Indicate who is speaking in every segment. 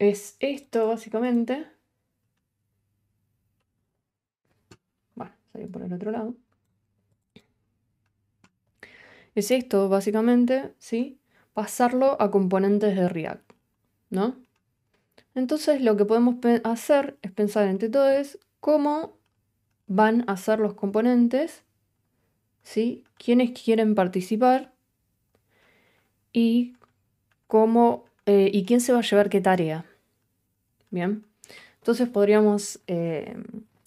Speaker 1: es esto básicamente. Bueno, salí por el otro lado. Es esto básicamente, ¿sí? Pasarlo a componentes de React, ¿no? Entonces lo que podemos hacer es pensar entre todo es cómo van a ser los componentes, ¿sí? Quiénes quieren participar y cómo eh, y quién se va a llevar qué tarea. Bien. Entonces podríamos eh,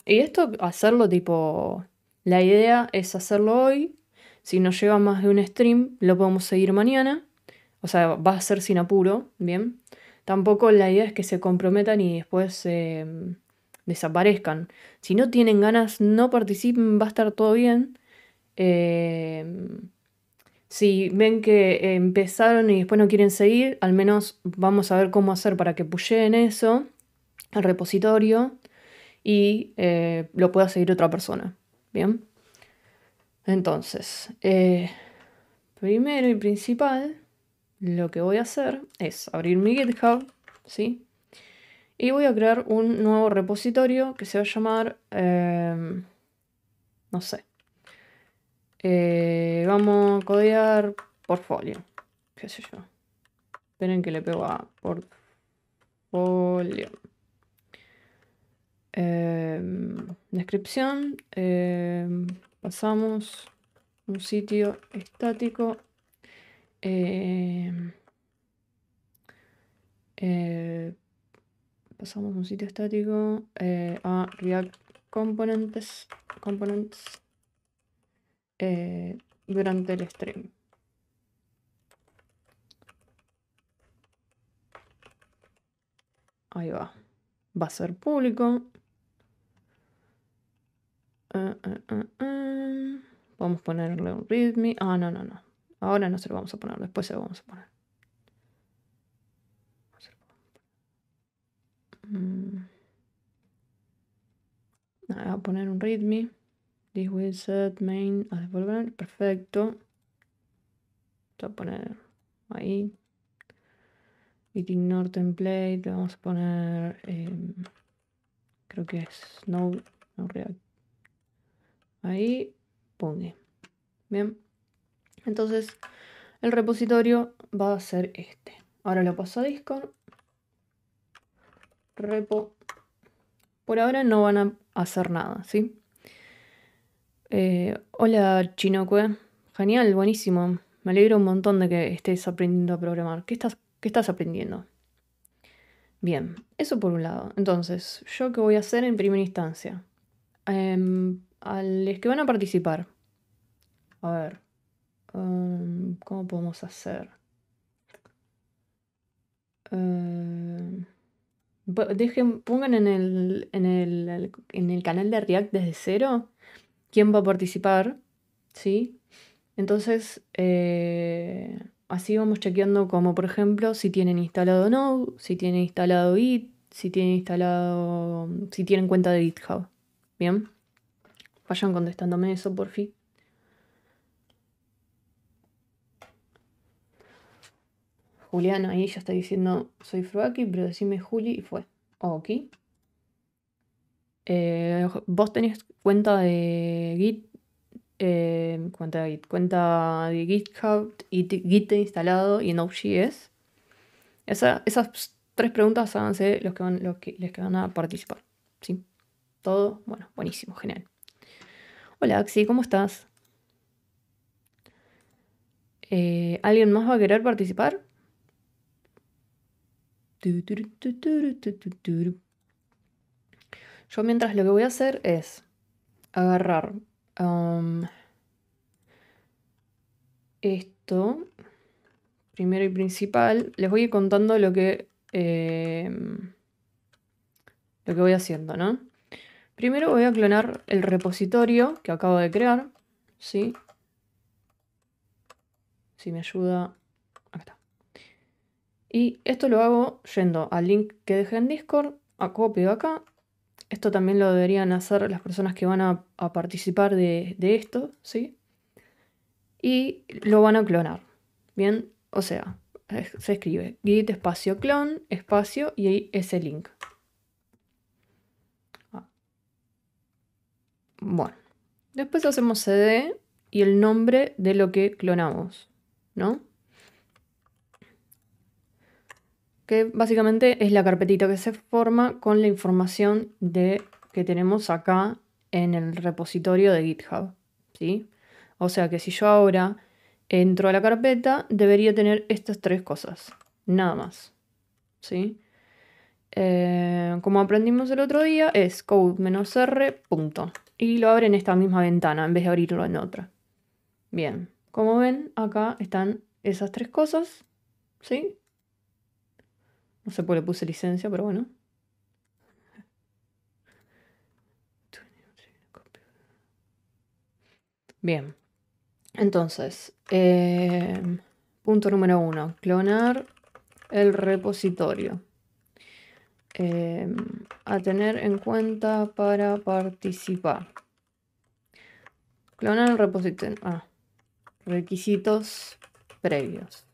Speaker 1: y esto hacerlo tipo la idea es hacerlo hoy. Si nos lleva más de un stream, lo podemos seguir mañana. O sea, va a ser sin apuro, ¿bien? Tampoco la idea es que se comprometan y después em, desaparezcan. Si no tienen ganas, no participen, va a estar todo bien. Em, si ven que empezaron y después no quieren seguir, al menos vamos a ver cómo hacer para que pusheen eso al repositorio y eh, lo pueda seguir otra persona. Bien. Entonces, eh, primero y principal, lo que voy a hacer es abrir mi GitHub, ¿sí? Y voy a crear un nuevo repositorio que se va a llamar, em, no sé, eh, vamos a codear portfolio, qué sé yo. Esperen que le pego a portfolio. Em, descripción, em, pasamos un sitio estático Em, eh, pasamos un sitio estático eh, a React Components, components eh, durante el stream. Ahí va. Va a ser público. Vamos a ponerle un readme. Ah, no, no, no. Ahora no se lo vamos a poner, después se lo vamos a poner. Mm. voy a poner un readme. This will set main a devolver. Perfecto. Voy a poner ahí. It ignore template. Le vamos a poner. Em, creo que es no, no react. Ahí. Pone. Bien. Entonces, el repositorio va a ser este. Ahora lo paso a Discord. Repo. Por ahora no van a hacer nada, ¿sí? Eh, hola, Chinocue. Genial, buenísimo. Me alegro un montón de que estés aprendiendo a programar. ¿Qué estás, qué estás aprendiendo? Bien, eso por un lado. Entonces, ¿yo qué voy a hacer en primera instancia? Eh, a los que van a participar. A ver. Em, ¿Cómo podemos hacer? Em, dejen, pongan en el, en el, canal de React desde cero quién va a participar, ¿sí? Entonces, eh, así vamos chequeando como, por ejemplo, si tienen instalado Node, si tienen instalado Git, si tienen instalado, si tienen cuenta de GitHub. Bien, vayan contestándome eso por fin. Julián ahí ya está diciendo, soy Fruaki, pero decime Juli y fue. Ok. Eh, vos tenés cuenta de Git, eh, cuenta de Git, cuenta de GitHub y Git instalado y Node.js. Esa, esas tres preguntas háganse los que van, los que, que van a participar. ¿Sí? Todo, bueno, buenísimo, genial. Hola Axi, ¿cómo estás? Eh, ¿Alguien más va a querer participar? Yo mientras lo que voy a hacer es agarrar um, esto, primero y principal. Les voy a ir contando lo que, em, lo que voy haciendo, ¿no? Primero voy a clonar el repositorio que acabo de crear, ¿sí? Si me ayuda y esto lo hago yendo al link que dejé en Discord, acopio acá. Esto también lo deberían hacer las personas que van a, participar de, esto, ¿sí? Y lo van a clonar. Bien, o sea, se escribe git espacio clon espacio y ahí ese link. Bueno, después hacemos cd y el nombre de lo que clonamos, ¿no? Que básicamente es la carpetita que se forma con la información de, que tenemos acá en el repositorio de GitHub, ¿sí? O sea que si yo ahora entro a la carpeta, debería tener estas tres cosas, nada más, ¿sí? Eh, como aprendimos el otro día, es code-r. Y lo abre en esta misma ventana en vez de abrirlo en otra. Bien, como ven, acá están esas tres cosas, ¿sí? No sé por qué le puse licencia, pero bueno. Bien, entonces, em, punto número uno, clonar el repositorio. Em, a tener en cuenta para participar. Clonar el repositorio. Ah, requisitos previos.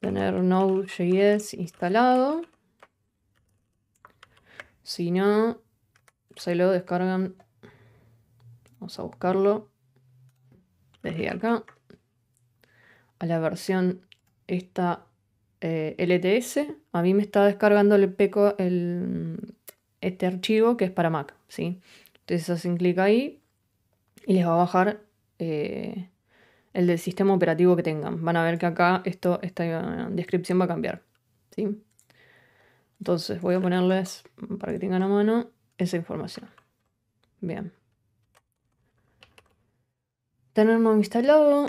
Speaker 1: Tener Node.js instalado. Si no, se lo descargan. Vamos a buscarlo desde acá a la versión esta eh, LTS. A mí me está descargando el peco el, este archivo que es para Mac. ¿sí? Entonces hacen clic ahí y les va a bajar eh, el del sistema operativo que tengan. Van a ver que acá esto, esta descripción va a cambiar. ¿sí? Entonces voy a ponerles, para que tengan a mano, esa información. Bien. Tener no instalado.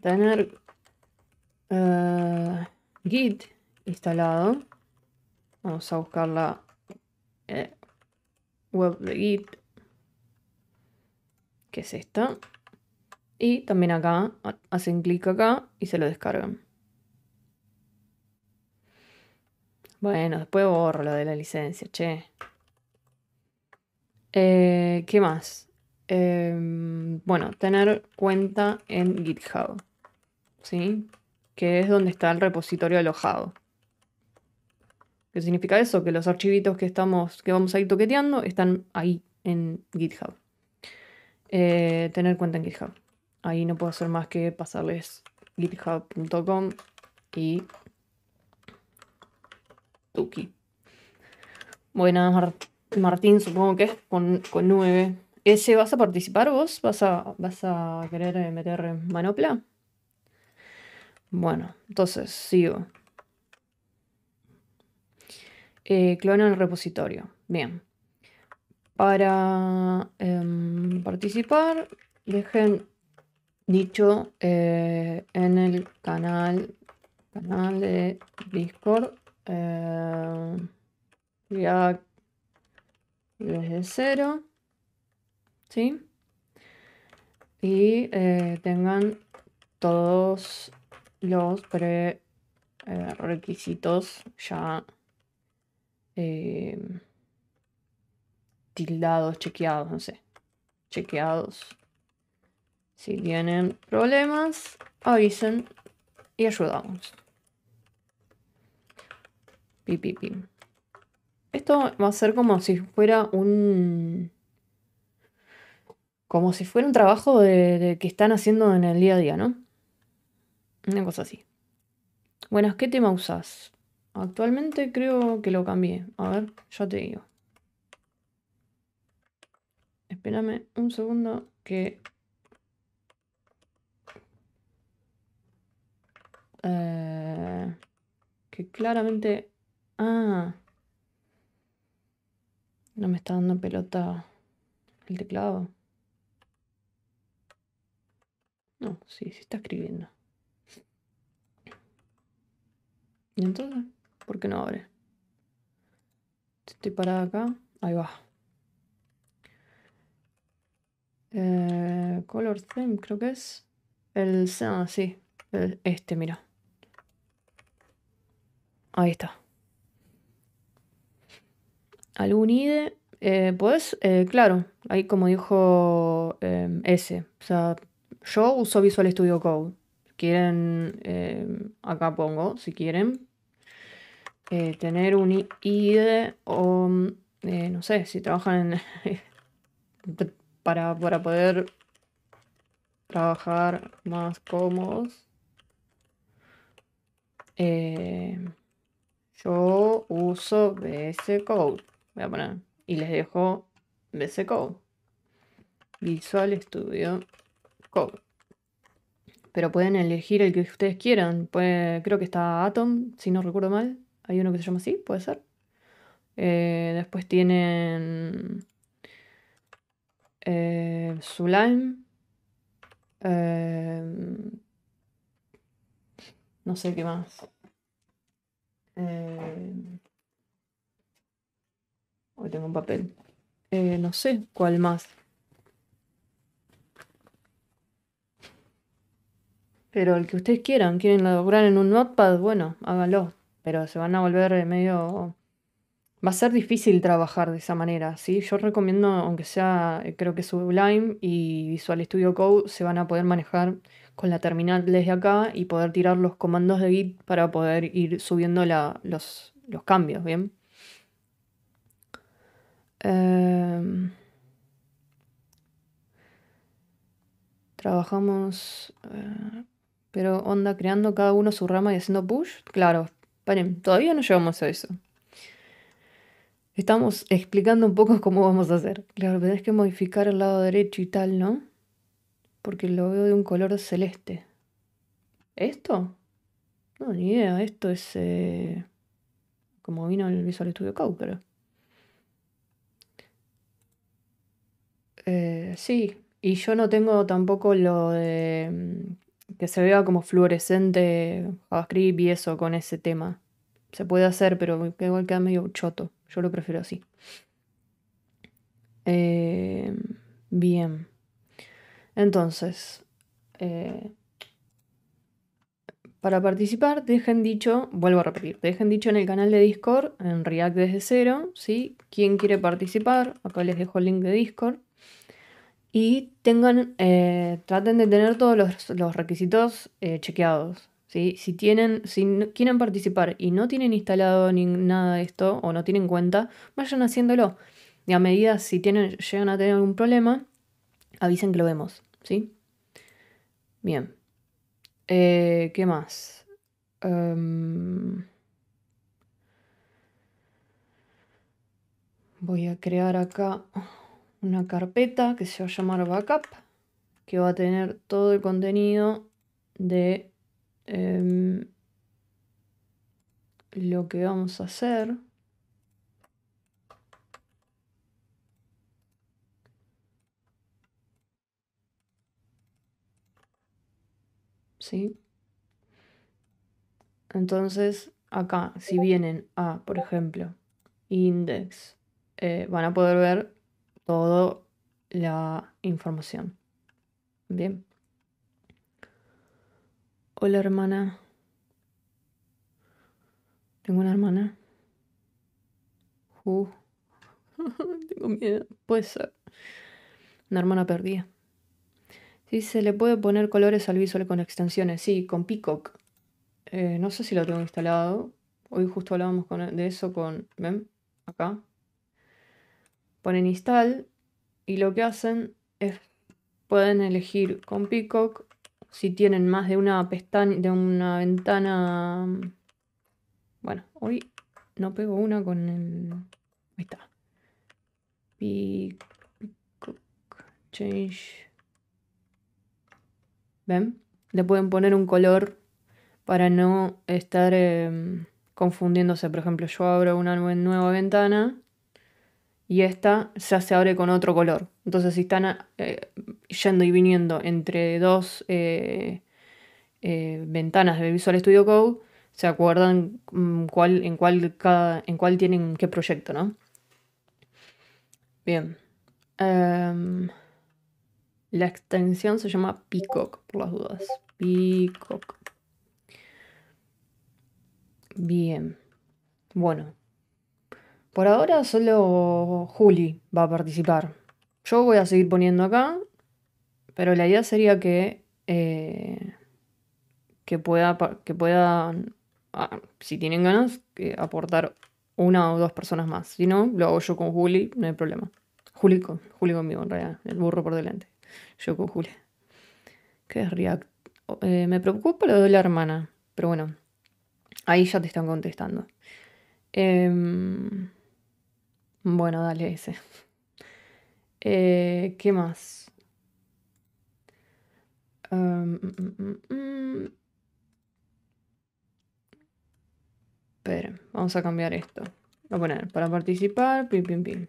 Speaker 1: Tener uh, Git instalado. Vamos a buscar la eh, web de Git. Que es esta. Y también acá, hacen clic acá y se lo descargan. Bueno, después borro lo de la licencia, che. Eh, ¿Qué más? Em, bueno, tener cuenta en GitHub, ¿sí? Que es donde está el repositorio alojado. ¿Qué significa eso? Que los archivitos que, estamos, que vamos a ir toqueteando están ahí en GitHub. Eh, tener cuenta en GitHub. Ahí no puedo hacer más que pasarles github.com y Tuki. Buenas, Martín, supongo que es con, con 9. ¿Ese vas a participar vos? ¿Vas a, vas a querer eh, meter manopla? Bueno, entonces sigo. Eh, clona el repositorio. Bien. Para em, participar, dejen dicho eh, en el canal, canal de Discord. Eh, desde cero. ¿Sí? Y eh, tengan todos los pre requisitos ya tildados, chequeados, no sé, chequeados si tienen problemas, avisen y ayudamos. Pi, Esto va a ser como si fuera un. Como si fuera un trabajo de, que están haciendo en el día a día, ¿no? Una cosa así. Bueno, ¿qué tema usas? Actualmente creo que lo cambié. A ver, ya te digo. Espérame un segundo que Eh, que claramente... Ah. No me está dando pelota el teclado. No, sí, sí está escribiendo. ¿Y entonces? ¿Por qué no abre? Estoy parada acá. Ahí va. Eh, color theme creo que es. El... Ah, sí. este, mira. Ahí está. Algún IDE. Eh, pues, claro, ahí como dijo ese. O sea, yo uso Visual Studio Code. quieren, eh, acá pongo, si quieren, eh, tener un IDE o, no sé, si trabajan para, para poder trabajar más cómodos. yo uso BS Code. Voy a poner. Y les dejo BS Code. Visual Studio Code. Pero pueden elegir el que ustedes quieran. creo que está Atom, si no recuerdo mal. Hay uno que se llama así, puede ser. Eh, después tienen eh, Sublime. Eh, no sé qué más. hoy tengo un papel. no sé cuál más. Pero el que ustedes quieran, quieren lograr en un notepad, bueno, háganlo. Pero se van a volver medio... Va a ser difícil trabajar de esa manera, ¿sí? Yo recomiendo, aunque sea, eh, creo que Sublime y Visual Studio Code se van a poder manejar con la terminal desde acá y poder tirar los comandos de Git para poder ir subiendo los, cambios, ¿bien? Em, trabajamos... Eh, pero onda, creando cada uno su rama y haciendo push. Claro, paren, todavía no llegamos a eso. Estamos explicando un poco cómo vamos a hacer. Claro, tenés que modificar el lado derecho y tal, ¿no? Porque lo veo de un color celeste. ¿Esto? No, ni idea. Esto es eh, como vino el Visual Studio Code, pero... Eh, sí, y yo no tengo tampoco lo de mm, que se vea como fluorescente JavaScript y eso con ese tema. Se puede hacer, pero igual queda medio choto. Yo lo prefiero así. Eh, bien. Entonces, eh, para participar, dejen dicho, vuelvo a repetir, dejen dicho en el canal de Discord, en React desde cero, ¿sí? ¿Quién quiere participar? Acá les dejo el link de Discord y tengan, eh, traten de tener todos los, requisitos eh, chequeados. ¿sí? Si, tienen, si quieren participar y no tienen instalado ni nada de esto o no tienen cuenta, vayan haciéndolo. Y a medida si tienen, llegan a tener algún problema, avisen que lo vemos. ¿sí? Bien. Eh, ¿Qué más? Em, voy a crear acá una carpeta que se va a llamar backup, que va a tener todo el contenido de em, lo que vamos a hacer. ¿Sí? Entonces, acá, si vienen a, por ejemplo, index, eh, van a poder ver toda la información. Bien. Hola hermana. Tengo una hermana. Uh. Tengo miedo. Puede ser. Una hermana perdida. Sí, se le puede poner colores al visual con extensiones. Sí, con Peacock. Eh, no sé si lo tengo instalado. Hoy justo hablábamos de eso con... ¿Ven? Acá ponen install y lo que hacen es pueden elegir con Peacock si tienen más de una pestaña, de una ventana. Bueno, hoy no pego una con el. Ahí está. Peacock change. ¿Ven? Le pueden poner un color para no estar em, confundiéndose. Por ejemplo, yo abro una nueva ventana y esta ya se abre con otro color. Entonces, si están eh, yendo y viniendo entre dos eh, eh, ventanas de Visual Studio Code, se acuerdan mm, cuál, en, cuál cada, en cuál tienen qué proyecto, ¿no? Bien. Em, la extensión se llama Peacock, por las dudas. Peacock. Bien. Bueno, por ahora solo Juli va a participar. Yo voy a seguir poniendo acá, pero la idea sería que eh, que pueda, que puedan, ah, si tienen ganas, aportar una o dos personas más. Si no, lo hago yo con Juli, no hay problema. Juli, con, Juli conmigo, en realidad, el burro por delante. Yo con Juli. ¿Qué es React? Eh, me preocupa lo de la hermana, pero bueno, ahí ya te están contestando. Em, bueno, dale ese. Eh, ¿Qué más? Esperen, vamos a cambiar esto. Voy a poner para participar, pim, pim, pim.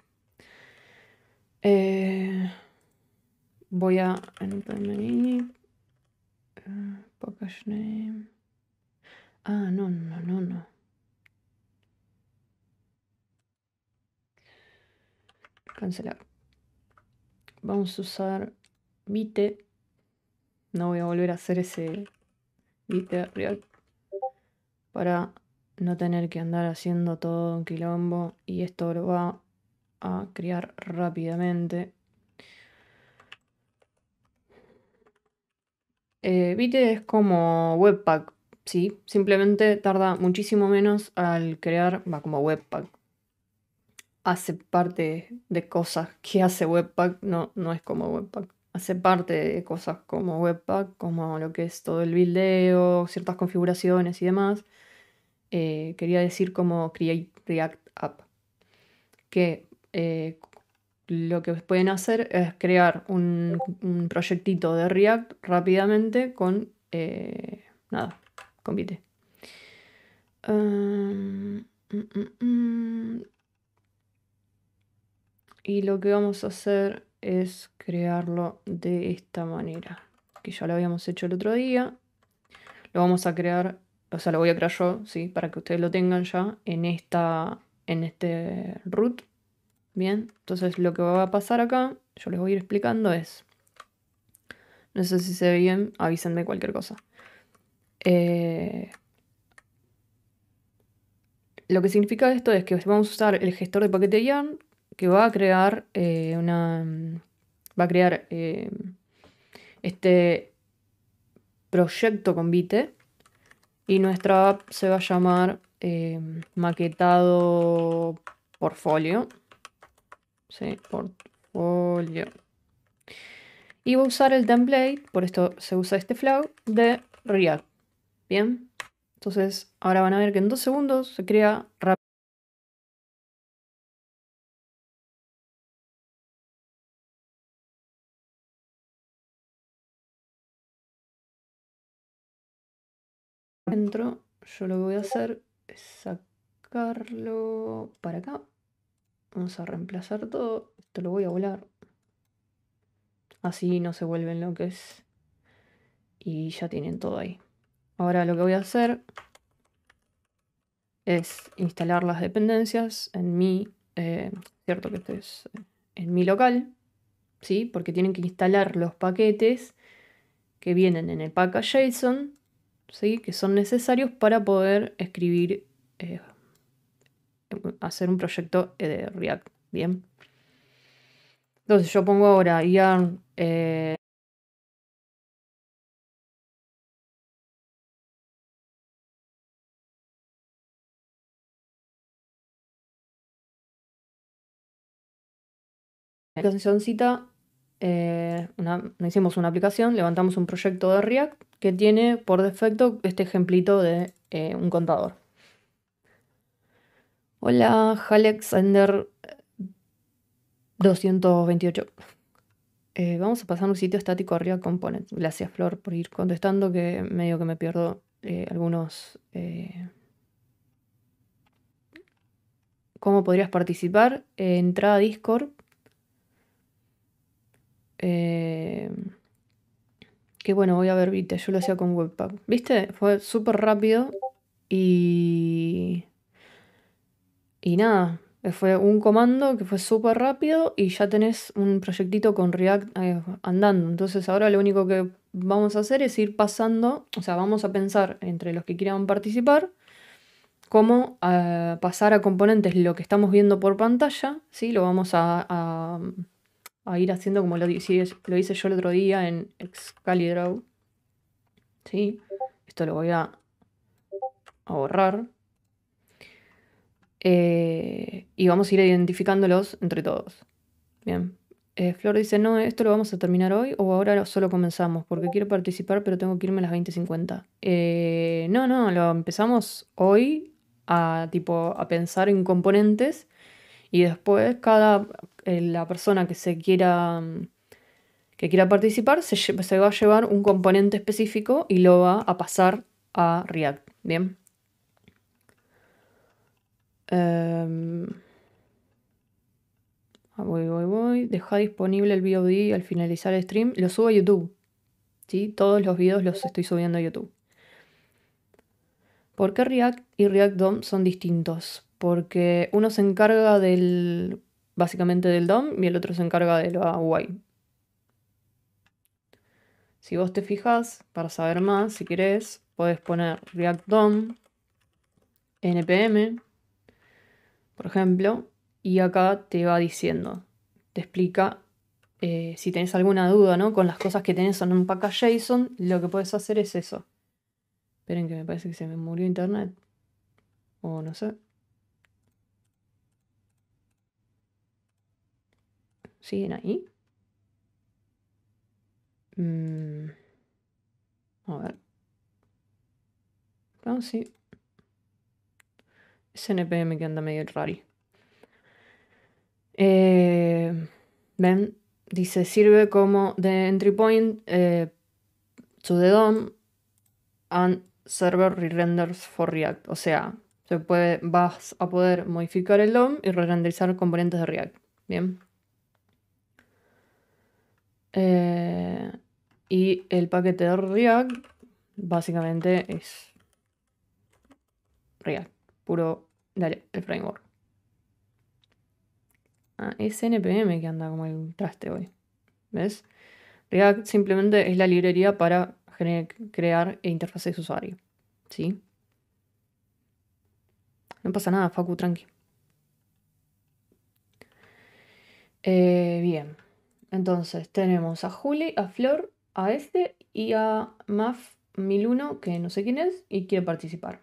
Speaker 1: Eh, voy a package name. Ah, no, no, no, no. Cancelar. Vamos a usar Vite. No voy a volver a hacer ese Vite Real para no tener que andar haciendo todo un quilombo y esto lo va a crear rápidamente. Eh, Vite es como Webpack, sí, simplemente tarda muchísimo menos al crear, va como Webpack. Hace parte de cosas que hace Webpack, no, no es como Webpack. Hace parte de cosas como Webpack, como lo que es todo el buildeo, ciertas configuraciones y demás. Eh, quería decir como Create React App, que eh, lo que pueden hacer es crear un, proyectito de React rápidamente con eh, nada, con Vite. Mm, mm, mm. Y lo que vamos a hacer es crearlo de esta manera, que ya lo habíamos hecho el otro día. Lo vamos a crear o sea, lo voy a crear yo, sí, para que ustedes lo tengan ya en esta, en este root. Bien, entonces lo que va a pasar acá, yo les voy a ir explicando es, no sé si se ve bien, avísenme cualquier cosa. Eh, lo que significa esto es que vamos a usar el gestor de paquete yarn que va a crear eh, una, va a crear eh, este proyecto con Vite y nuestra app se va a llamar eh, maquetado portfolio. Sí, portfolio. Y voy a usar el template, por esto se usa este flag, de React. Bien. Entonces, ahora van a ver que en dos segundos se crea rápido. Yo lo que voy a hacer es sacarlo para acá. Vamos a reemplazar todo. Esto lo voy a volar. Así no se vuelven lo que es. Y ya tienen todo ahí. Ahora lo que voy a hacer es instalar las dependencias en mi, eh, cierto que esto es en mi local, ¿sí? Porque tienen que instalar los paquetes que vienen en el package JSON que son necesarios para poder escribir, eh, hacer un proyecto de React. Bien. Entonces yo pongo ahora yarn. Eh, cancioncita eh, hicimos una aplicación, levantamos un proyecto de React que tiene por defecto este ejemplito de eh, un contador. Hola, Alexander 228. Eh, vamos a pasar un sitio estático a React Component. Gracias, Flor, por ir contestando, que medio que me pierdo algunos... ¿Cómo podrías participar? entrada a Discord eh, que bueno, voy a ver, viste, yo lo hacía con Webpack. ¿Viste? Fue súper rápido y... Y nada, fue un comando que fue súper rápido y ya tenés un proyectito con React eh, andando. Entonces ahora lo único que vamos a hacer es ir pasando, o sea, vamos a pensar entre los que quieran participar cómo eh, pasar a componentes lo que estamos viendo por pantalla, ¿sí? Lo vamos a a ir haciendo como lo, lo hice yo el otro día en Excalibur. ¿Sí? Esto lo voy a, borrar. Eh, y vamos a ir identificándolos entre todos. Bien. Eh, Flor dice, no, esto lo vamos a terminar hoy o ahora solo comenzamos, porque quiero participar, pero tengo que irme a las 20.50. Eh, no, no, lo empezamos hoy a, tipo, a pensar en componentes y después cada eh, la persona que se quiera que quiera participar se, se, va a llevar un componente específico y lo va a pasar a React. Bien. Em, Ah, voy, voy, voy. Deja disponible el VOD al finalizar el stream. Lo subo a YouTube. ¿Sí? Todos los videos los estoy subiendo a YouTube. ¿Por qué React y React DOM son distintos? Porque uno se encarga del. básicamente del DOM y el otro se encarga de la UI. Si vos te fijas, para saber más, si querés, puedes poner React DOM, NPM, por ejemplo, y acá te va diciendo, te explica eh, si tenés alguna duda, ¿no? Con las cosas que tenés en un package JSON, lo que puedes hacer es eso. Esperen que me parece que se me murió internet. O no sé. ¿Siguen ahí? Mm. A ver. Ah, sí. Es NPM que anda medio raro. Eh, ven, dice, sirve como the entry point eh, to the DOM and server re-renders for React. O sea, se puede, vas a poder modificar el DOM y re-renderizar componentes de React. Bien. Eh, y el paquete de React básicamente es React, puro dale, el framework. Ah, es NPM que anda como el traste hoy. ¿Ves? React simplemente es la librería para crear interfaces de usuario. ¿Sí? No pasa nada, Facu, tranqui. Eh, bien. Entonces tenemos a Juli, a Flor, a este y a Maf1001, que no sé quién es, y quiere participar.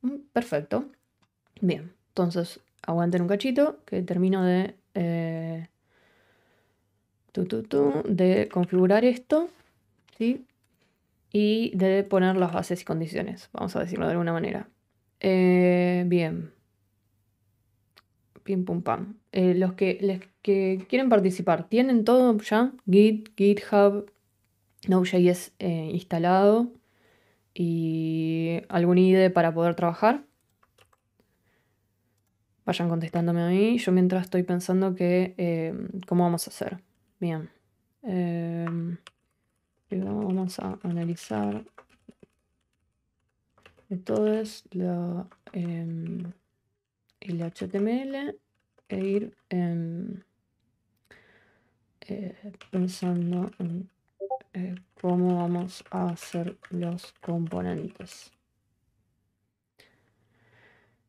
Speaker 1: Mm, perfecto. Bien. Entonces, aguanten un cachito, que termino de eh, de configurar esto, ¿sí? Y de poner las bases y condiciones, vamos a decirlo de alguna manera. Eh, bien. Pim pum pam. Eh, los que, les, que quieren participar, ¿tienen todo ya? Git, GitHub, Node.js instalado y algún IDE para poder trabajar vayan contestándome a mí. Yo mientras estoy pensando que em, cómo vamos a hacer. Bien. Em, vamos a analizar todo es la, el HTML e ir eh, pensando en eh, cómo vamos a hacer los componentes.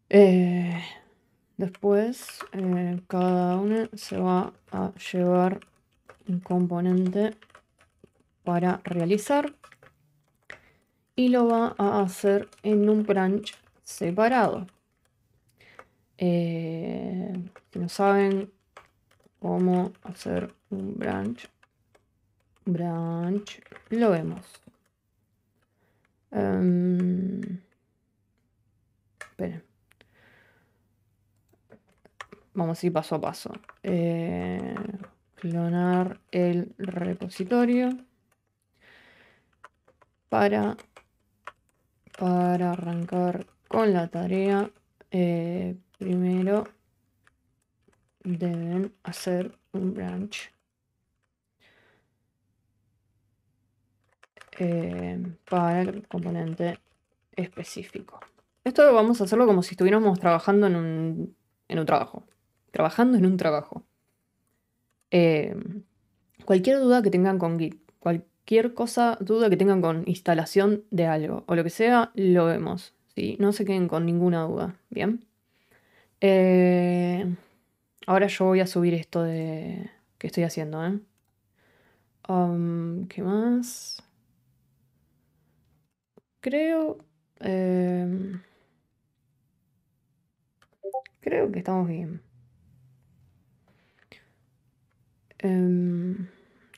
Speaker 1: Eh, Después, cada uno se va a llevar un componente para realizar y lo va a hacer en un branch separado. Eh, no saben cómo hacer un branch, branch, lo vemos. Esperen. Vamos a ir paso a paso. Eh, clonar el repositorio para, para arrancar con la tarea. Eh, primero deben hacer un branch. Eh, para el componente específico. Esto vamos a hacerlo como si estuviéramos trabajando en un, en un trabajo trabajando en un trabajo. Eh, cualquier duda que tengan con Git, cualquier cosa, duda que tengan con instalación de algo o lo que sea, lo vemos. ¿sí? No se queden con ninguna duda. Bien. Eh, ahora yo voy a subir esto de que estoy haciendo. ¿eh? Um, ¿Qué más? creo... em, creo que estamos bien. Em,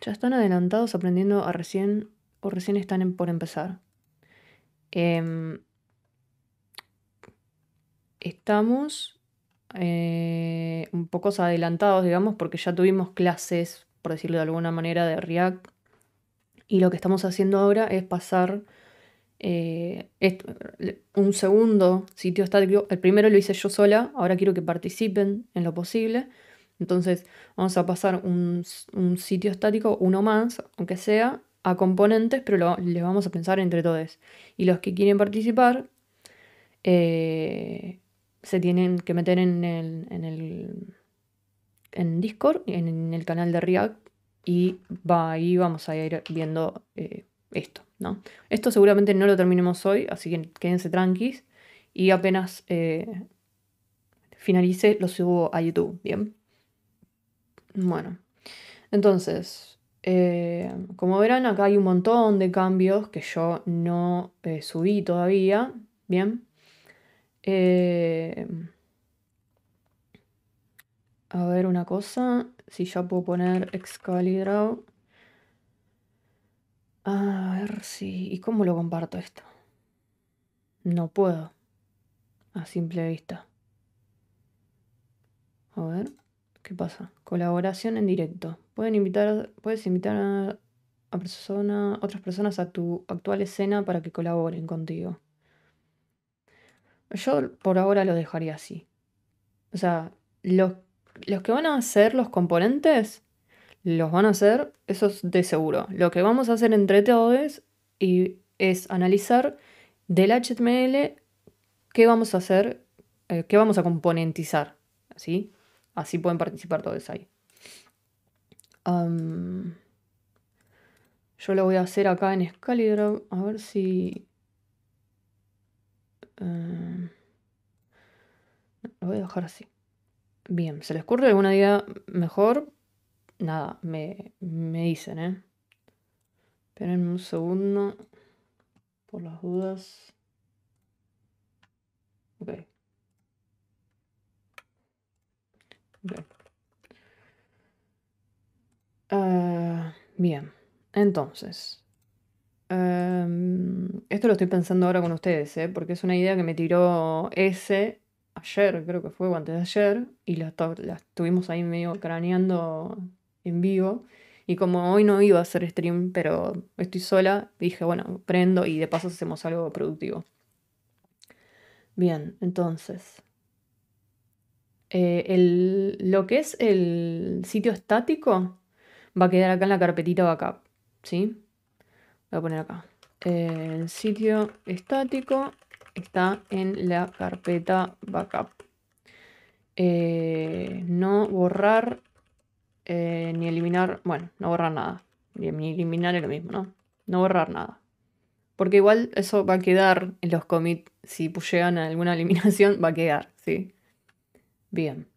Speaker 1: ya están adelantados aprendiendo a recién o recién están por empezar. Em, estamos eh, un poco adelantados, digamos, porque ya tuvimos clases, por decirlo de alguna manera, de React. Y lo que estamos haciendo ahora es pasar eh, un segundo sitio estático. El primero lo hice yo sola, ahora quiero que participen en lo posible. Entonces vamos a pasar un, sitio estático, uno más, aunque sea, a componentes, pero le vamos a pensar entre todos. Y los que quieren participar eh, se tienen que meter en el, en el en Discord, en el canal de React, y va, ahí vamos a ir viendo eh, esto, ¿no? Esto seguramente no lo terminemos hoy, así que quédense tranquis y apenas eh, finalice lo subo a YouTube, ¿bien? Bueno, entonces, eh, como verán, acá hay un montón de cambios que yo no subí todavía, ¿bien? A ver una cosa, si ya puedo poner Excalibur. A ver si... ¿Y cómo lo comparto esto? No puedo. A simple vista. A ver, ¿qué pasa? Colaboración en directo. Pueden invitar, puedes invitar a otras personas a tu actual escena para que colaboren contigo. Yo por ahora lo dejaría así. O sea, los, los que van a hacer los componentes los van a hacer, eso es de seguro. Lo que vamos a hacer entre todos y es analizar del HTML qué vamos a hacer, eh, qué vamos a componentizar. ¿sí? Así pueden participar todos ahí. yo lo voy a hacer acá en Excalibur, a ver si... Eh, lo voy a dejar así. Bien, ¿se les ocurre alguna idea mejor? nada, me, me dicen, ¿eh? Esperen un segundo. Por las dudas. Ok. Ok. Ah, bien. Entonces. Em, esto lo estoy pensando ahora con ustedes, ¿eh? Porque es una idea que me tiró ese ayer, creo que fue o antes de ayer, y la, la estuvimos ahí medio craneando en vivo. Y como hoy no iba a hacer stream, pero estoy sola, dije, bueno, prendo y de paso hacemos algo productivo. Bien, entonces. Eh, lo que es el sitio estático va a quedar acá en la carpetita backup. ¿Sí? Voy a poner acá. El sitio estático está en la carpeta backup. Eh, no borrar eh, ni eliminar, bueno, no borrar nada. Ni, eliminar es lo mismo, ¿no? No borrar nada. Porque igual eso va a quedar en los commits. Si llegan a alguna eliminación, va a quedar, ¿sí? Bien.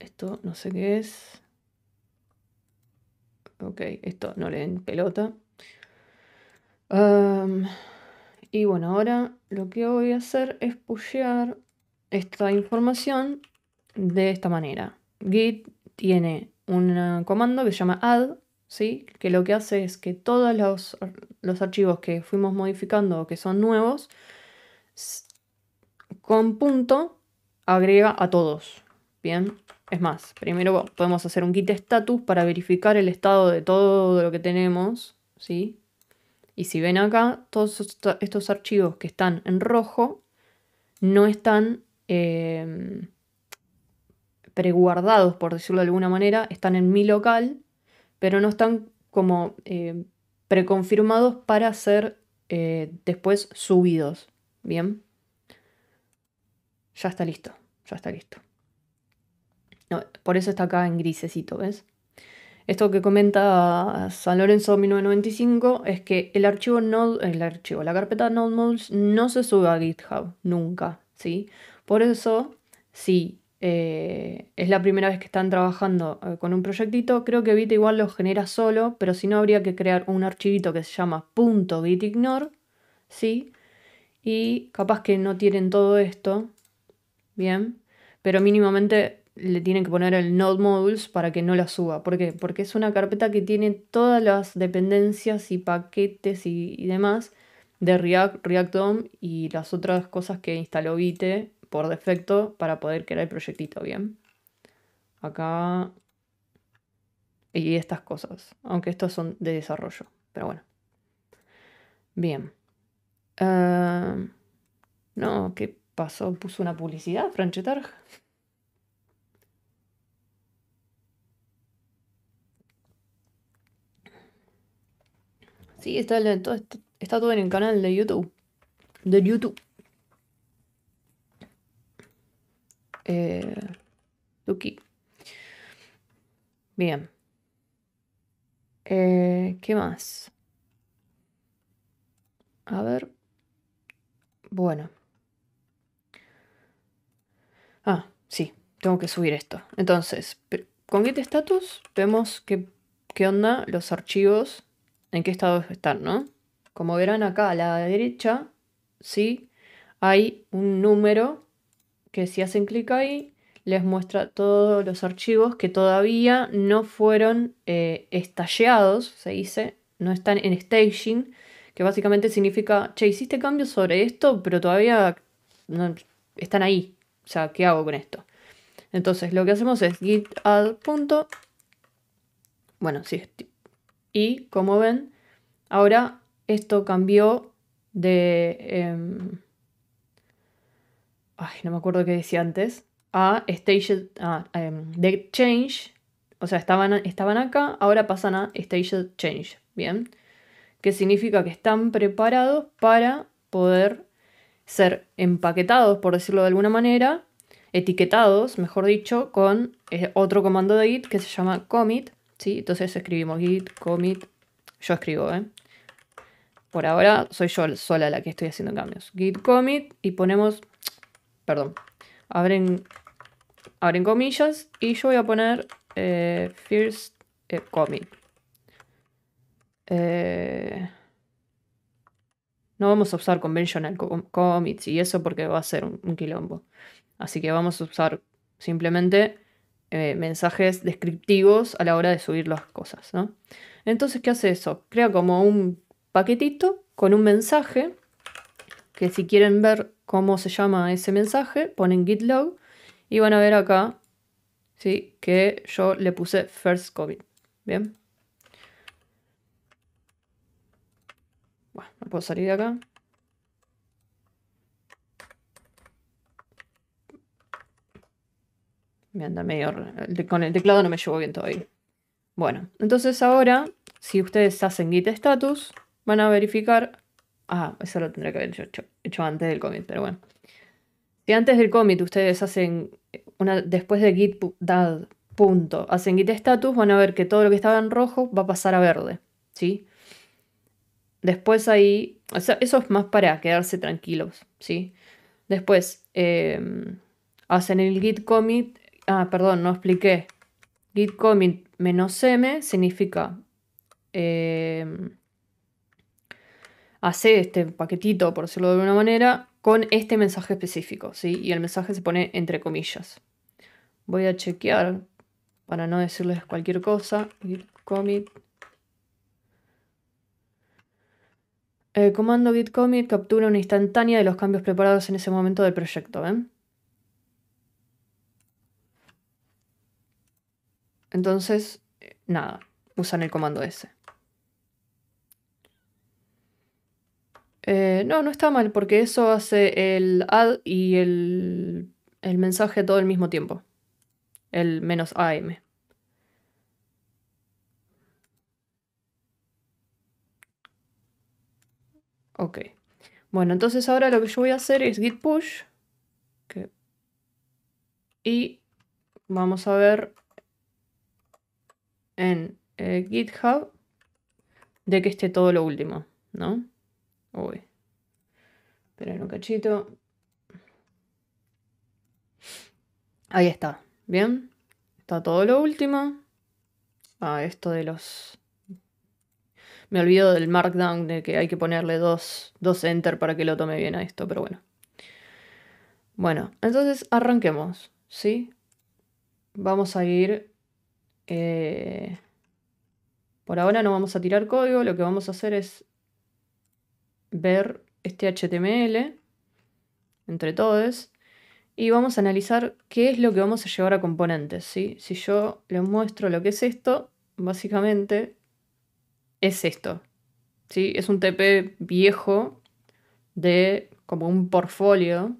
Speaker 1: Esto no sé qué es. Ok, esto no le den pelota. y bueno, ahora lo que voy a hacer es pushear esta información de esta manera git tiene un comando que se llama add, ¿sí? que lo que hace es que todos los, los archivos que fuimos modificando o que son nuevos, con punto agrega a todos. Bien, es más, primero podemos hacer un git status para verificar el estado de todo lo que tenemos, ¿sí? Y si ven acá, todos estos archivos que están en rojo no están eh, preguardados, por decirlo de alguna manera, están en mi local, pero no están como eh, preconfirmados para ser eh, después subidos. Bien. Ya está listo, ya está listo. Por eso está acá en grisecito, ¿ves? Esto que comenta San Lorenzo 1995 es que el archivo Node, el archivo, la carpeta Node Modules no se sube a GitHub, nunca, ¿sí? Por eso, si eh, es la primera vez que están trabajando eh, con un proyectito, creo que Vite igual lo genera solo, pero si no habría que crear un archivito que se llama .gitignore, ¿sí? Y capaz que no tienen todo esto, bien, pero mínimamente le tienen que poner el node modules para que no la suba. ¿Por qué? Porque es una carpeta que tiene todas las dependencias y paquetes y, y demás de React, React DOM y las otras cosas que instaló Vite por defecto para poder crear el proyectito, ¿bien? Acá... Y estas cosas, aunque estos son de desarrollo, pero bueno. Bien. Uh, no, ¿qué pasó? ¿Puso una publicidad, Franchetarg? Sí, está, todo, en el canal de YouTube. De YouTube. Eh. Bien. Eh, ¿Qué más? A ver. Bueno. Ah, sí, tengo que subir esto. Entonces, con Git Status vemos qué, qué onda los archivos, en qué estado están, ¿no? Como verán acá a la derecha, sí, hay un número que si hacen clic ahí, les muestra todos los archivos que todavía no fueron eh, estalleados, se dice, no están en staging, que básicamente significa, che, hiciste cambios sobre esto, pero todavía no, están ahí. O sea, ¿qué hago con esto? Entonces, lo que hacemos es git add punto. Bueno, sí. Y como ven, ahora esto cambió de... Em, ay, no me acuerdo qué decía antes, a Stage, em, de Change, o sea, estaban, estaban acá, ahora pasan a Stage Change, ¿bien? Que significa que están preparados para poder ser empaquetados, por decirlo de alguna manera, etiquetados, mejor dicho, con eh, otro comando de git que se llama commit, ¿sí? Entonces escribimos git commit, yo escribo, ¿eh? Por ahora soy yo sola la que estoy haciendo cambios. Git commit y ponemos perdón, abren, abren comillas y yo voy a poner eh, first eh, commit. Eh, no vamos a usar conventional commits y eso porque va a ser un, quilombo. Así que vamos a usar simplemente mensajes descriptivos a la hora de subir las cosas, ¿no? Entonces, ¿qué hace eso? Crea como un paquetito con un mensaje que si quieren ver cómo se llama ese mensaje, ponen git log y van a ver acá ¿sí? que yo le puse first commit. Bien. Bueno, no puedo salir de acá. Me anda medio... Con el teclado no me llevo bien todavía. Bueno, entonces ahora, si ustedes hacen git status, van a verificar Ah, eso lo tendría que haber hecho, antes del commit, pero bueno. Si antes del commit ustedes hacen una, después de git dad punto, hacen git status, van a ver que todo lo que estaba en rojo va a pasar a verde, ¿sí? Después ahí, eso es más para quedarse tranquilos, ¿sí? Después em, hacen el git commit, ah, perdón, no expliqué. Git commit menos m significa em, hace este paquetito, por decirlo de alguna manera, con este mensaje específico, ¿sí? Y el mensaje se pone entre comillas. Voy a chequear para no decirles cualquier cosa. Git commit. El comando git commit captura una instantánea de los cambios preparados en ese momento del proyecto, ¿ven? Entonces, nada, usan el comando ese. Eh, no, no está mal, porque eso hace el add y el, el mensaje todo al mismo tiempo. El menos AM. Ok. Bueno, entonces ahora lo que yo voy a hacer es git push. Y vamos a ver en eh, GitHub de que esté todo lo último, ¿no? Uy. Esperen un cachito. Ahí está, ¿bien? Está todo lo último. Ah, esto de los... Me olvido del markdown de que hay que ponerle dos, dos enter para que lo tome bien a esto, pero bueno. Bueno, entonces arranquemos, ¿sí? Vamos a ir... Eh, por ahora no vamos a tirar código, lo que vamos a hacer es ver este HTML entre todos y vamos a analizar qué es lo que vamos a llevar a componentes. ¿sí? Si yo les muestro lo que es esto, básicamente es esto. ¿sí? Es un TP viejo de como un portfolio,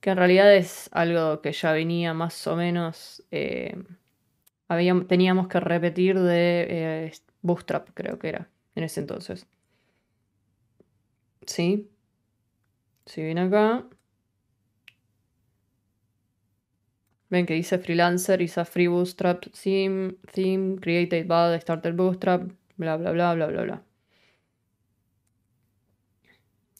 Speaker 1: que en realidad es algo que ya venía más o menos, eh, teníamos que repetir de eh, Bootstrap, creo que era, en ese entonces. ¿Sí? Si viene acá, Ven que dice freelancer, is a free bootstrap theme, theme created by starter bootstrap, bla, bla, bla, bla, bla, bla.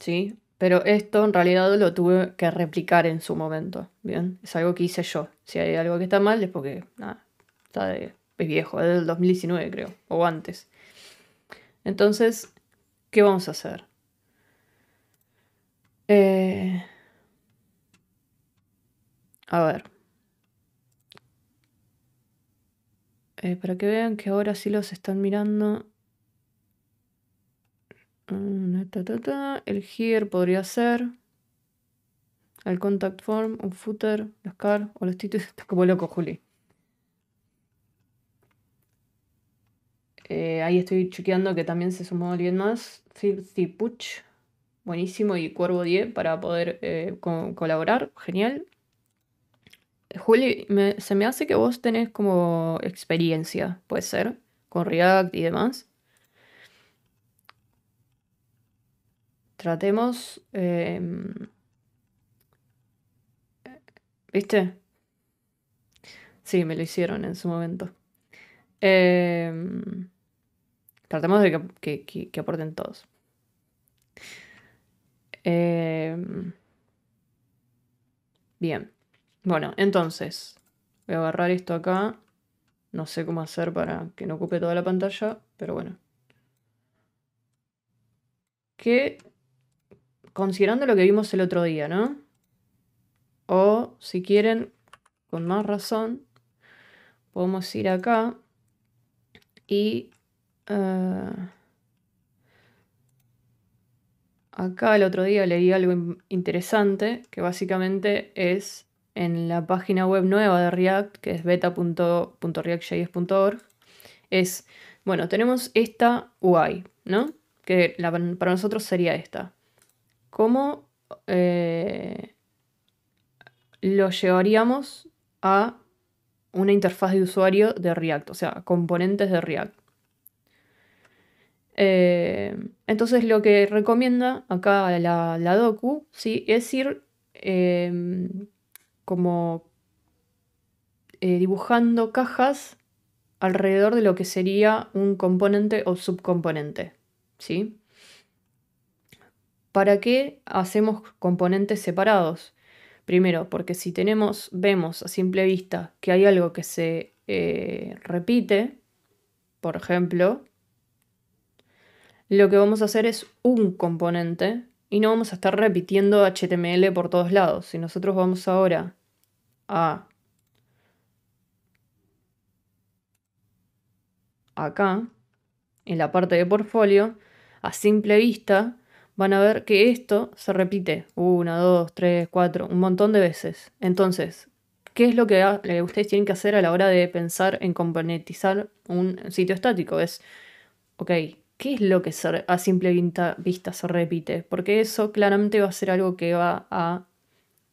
Speaker 1: ¿Sí? Pero esto en realidad lo tuve que replicar en su momento, ¿bien? Es algo que hice yo. Si hay algo que está mal es porque, nada, está de, es viejo, es del 2019 creo, o antes. Entonces, ¿qué vamos a hacer? Eh... A ver. Eh, para que vean que ahora sí los están mirando. Mm, el here podría ser. El contact form, un footer, los car o los títulos. Está como loco, Juli. Eh, ahí estoy chequeando que también se sumó alguien más. Filthy Puch. Buenísimo. Y Cuervo 10 para poder eh, colaborar. Genial. Juli, se me hace que vos tenés como experiencia, puede ser, con React y demás. Tratemos... Em, ¿Viste? Sí, me lo hicieron en su momento. Em, tratemos de que, aporten todos. Em, bien. Bueno, entonces, voy a agarrar esto acá. No sé cómo hacer para que no ocupe toda la pantalla, pero bueno. Que, considerando lo que vimos el otro día, ¿no? O, si quieren, con más razón, podemos ir acá y... Eh, acá el otro día leí algo interesante, que básicamente es en la página web nueva de React, que es beta.reactjs.org, es, bueno, tenemos esta UI, ¿no? Que para nosotros sería esta. ¿Cómo eh, lo llevaríamos a una interfaz de usuario de React, o sea, componentes de React? Eh, entonces lo que recomienda acá la, la docu ¿sí? es ir eh, como eh, dibujando cajas alrededor de lo que sería un componente o subcomponente. ¿sí? ¿Para qué hacemos componentes separados? Primero, porque si tenemos, vemos a simple vista que hay algo que se eh, repite, por ejemplo, lo que vamos a hacer es un componente y no vamos a estar repitiendo HTML por todos lados. Si nosotros vamos ahora acá, en la parte de portfolio, a simple vista, van a ver que esto se repite una, dos, tres, cuatro, un montón de veces. Entonces, ¿qué es lo que ustedes tienen que hacer a la hora de pensar en componentizar un sitio estático? Es, ok, ¿qué es lo que a simple vista, se repite? Porque eso claramente va a ser algo que va a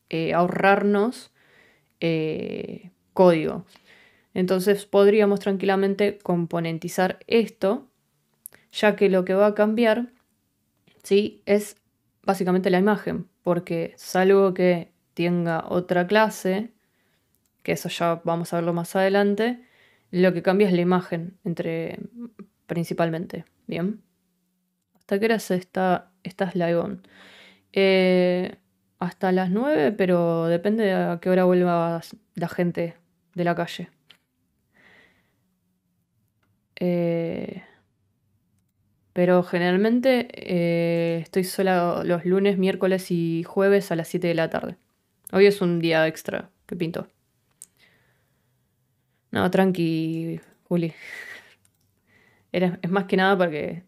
Speaker 1: eh, ahorrarnos eh, código. Entonces podríamos tranquilamente componentizar esto, ya que lo que va a cambiar ¿sí? es básicamente la imagen, porque salvo que tenga otra clase, que eso ya vamos a verlo más adelante, lo que cambia es la imagen entre principalmente. Bien. ¿Hasta qué hora está, esta live on? Eh, hasta las 9, pero depende de a qué hora vuelva la gente de la calle. Eh, pero generalmente eh, estoy sola los lunes, miércoles y jueves a las 7 de la tarde. Hoy es un día extra que pinto. No, tranqui, Juli. Es más que nada para que,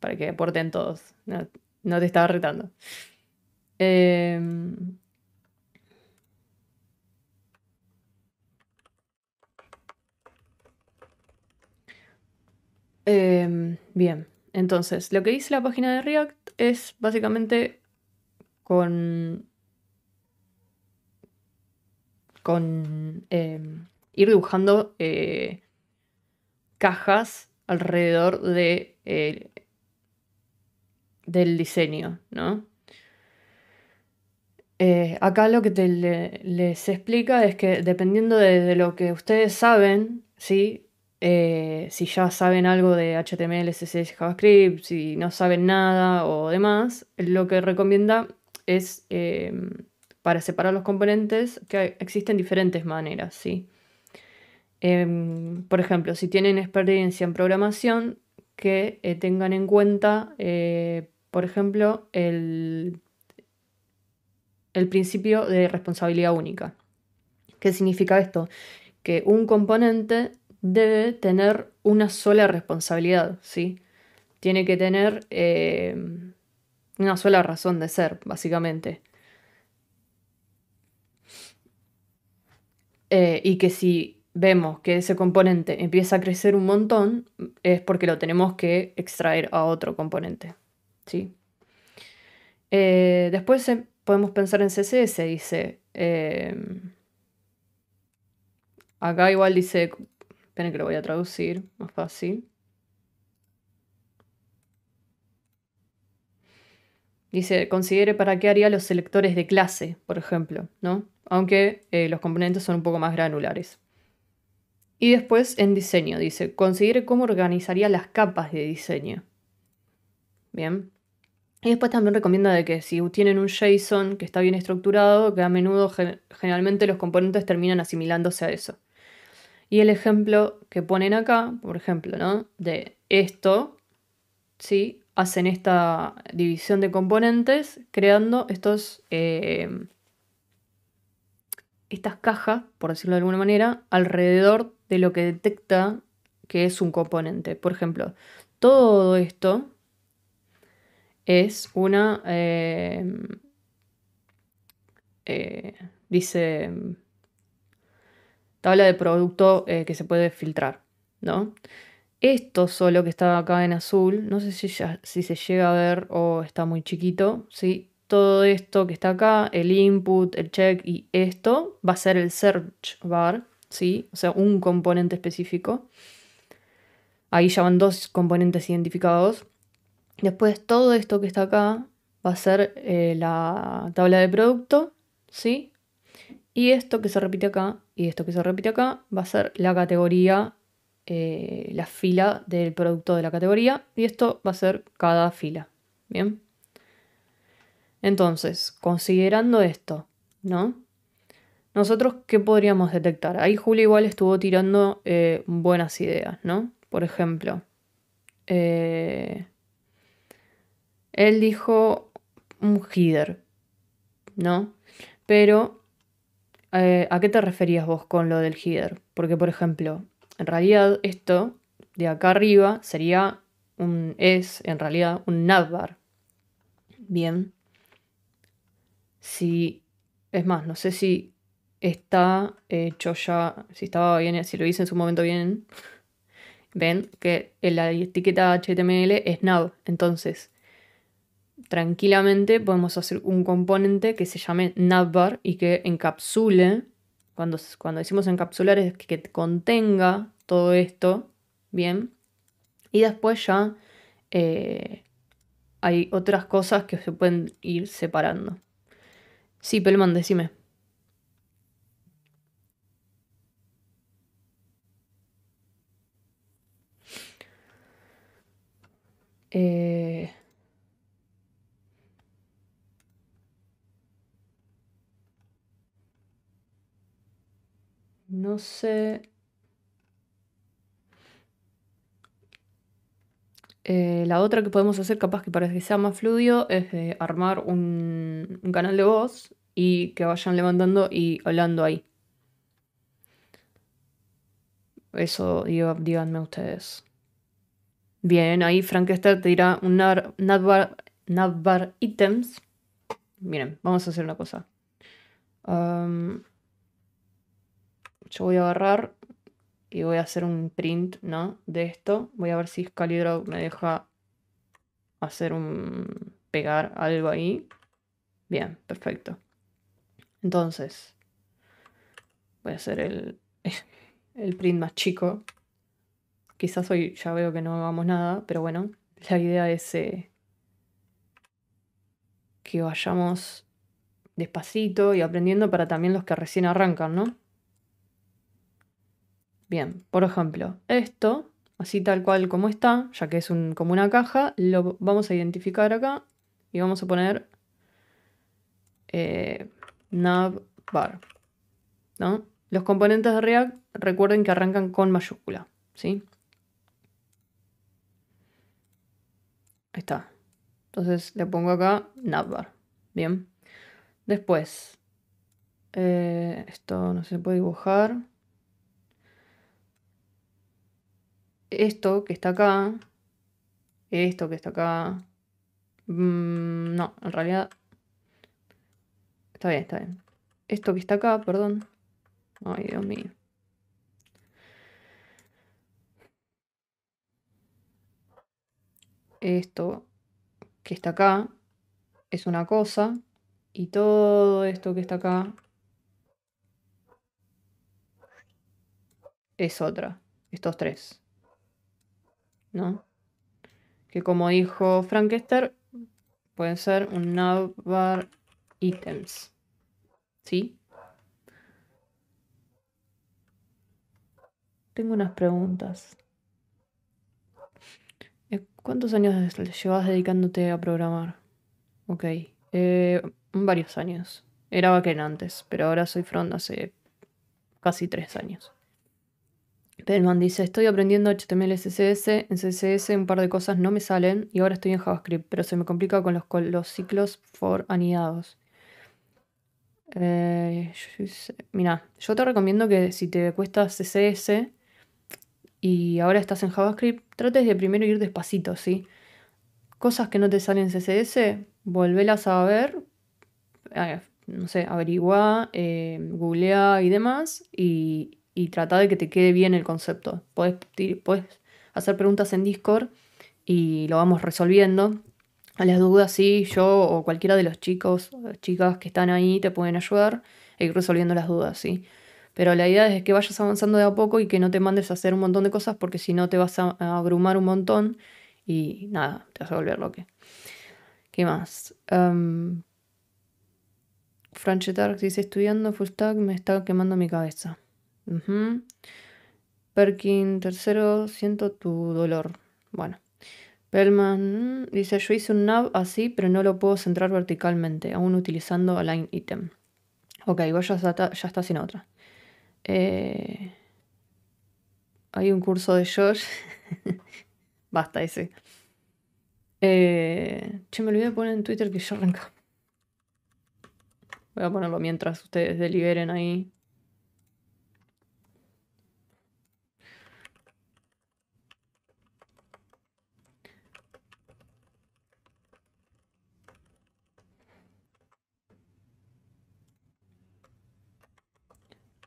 Speaker 1: para que aporten todos. No, te estaba retando. Em, em, bien, entonces, lo que dice la página de React es básicamente con, con em, ir dibujando eh, cajas alrededor de, eh, del diseño, ¿no? Eh, acá lo que les explica es que dependiendo de, lo que ustedes saben, ¿sí? Eh, si ya saben algo de HTML, CSS, JavaScript, si no saben nada o demás, lo que recomienda es para separar los componentes que existen diferentes maneras, ¿sí? Em, por ejemplo, si tienen experiencia en programación, que eh, tengan en cuenta, eh, por ejemplo, el, el principio de responsabilidad única. ¿Qué significa esto? Que un componente debe tener una sola responsabilidad, ¿sí? Tiene que tener em, una sola razón de ser, básicamente. Eh, y que si vemos que ese componente empieza a crecer un montón, es porque lo tenemos que extraer a otro componente. ¿sí? Eh, después eh, podemos pensar en CSS, dice... Em, acá igual dice... Esperen que lo voy a traducir, más fácil. Dice, considere para qué haría los selectores de clase, por ejemplo, ¿no? Aunque eh, los componentes son un poco más granulares. Y después en diseño, dice, considere cómo organizaría las capas de diseño. Bien. Y después también recomienda de que si tienen un JSON que está bien estructurado, que a menudo generalmente los componentes terminan asimilándose a eso. Y el ejemplo que ponen acá, por ejemplo, ¿no? De esto, ¿sí? Hacen esta división de componentes creando estos eh, estas cajas, por decirlo de alguna manera, alrededor de lo que detecta que es un componente. Por ejemplo, todo esto es una, em, eh, dice, tabla de producto eh, que se puede filtrar, ¿no? Esto solo que está acá en azul, no sé si, si se llega a ver o está muy chiquito, ¿sí? todo esto que está acá, el input, el check y esto, va a ser el search bar, ¿sí? O sea, un componente específico. Ahí ya van dos componentes identificados. Después todo esto que está acá va a ser eh, la tabla de producto, ¿sí? Y esto que se repite acá y esto que se repite acá va a ser la categoría, eh, la fila del producto de la categoría. Y esto va a ser cada fila, ¿bien? Entonces, considerando esto, ¿no? Nosotros, ¿qué podríamos detectar? Ahí Julio igual estuvo tirando eh, buenas ideas, ¿no? Por ejemplo, eh, él dijo un header, ¿no? Pero, eh, ¿a qué te referías vos con lo del header? Porque, por ejemplo, en realidad esto de acá arriba sería un, es en realidad un navbar. Bien. Si, es más, no sé si está hecho ya, si estaba bien, si lo hice en su momento bien. Ven que la etiqueta HTML es nav. Entonces, tranquilamente podemos hacer un componente que se llame navbar y que encapsule, cuando, cuando decimos encapsular es que contenga todo esto, bien. Y después ya eh, hay otras cosas que se pueden ir separando. Sí, Pelman, decime. Eh... No sé. Eh, la otra que podemos hacer, capaz que para que sea más fluido, es de armar un, un canal de voz y que vayan levantando y hablando ahí. Eso díganme ustedes. Bien, ahí Frankenstein te dirá un navbar, items. Miren, vamos a hacer una cosa. yo voy a agarrar y voy a hacer un print, ¿no? De esto. Voy a ver si Scalibro me deja hacer un... pegar algo ahí. Bien, perfecto. Entonces, voy a hacer el, el print más chico. Quizás hoy ya veo que no hagamos nada, pero bueno, la idea es eh, que vayamos despacito y aprendiendo para también los que recién arrancan, ¿no? Bien, por ejemplo, esto, así tal cual como está, ya que es como una caja, lo vamos a identificar acá y vamos a poner eh, navbar, ¿no? Los componentes de React recuerden que arrancan con mayúscula, ¿sí? Ahí está. Entonces le pongo acá navbar. Bien. Después, eh, esto no se puede dibujar. Esto que está acá, esto que está acá, mm, no, en realidad, está bien, está bien. Esto que está acá, perdón. Ay, Dios mío. Esto que está acá es una cosa y todo esto que está acá es otra. Estos tres. ¿No? Que como dijo Frankenstein, pueden ser un navbar items. ¿Sí? Tengo unas preguntas. Eh, ¿Cuántos años llevas dedicándote a programar? Ok. Eh, varios años. Era backend antes, pero ahora soy front hace casi tres años. Pellman dice, estoy aprendiendo HTML, CSS. En CSS un par de cosas no me salen y ahora estoy en JavaScript, pero se me complica con los, los ciclos for anidados. Eh, mira, yo te recomiendo que si te cuesta CSS, y ahora estás en JavaScript, trates de primero ir despacito, ¿sí? Cosas que no te salen en CSS, volvelas a ver, no sé, averigua, eh, googlea y demás, y, y trata de que te quede bien el concepto. Puedes, hacer preguntas en Discord y lo vamos resolviendo. A las dudas, sí, yo o cualquiera de los chicos chicas que están ahí te pueden ayudar a ir resolviendo las dudas, ¿sí? Pero la idea es que vayas avanzando de a poco y que no te mandes a hacer un montón de cosas porque si no te vas a, abrumar un montón y nada, te vas a volver loque. ¿Qué más? Um, dice estudiando full stack me está quemando mi cabeza. Perkin tercero, siento tu dolor. Bueno. Pellman mm, dice yo hice un nav así pero no lo puedo centrar verticalmente, aún utilizando align item. Ok, vos ya, ya estás otra. Eh, hay un curso de Josh. Basta ese. Eh, che, me olvidé de poner en Twitter que ya arranca. Voy a ponerlo mientras ustedes deliberen ahí.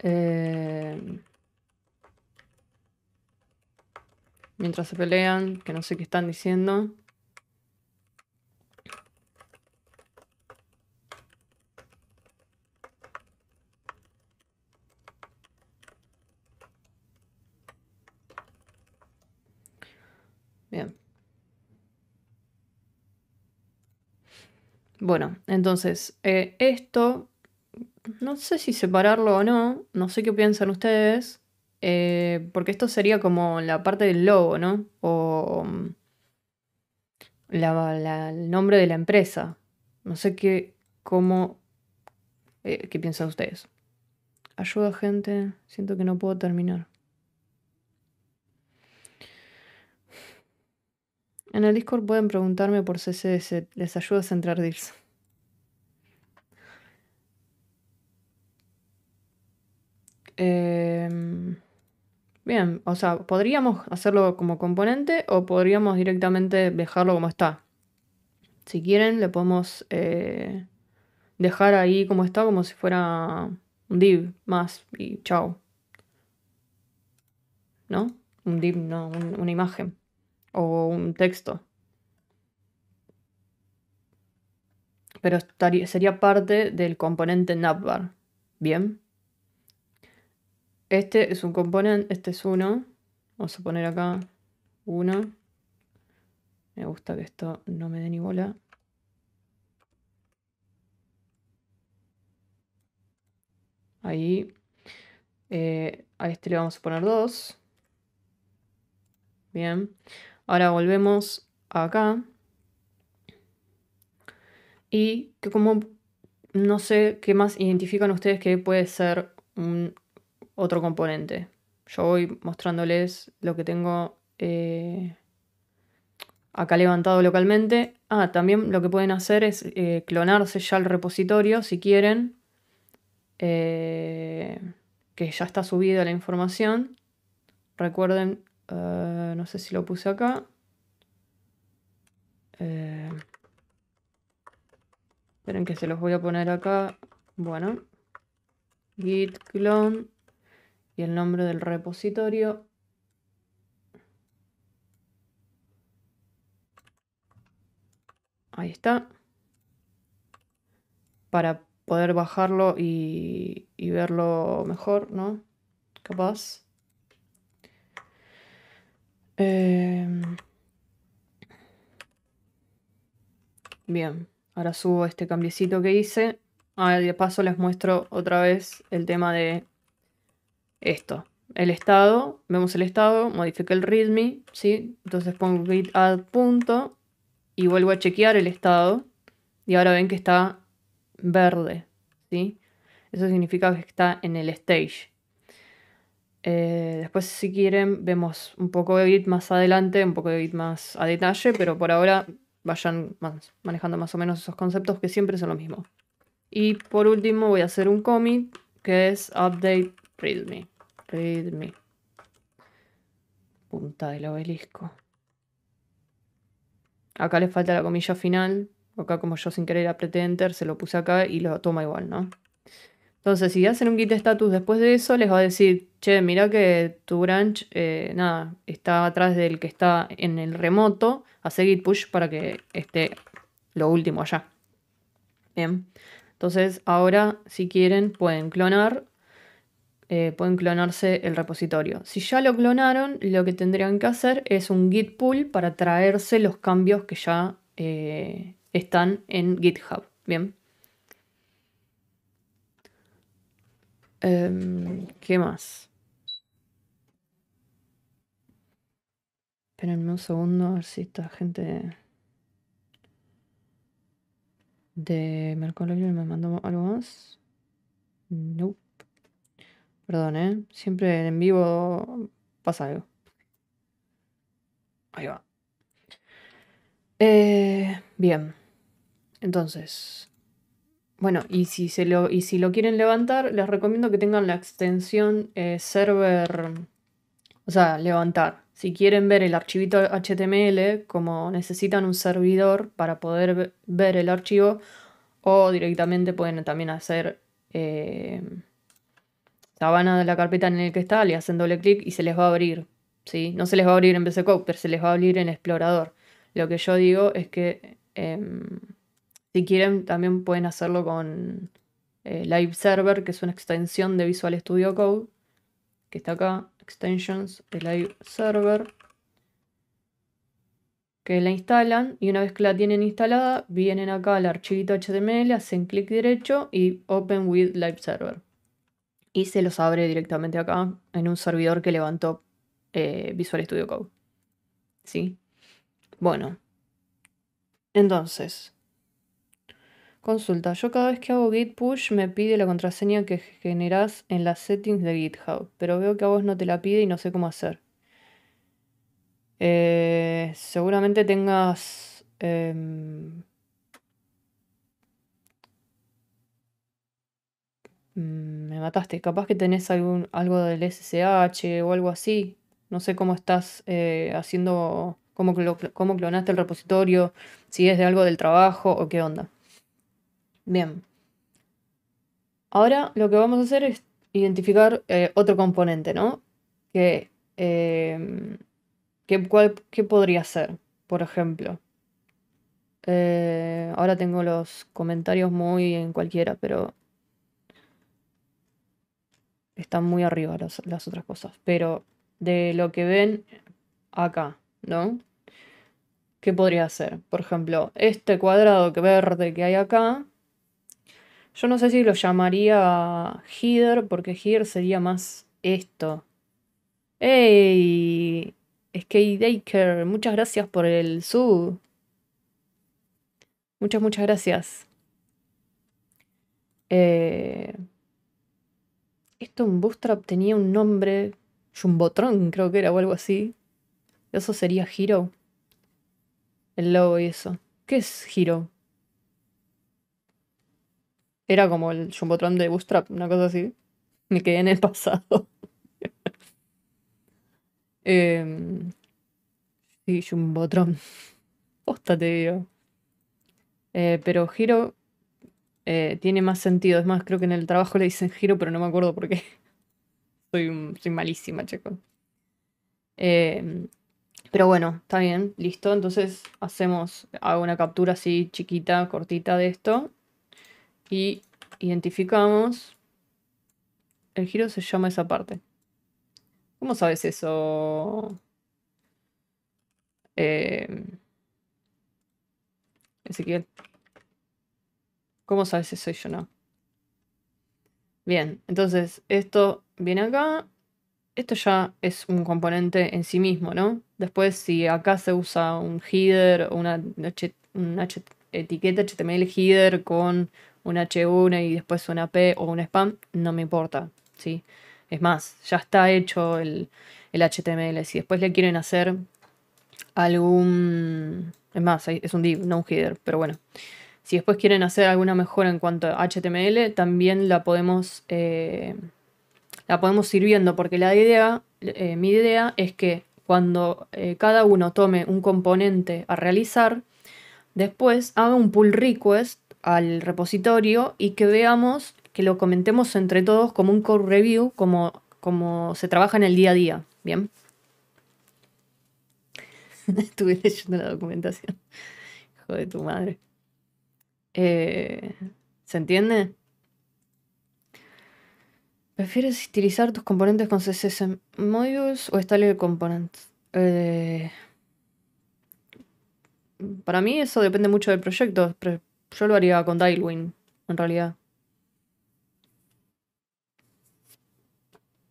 Speaker 1: Eh, mientras se pelean, que no sé qué están diciendo. Bien. Bueno, entonces, eh, esto no sé si separarlo o no, no sé qué piensan ustedes, eh, porque esto sería como la parte del logo, ¿no? O mm, el nombre de la empresa. No sé qué, cómo, eh, qué piensan ustedes. ayuda gente, siento que no puedo terminar. En el Discord pueden preguntarme por CSS, les ayuda a centrar deals. Em, bien, o sea, podríamos hacerlo como componente o podríamos directamente dejarlo como está. Si quieren, le podemos eh, dejar ahí como está, como si fuera un div más y chao. ¿No? Un div, no, una imagen o un texto. Pero estaría, sería parte del componente navbar. Bien. Este es un componente, este es uno. Vamos a poner acá uno. Me gusta que esto no me dé ni bola. Ahí. Eh, a este le vamos a poner dos. Bien. Ahora volvemos acá. Y que como no sé qué más identifican ustedes que puede ser un otro componente. Yo voy mostrándoles lo que tengo eh, acá levantado localmente. Ah, también lo que pueden hacer es eh, clonarse ya el repositorio si quieren. Eh, que ya está subida la información. Recuerden, no sé si lo puse acá. esperen que se los voy a poner acá. Bueno. Git clone y el nombre del repositorio. Ahí está. Para poder bajarlo y, verlo mejor, ¿no? Capaz. Em, bien, ahora subo este cambiecito que hice. Ahora de paso les muestro otra vez el tema de esto. El estado, vemos el estado, modifica el readme, ¿sí? Entonces pongo git add punto y vuelvo a chequear el estado y ahora ven que está verde, ¿sí? Eso significa que está en el stage. Eh, después, si quieren, vemos un poco de Git más adelante, un poco de Git más a detalle, pero por ahora vayan manejando más o menos esos conceptos que siempre son lo mismo. Y por último voy a hacer un commit que es update readme. Readme. Punta del obelisco. Acá le falta la comilla final. Acá como yo sin querer apreté enter, se lo puse acá y lo toma igual, ¿no? Entonces, si hacen un git status después de eso, les va a decir, che, mira que tu branch, eh, nada, está atrás del que está en el remoto, hace git push para que esté lo último allá. Bien. Entonces, ahora, si quieren, pueden clonar eh, pueden clonarse el repositorio. Si ya lo clonaron, lo que tendrían que hacer es un git pull para traerse los cambios que ya eh, están en GitHub. Bien. Em, ¿Qué más? Espérenme un segundo a ver si esta gente de Mercurial me mandó algo más. No. Perdón, ¿eh? Siempre en vivo pasa algo. Ahí va. Eh, bien. Entonces. Bueno, y si, se lo, y si lo quieren levantar, les recomiendo que tengan la extensión eh, server. O sea, levantar. Si quieren ver el archivito HTML, como necesitan un servidor para poder ver el archivo, o directamente pueden también hacer. Eh, van a la carpeta en la que está, le hacen doble clic y se les va a abrir. ¿sí? No se les va a abrir en BC Code, pero se les va a abrir en Explorador. Lo que yo digo es que em, si quieren también pueden hacerlo con eh, Live Server, que es una extensión de Visual Studio Code, que está acá, extensions de Live Server, que la instalan y una vez que la tienen instalada, vienen acá al archivito HTML, hacen clic derecho y Open with Live Server y se los abre directamente acá en un servidor que levantó eh, Visual Studio Code. ¿Sí? Bueno. Entonces, Consulta, yo cada vez que hago git push me pide la contraseña que generas en las settings de GitHub, pero veo que a vos no te la pide y no sé cómo hacer. Eh, seguramente tengas... Em, me mataste. Capaz que tenés algún, algo del SSH o algo así. No sé cómo estás eh, haciendo, cómo, cómo clonaste el repositorio, si es de algo del trabajo o qué onda. Bien. Ahora lo que vamos a hacer es identificar eh, otro componente, ¿no? Que, em, ¿qué podría ser? Por ejemplo. Eh, ahora tengo los comentarios muy en cualquiera, pero están muy arriba las otras cosas. Pero de lo que ven acá, ¿no? ¿Qué podría ser? Por ejemplo, este cuadrado que verde que hay acá yo no sé si lo llamaría header, porque header sería más esto. ¡Ey! Skate Daker, muchas gracias por el sub. Muchas, muchas gracias. Eh, esto Bootstrap tenía un nombre, Jumbotron creo que era o algo así. Eso sería Hero. El logo y eso. ¿Qué es Hero? Era como el Jumbotron de Bootstrap, una cosa así. Me quedé en el pasado. eh, sí, Jumbotron. Posta te digo. Eh, pero Giro eh, tiene más sentido. Es más, creo que en el trabajo le dicen Giro, pero no me acuerdo por qué. soy, soy malísima, chico. Eh, pero bueno, está bien, listo. Entonces hacemos, hago una captura así chiquita, cortita de esto y identificamos, el giro se llama esa parte. ¿Cómo sabes eso? Eh, Ezequiel. ¿Cómo sabes eso y yo no? Bien, entonces esto viene acá. Esto ya es un componente en sí mismo, ¿no? Después, si acá se usa un header o una, etiqueta HTML header con un H1 y después una P o un spam, no me importa, ¿sí? Es más, ya está hecho el, HTML. Si después le quieren hacer algún... Es más, es un div, no un header, pero bueno. Si después quieren hacer alguna mejora en cuanto a HTML, también la podemos, eh, la podemos ir viendo, porque la idea, eh, mi idea es que cuando eh, cada uno tome un componente a realizar, después haga un pull request al repositorio y que veamos, que lo comentemos entre todos como un core review, como, como se trabaja en el día a día. Bien. Estuve leyendo la documentación. Hijo de tu madre. Eh, ¿Se entiende? ¿Prefieres utilizar tus componentes con CSS Modules o Style Components? Eh, para mí eso depende mucho del proyecto. Yo lo haría con Tailwind, en realidad.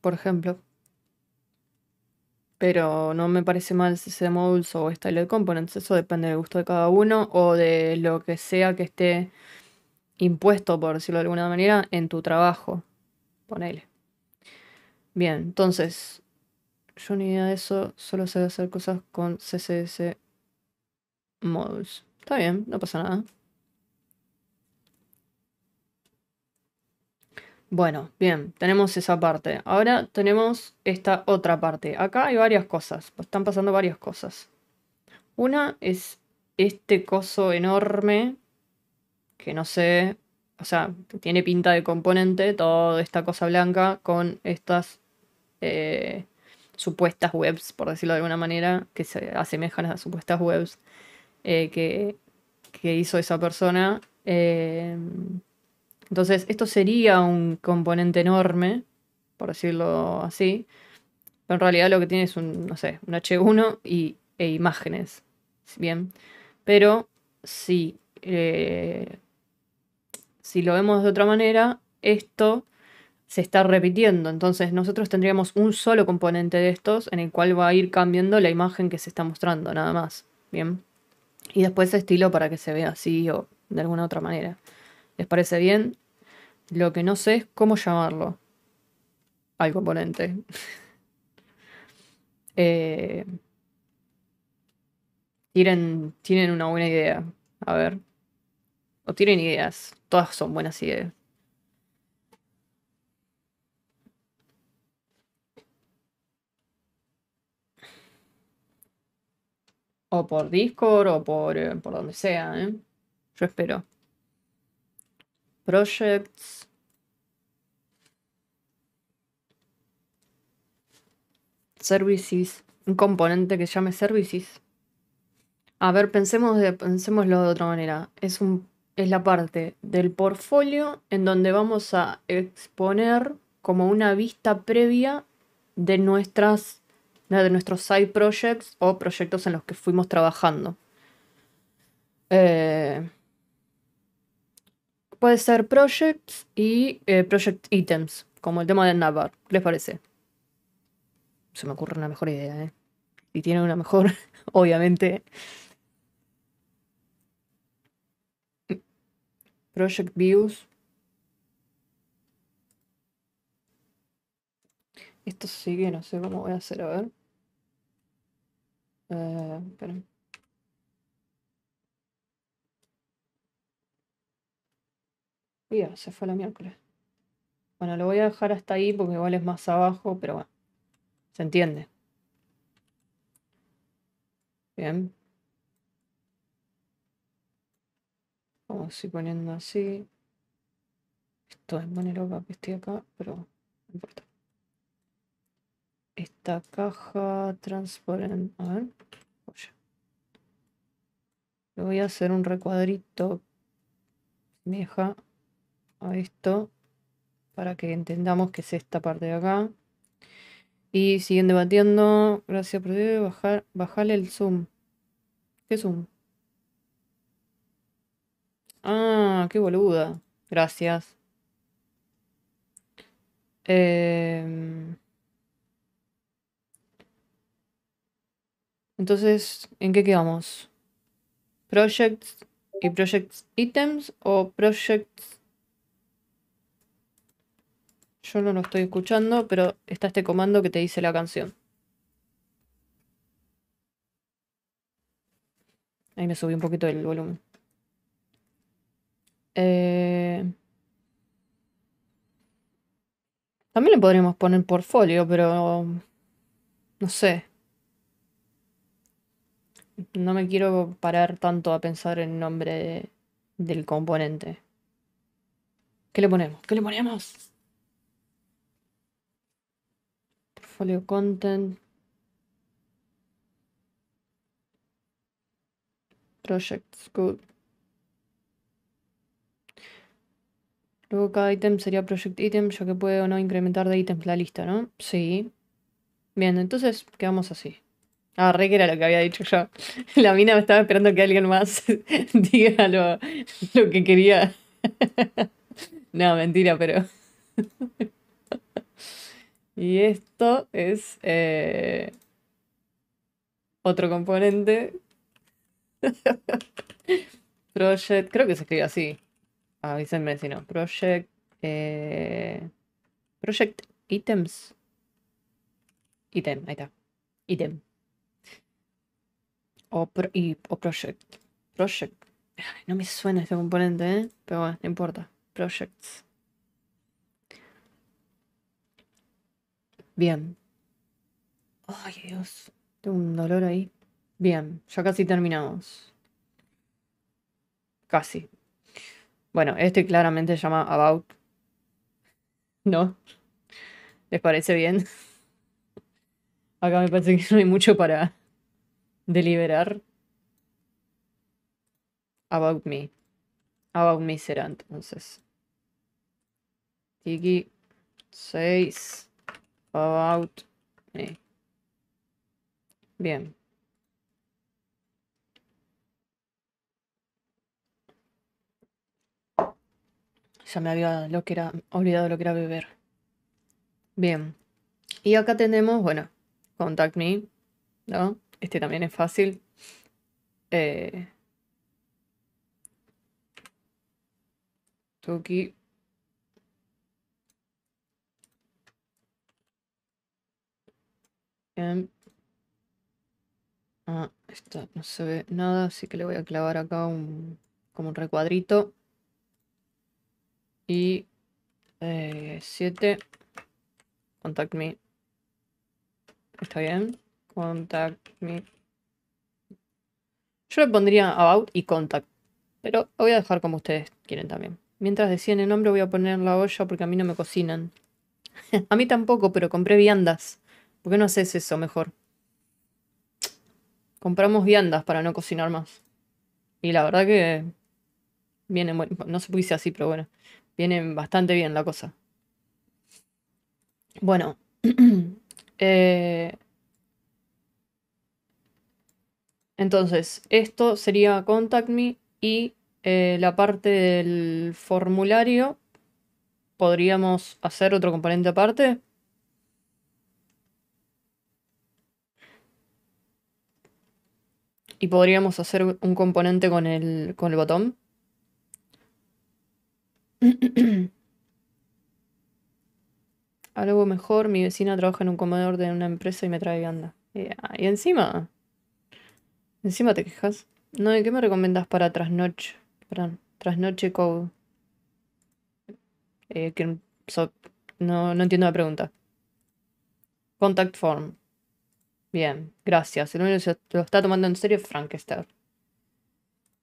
Speaker 1: Por ejemplo. Pero no me parece mal sea modules o style components. Eso depende del gusto de cada uno o de lo que sea que esté impuesto, por decirlo de alguna manera, en tu trabajo. Ponele. Bien, entonces, yo ni idea de eso, solo sé hacer cosas con CSS modules. Está bien, no pasa nada. Bueno, bien, tenemos esa parte. Ahora tenemos esta otra parte. Acá hay varias cosas, están pasando varias cosas. Una es este coso enorme, que no sé, o sea, tiene pinta de componente, toda esta cosa blanca con estas eh, supuestas webs, por decirlo de alguna manera, que se asemejan a supuestas webs eh, que, que, hizo esa persona. Eh, entonces, esto sería un componente enorme, por decirlo así. Pero en realidad lo que tiene es un, no sé, un H1 y, e imágenes. Bien. Pero si, eh, si lo vemos de otra manera, esto se está repitiendo. Entonces nosotros tendríamos un solo componente de estos en el cual va a ir cambiando la imagen que se está mostrando, nada más. Bien. Y después estilo para que se vea así o de alguna otra manera. ¿Les parece bien? Lo que no sé es cómo llamarlo al componente. eh, tienen, tienen una buena idea. A ver. O tienen ideas. Todas son buenas ideas. O por Discord o por, eh, por donde sea, ¿eh? Yo espero. Projects. Services. Un componente que se llame Services. A ver, pensemos de, pensémoslo de otra manera. Es, un, es la parte del portfolio en donde vamos a exponer como una vista previa de nuestras de nuestros side projects o proyectos en los que fuimos trabajando. Eh, puede ser projects y eh, project items, como el tema de Navar. ¿Qué les parece? Se me ocurre una mejor idea, ¿eh? Si tienen una mejor, obviamente. Project views. Esto sigue, no sé cómo voy a hacer, a ver. Eh, Ya, se fue la miércoles. Bueno, lo voy a dejar hasta ahí porque igual es más abajo, pero bueno, se entiende. Bien. Vamos a ir poniendo así. Esto es muy loca que estoy acá, pero no importa. Esta caja transparente. A ver. Le voy a hacer un recuadrito. Me deja a esto. Para que entendamos que es esta parte de acá. Y siguen debatiendo. Gracias por bajar, bajarle el zoom. ¿Qué zoom? Ah, qué boluda. Gracias. Eh... Entonces, ¿en qué quedamos? ¿Projects y Projects Items o Projects? Yo no lo estoy escuchando, pero está este comando que te dice la canción. Ahí me subí un poquito el volumen. Eh, también le podríamos poner portfolio, pero no sé. No me quiero parar tanto a pensar en nombre del componente. ¿Qué le ponemos? ¿Qué le ponemos? Portfolio content. Projects, good. Luego cada ítem sería project item, ya que puede o no incrementar de ítems la lista, ¿no? Sí. Bien, entonces quedamos así. Ah, re que era lo que había dicho yo. La mina me estaba esperando que alguien más diga lo, que quería. No, mentira, pero. Y esto es eh, otro componente. Project, creo que se escribe así. Avísenme si no. Project. Eh, project items. Item, ahí está. Item. O, y, o project. Project. no me suena este componente, ¿eh? Pero bueno, no importa. Projects. Bien. Ay, Dios. Tengo un dolor ahí. Bien, ya casi terminamos. Casi. Bueno, este claramente se llama About. ¿No? ¿Les parece bien? Acá me parece que no hay mucho para, deliberar about me. About me será entonces. Tiki says about me. Bien. Ya me había lo que era, olvidado lo que era beber. Bien. Y acá tenemos, bueno, contact me, ¿no? Este también es fácil. Eh, Tuki. Bien. Ah, esto no se ve nada, así que le voy a clavar acá un como un recuadrito. Y 7. Eh, contact me. Está bien. Contact me. Yo le pondría about y contact. Pero lo voy a dejar como ustedes quieren también. Mientras decían el nombre voy a poner la olla porque a mí no me cocinan. a mí tampoco, pero compré viandas. ¿Por qué no haces eso mejor? Compramos viandas para no cocinar más. Y la verdad que viene, no sé por qué así, pero bueno, viene bastante bien la cosa. Bueno, eh, entonces, esto sería Contact Me y eh, la parte del formulario, ¿podríamos hacer otro componente aparte? Y podríamos hacer un componente con el, con el botón. Algo mejor, mi vecina trabaja en un comedor de una empresa y me trae vianda. Y, y encima, encima te quejas. No, ¿y qué me recomiendas para trasnoche? Perdón, trasnoche code. Eh, no, no entiendo la pregunta. Contact form. Bien, gracias. El único que lo está tomando en serio es Frankester.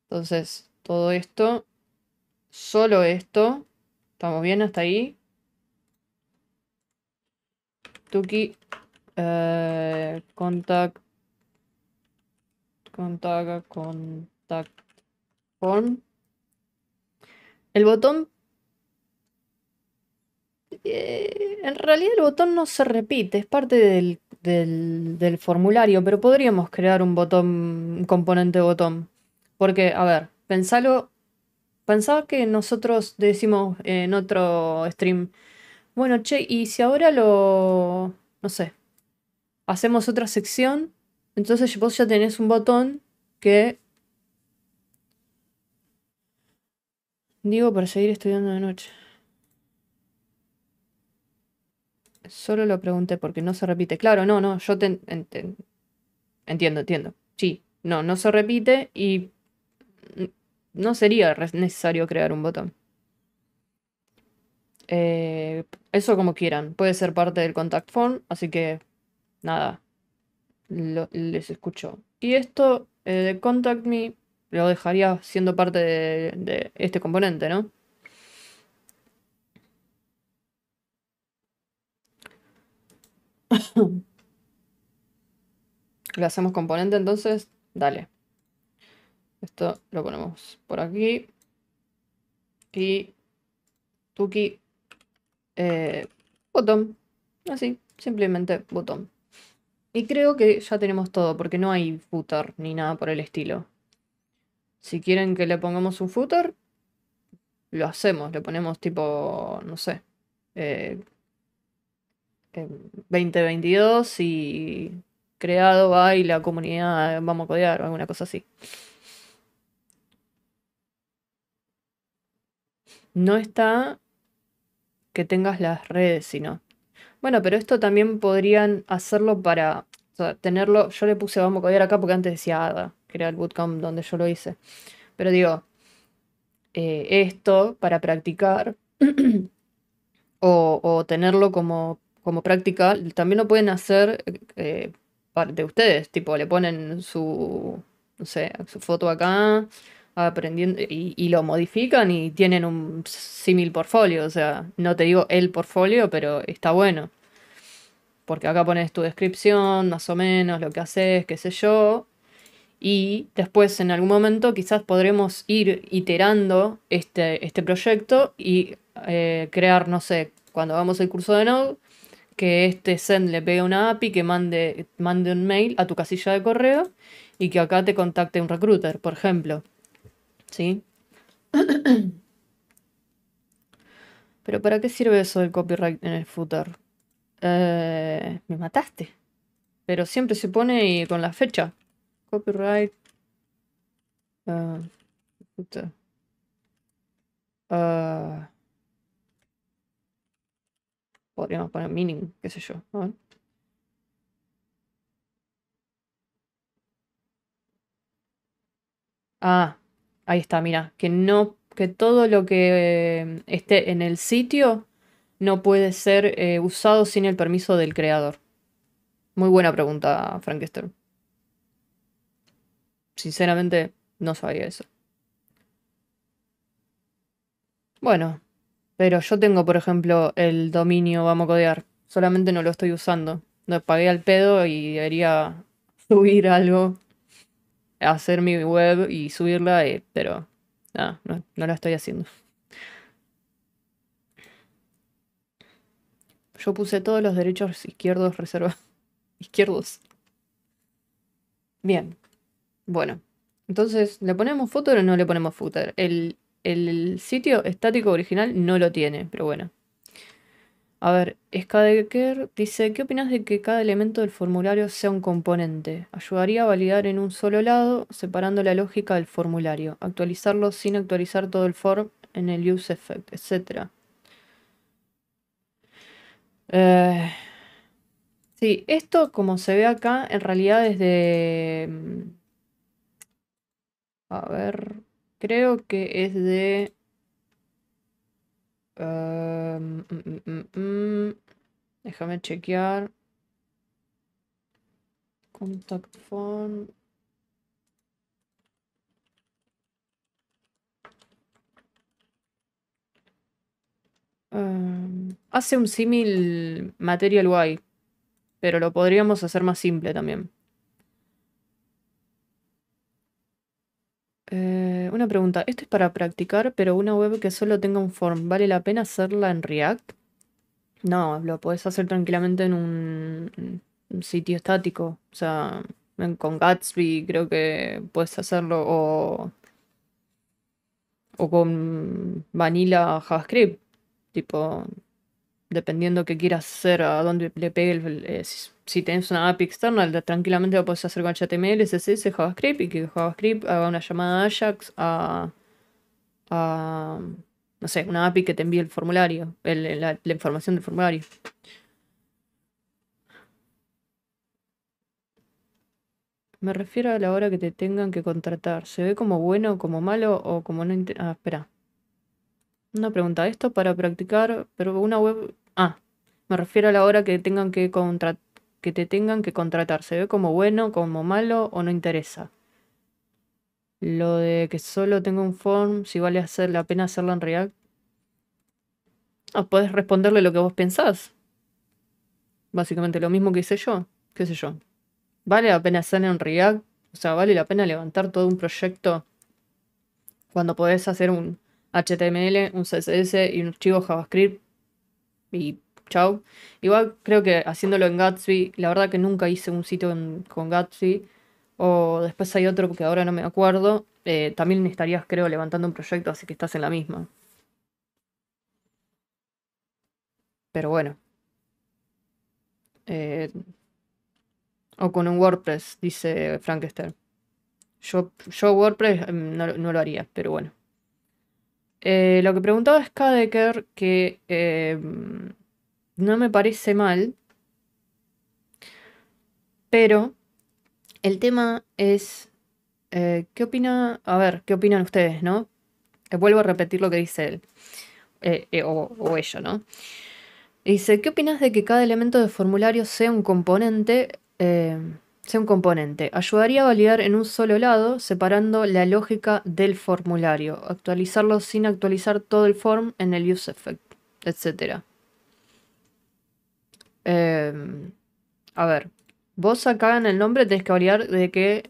Speaker 1: Entonces, todo esto, solo esto. ¿Estamos bien hasta ahí? Tuki. Eh, contact. Contact. Contact form. El botón eh, en realidad el botón no se repite, es parte del, del, formulario, pero podríamos crear un botón, un componente botón. Porque, a ver, pensalo, pensaba que nosotros decimos en otro stream, bueno, che, y si ahora lo, no sé, hacemos otra sección, entonces vos ya tenés un botón que... Digo para seguir estudiando de noche. Solo lo pregunté porque no se repite. Claro, no, no, yo te, entiendo, entiendo. Sí, no, no se repite y no sería necesario crear un botón. Eh, eso como quieran. Puede ser parte del contact form, así que nada, les escucho. Y esto eh, de contact me lo dejaría siendo parte de este componente, ¿no? Le hacemos componente entonces. Dale. Esto lo ponemos por aquí. Y Tuki. Eh, botón. Así, simplemente botón. Y creo que ya tenemos todo, porque no hay footer ni nada por el estilo. Si quieren que le pongamos un footer, lo hacemos. Le ponemos tipo, no sé, eh, 2022 y creado va y la comunidad vamos a codear o alguna cosa así. No está que tengas las redes, sino. Bueno, pero esto también podrían hacerlo para tenerlo. Yo le puse vamos a codear acá porque antes decía ADA, el bootcamp donde yo lo hice. Pero digo, eh, esto para practicar o tenerlo como como práctica, también lo pueden hacer eh, de ustedes, tipo, le ponen su, no sé, su foto acá, aprendiendo, y, lo modifican y tienen un símil portfolio, o sea, no te digo el portfolio, pero está bueno. Porque acá pones tu descripción, más o menos, lo que haces, qué sé yo. Y después en algún momento quizás podremos ir iterando este, este proyecto y eh, crear, no sé, cuando hagamos el curso de Node, que este send le pegue una API, que mande, mande un mail a tu casilla de correo y que acá te contacte un recruiter, por ejemplo. ¿Sí? Pero ¿para qué sirve eso del copyright en el footer? Eh, me mataste. Pero siempre se pone con la fecha. Copyright. Ah, podríamos poner meaning, qué sé yo. Ah, ahí está, mira, que no, que todo lo que eh, esté en el sitio no puede ser eh, usado sin el permiso del creador. Muy buena pregunta, Frankenstein. Sinceramente, no sabía eso. Bueno, pero yo tengo, por ejemplo, el dominio Vamos a Codear. Solamente no lo estoy usando. No pagué al pedo y debería subir algo, hacer mi web y subirla, eh, pero no, no la estoy haciendo. Yo puse todos los derechos izquierdos reservados. Izquierdos. Bien. Bueno. Entonces, ¿le ponemos footer o no le ponemos footer? El, el sitio estático original no lo tiene, pero bueno. A ver, Skadeker dice, ¿qué opinas de que cada elemento del formulario sea un componente? Ayudaría a validar en un solo lado, separando la lógica del formulario, actualizarlo sin actualizar todo el form en el use effect, etc. Eh, sí, esto como se ve acá, en realidad es de... Mm, a ver, creo que es de... Em, mm, mm, mm, déjame chequear. Contact phone. Hace un símil Material Y, pero lo podríamos hacer más simple también. Eh, una pregunta, esto es para practicar, pero una web que solo tenga un form, ¿vale la pena hacerla en React? No, lo puedes hacer tranquilamente en un, sitio estático. O sea, con Gatsby creo que puedes hacerlo o, o con Vanilla JavaScript. Tipo, dependiendo qué quieras hacer, a dónde le pegue el, eh, si, tienes una API externa, tranquilamente lo puedes hacer con HTML, CSS, JavaScript y que JavaScript haga una llamada a Ajax a, no sé, una API que te envíe el formulario, la, información del formulario. Me refiero a la hora que te tengan que contratar. ¿Se ve como bueno, como malo o como no? Ah, espera. Una pregunta. Esto para practicar, pero una web Ah, me refiero a la hora que tengan que que te tengan que contratar. ¿Se ve como bueno, como malo o no interesa? Lo de que solo tengo un form, si vale hacer la pena hacerlo en React. Ah, puedes responderle lo que vos pensás. Básicamente lo mismo que hice yo. ¿Qué sé yo? ¿Vale la pena hacerlo en React? O sea, ¿vale la pena levantar todo un proyecto cuando podés hacer un HTML, un CSS y un archivo JavaScript y chau. Igual creo que haciéndolo en Gatsby, la verdad que nunca hice un sitio con Gatsby. O después hay otro que ahora no me acuerdo. Eh, también estarías, creo, levantando un proyecto, así que estás en la misma. Pero bueno. Eh, o con un WordPress, dice Frankenstein. Yo, yo WordPress em, no, no, lo haría, pero bueno. Eh, lo que preguntaba Skadeker, que em, no me parece mal, pero el tema es, eh, ¿qué opina? A ver, ¿qué opinan ustedes, no? Eh, vuelvo a repetir lo que dice él, o, o ella, ¿no? Dice, ¿qué opinas de que cada elemento de formulario sea un componente sea un componente. Ayudaría a validar en un solo lado, separando la lógica del formulario, actualizarlo sin actualizar todo el form en el use effect, etc. Em, a ver, vos acá en el nombre tenés que validar de que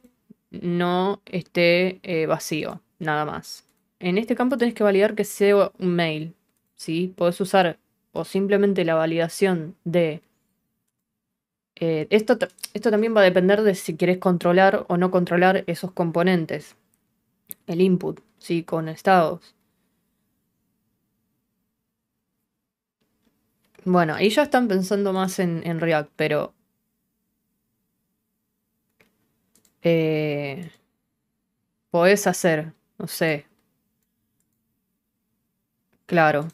Speaker 1: no esté eh, vacío, nada más. En este campo tenés que validar que sea un mail, ¿sí? Podés usar o simplemente la validación de eh, esto, esto también va a depender de si querés controlar o no controlar esos componentes. El input, ¿sí? Con estados. Bueno, ahí ya están pensando más en, React, pero... Eh, podés hacer, no sé, Claro.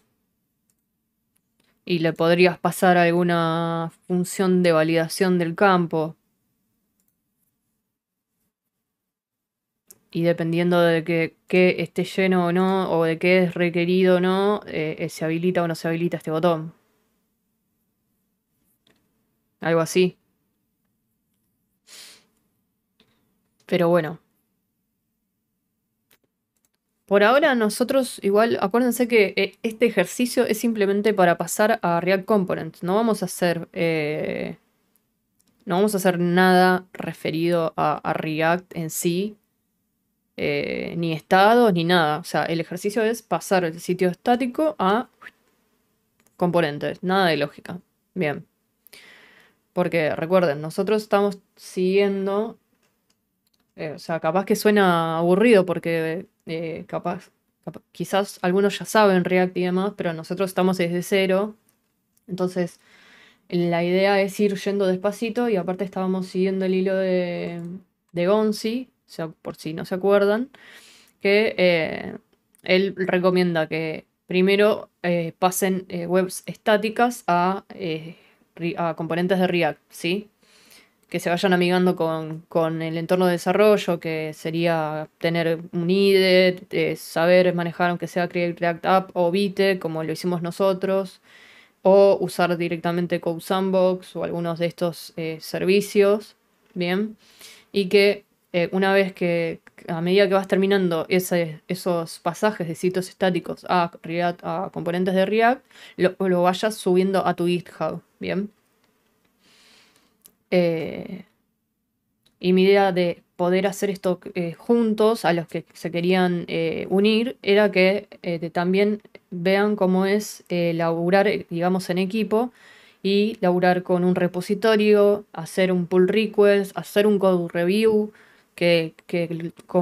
Speaker 1: Y le podrías pasar alguna función de validación del campo. Y dependiendo de que, esté lleno o no, o de qué es requerido o no, eh, se habilita o no se habilita este botón. Algo así. Pero bueno. Por ahora nosotros igual, acuérdense que eh, este ejercicio es simplemente para pasar a React Components. No vamos a hacer, eh, no vamos a hacer nada referido a, React en sí, eh, ni estados ni nada. O sea, el ejercicio es pasar el sitio estático a componentes, nada de lógica. Bien. Porque recuerden, nosotros estamos siguiendo, o sea, capaz que suena aburrido porque eh, capaz, quizás algunos ya saben React y demás, pero nosotros estamos desde cero. Entonces, la idea es ir yendo despacito y aparte estábamos siguiendo el hilo de, de Gonzi, o sea, por si no se acuerdan, que eh, él recomienda que primero eh, pasen webs estáticas a, a componentes de React, ¿sí? Que se vayan amigando con, el entorno de desarrollo, que sería tener un IDE, eh, saber manejar aunque sea Create React App o Vite, como lo hicimos nosotros, o usar directamente Code Sandbox o algunos de estos eh, servicios, ¿bien? Y que eh, una vez que, a medida que vas terminando esos pasajes de sitios estáticos a, a componentes de React, lo, lo vayas subiendo a tu GitHub, ¿bien? Eh, y mi idea de poder hacer esto eh, juntos, a los que se querían eh, unir, era que también vean cómo es laburar, digamos, en equipo y laburar con un repositorio, hacer un pull request, hacer un code review, que,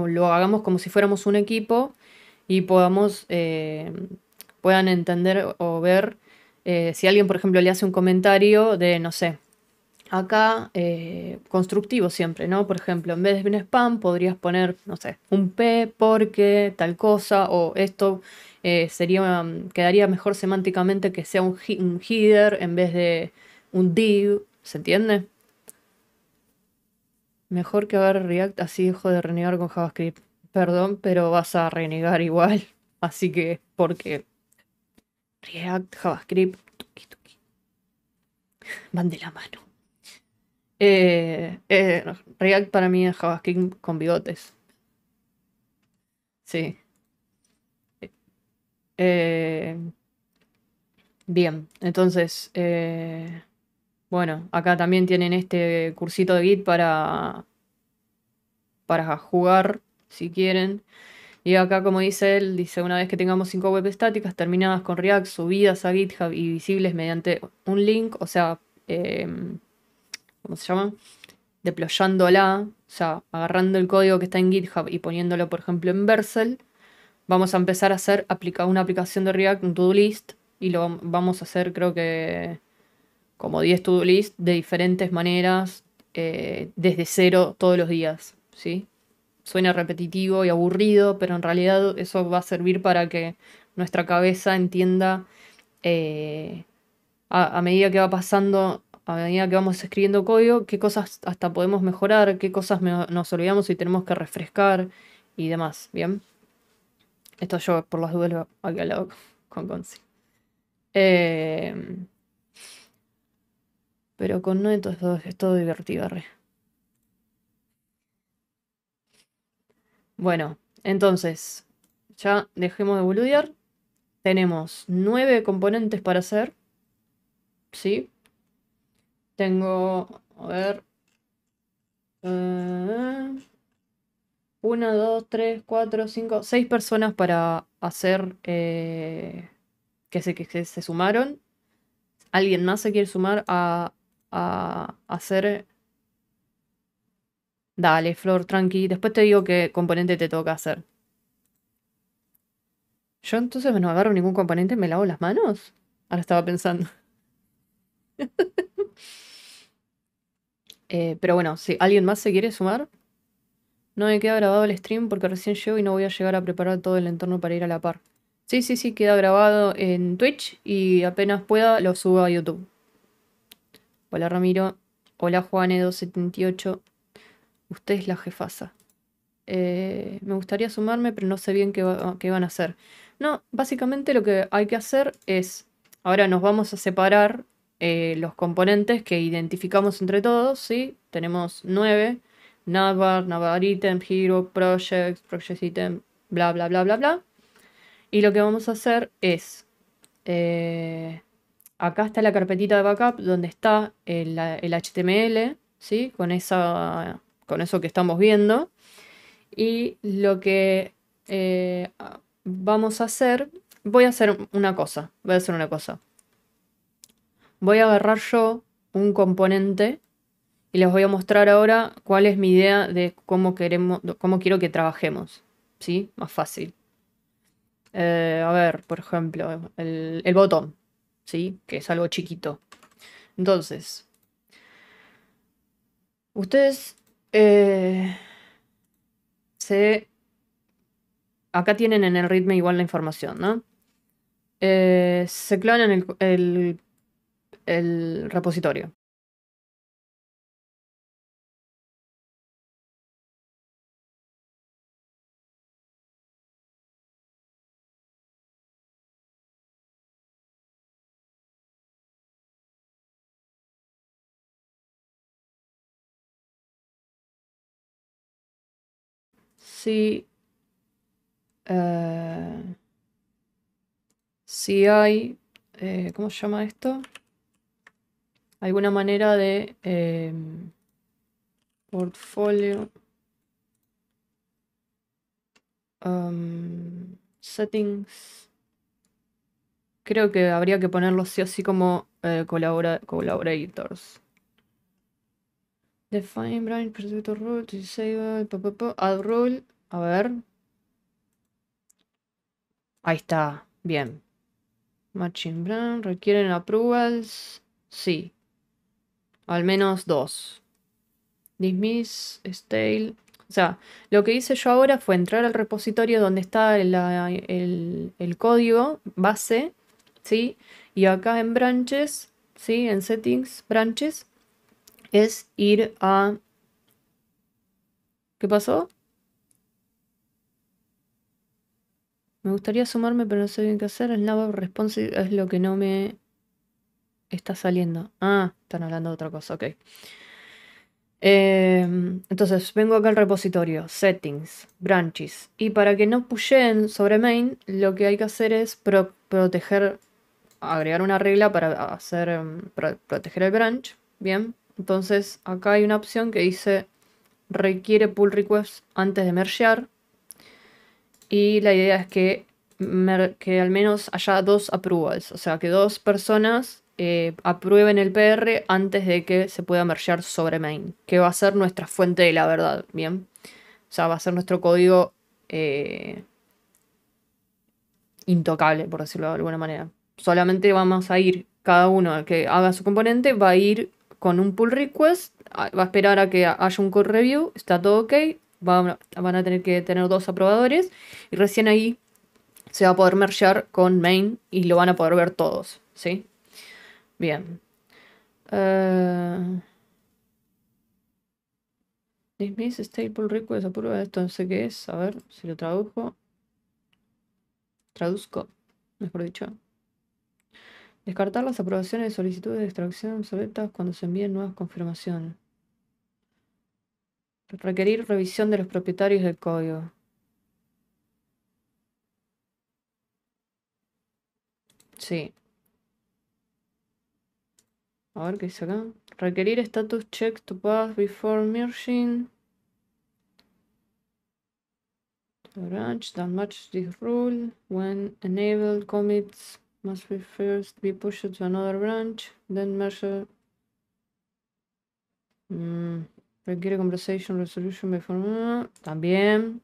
Speaker 1: lo hagamos como si fuéramos un equipo y podamos, puedan entender o ver si alguien, por ejemplo, le hace un comentario de, no sé, acá eh, constructivo siempre, ¿no? Por ejemplo, en vez de un spam podrías poner, no sé, un P porque tal cosa o esto eh, sería, quedaría mejor semánticamente que sea un, un, header en vez de un div, ¿se entiende? Mejor que ver React así dejo de renegar con JavaScript. Perdón, pero vas a renegar igual. Así que, porque React, JavaScript, tuki, tuki, van de la mano. Eh, eh, React para mí es JavaScript con bigotes. Sí. Eh, bien, entonces, bueno, acá también tienen este cursito de Git para, para jugar, si quieren. Y acá, como dice él, dice, una vez que tengamos cinco web estáticas terminadas con React, subidas a GitHub y visibles mediante un link, o sea, ¿cómo se llama? Deployándola, o sea, agarrando el código que está en GitHub y poniéndolo, por ejemplo, en Vercel, vamos a empezar a hacer una aplicación de React, un to-do list, y lo vamos a hacer, creo que, como 10 to-do list de diferentes maneras, eh, desde cero todos los días, ¿sí? Suena repetitivo y aburrido, pero en realidad eso va a servir para que nuestra cabeza entienda eh, a, medida que va pasando a medida que vamos escribiendo código, qué cosas hasta podemos mejorar, qué cosas nos olvidamos y tenemos que refrescar y demás, ¿bien? Esto yo por las dudas aquí al lado con Conci. Eh, pero con no entonces es todo divertido, re. Bueno, entonces, ya dejemos de boludear. Tenemos nueve componentes para hacer. ¿Sí? Tengo, a ver. Eh, una, dos, tres, cuatro, cinco, seis personas para hacer eh, que, se, que se sumaron. ¿Alguien más se quiere sumar a, a, hacer? Dale, Flor, tranqui. Después te digo qué componente te toca hacer. Yo entonces no agarro ningún componente, me lavo las manos. Ahora estaba pensando. Eh, pero bueno, si alguien más se quiere sumar, no me queda grabado el stream porque recién llego y no voy a llegar a preparar todo el entorno para ir a la par. Sí, sí, sí, queda grabado en Twitch y apenas pueda lo subo a YouTube. Hola Ramiro. Hola Juane278. Usted es la jefasa. Eh, me gustaría sumarme, pero no sé bien qué, van a hacer. No, básicamente lo que hay que hacer es, ahora nos vamos a separar eh, los componentes que identificamos entre todos, ¿sí? Tenemos nueve, navbar, navbar item, hero, project, project item, bla, bla, bla, bla, bla. Y lo que vamos a hacer es, eh, acá está la carpetita de backup donde está el, HTML, ¿sí? Con, esa, con eso que estamos viendo. Y lo que eh, vamos a hacer, voy a hacer una cosa, voy a hacer una cosa. Voy a agarrar yo un componente y les voy a mostrar ahora cuál es mi idea de cómo queremos, cómo quiero que trabajemos, ¿sí? Más fácil. Eh, a ver, por ejemplo, el, botón, ¿sí? Que es algo chiquito. Entonces, ustedes eh, se... Acá tienen en el ritmo igual la información, ¿no? Eh, se clonan el, el, el repositorio. si, eh, si hay, eh, ¿cómo se llama esto? Alguna manera de eh, portfolio um, settings. Creo que habría que ponerlo sí así como colabora collaborators. Define branch, protector rule, disable, add rule. A ver. Ahí está. Bien. Matching brand. ¿Requieren approvals? Sí. Al menos dos. Dismiss, stale. O sea, lo que hice yo ahora fue entrar al repositorio donde está el, el, código base, ¿sí? Y acá en branches, ¿sí? En settings, branches, es ir a... ¿Qué pasó? Me gustaría sumarme, pero no sé bien qué hacer. El Nav Responsive es lo que no me está saliendo. Ah, están hablando de otra cosa, ok. Em, entonces, vengo acá al repositorio, Settings, Branches. Y para que no pushen sobre main, lo que hay que hacer es proteger, agregar una regla para hacer em, proteger el branch. Bien, entonces acá hay una opción que dice requiere pull request antes de mergear. Y la idea es que, que al menos haya dos approvals, o sea que dos personas eh, aprueben el PR antes de que se pueda mergear sobre main, que va a ser nuestra fuente de la verdad, ¿bien? O sea, va a ser nuestro código eh, intocable, por decirlo de alguna manera. Solamente vamos a ir, cada uno que haga su componente va a ir con un pull request, va a esperar a que haya un code review, está todo ok, van a tener que tener dos aprobadores y recién ahí se va a poder mergear con main y lo van a poder ver todos, ¿sí? Bien. Uh... Dismiss state pull request aprueba esto, no sé qué es, a ver si lo tradujo. Traduzco, mejor dicho. Descartar las aprobaciones de solicitudes de extracción obsoletas cuando se envíen nuevas confirmaciones. Requerir revisión de los propietarios del código. Sí. A ver qué dice acá. Requerir status check to pass before merging. branch that match this rule when enabled commits Must be first be pushed to another branch, then measure. Mm, requiere conversation resolution before. También.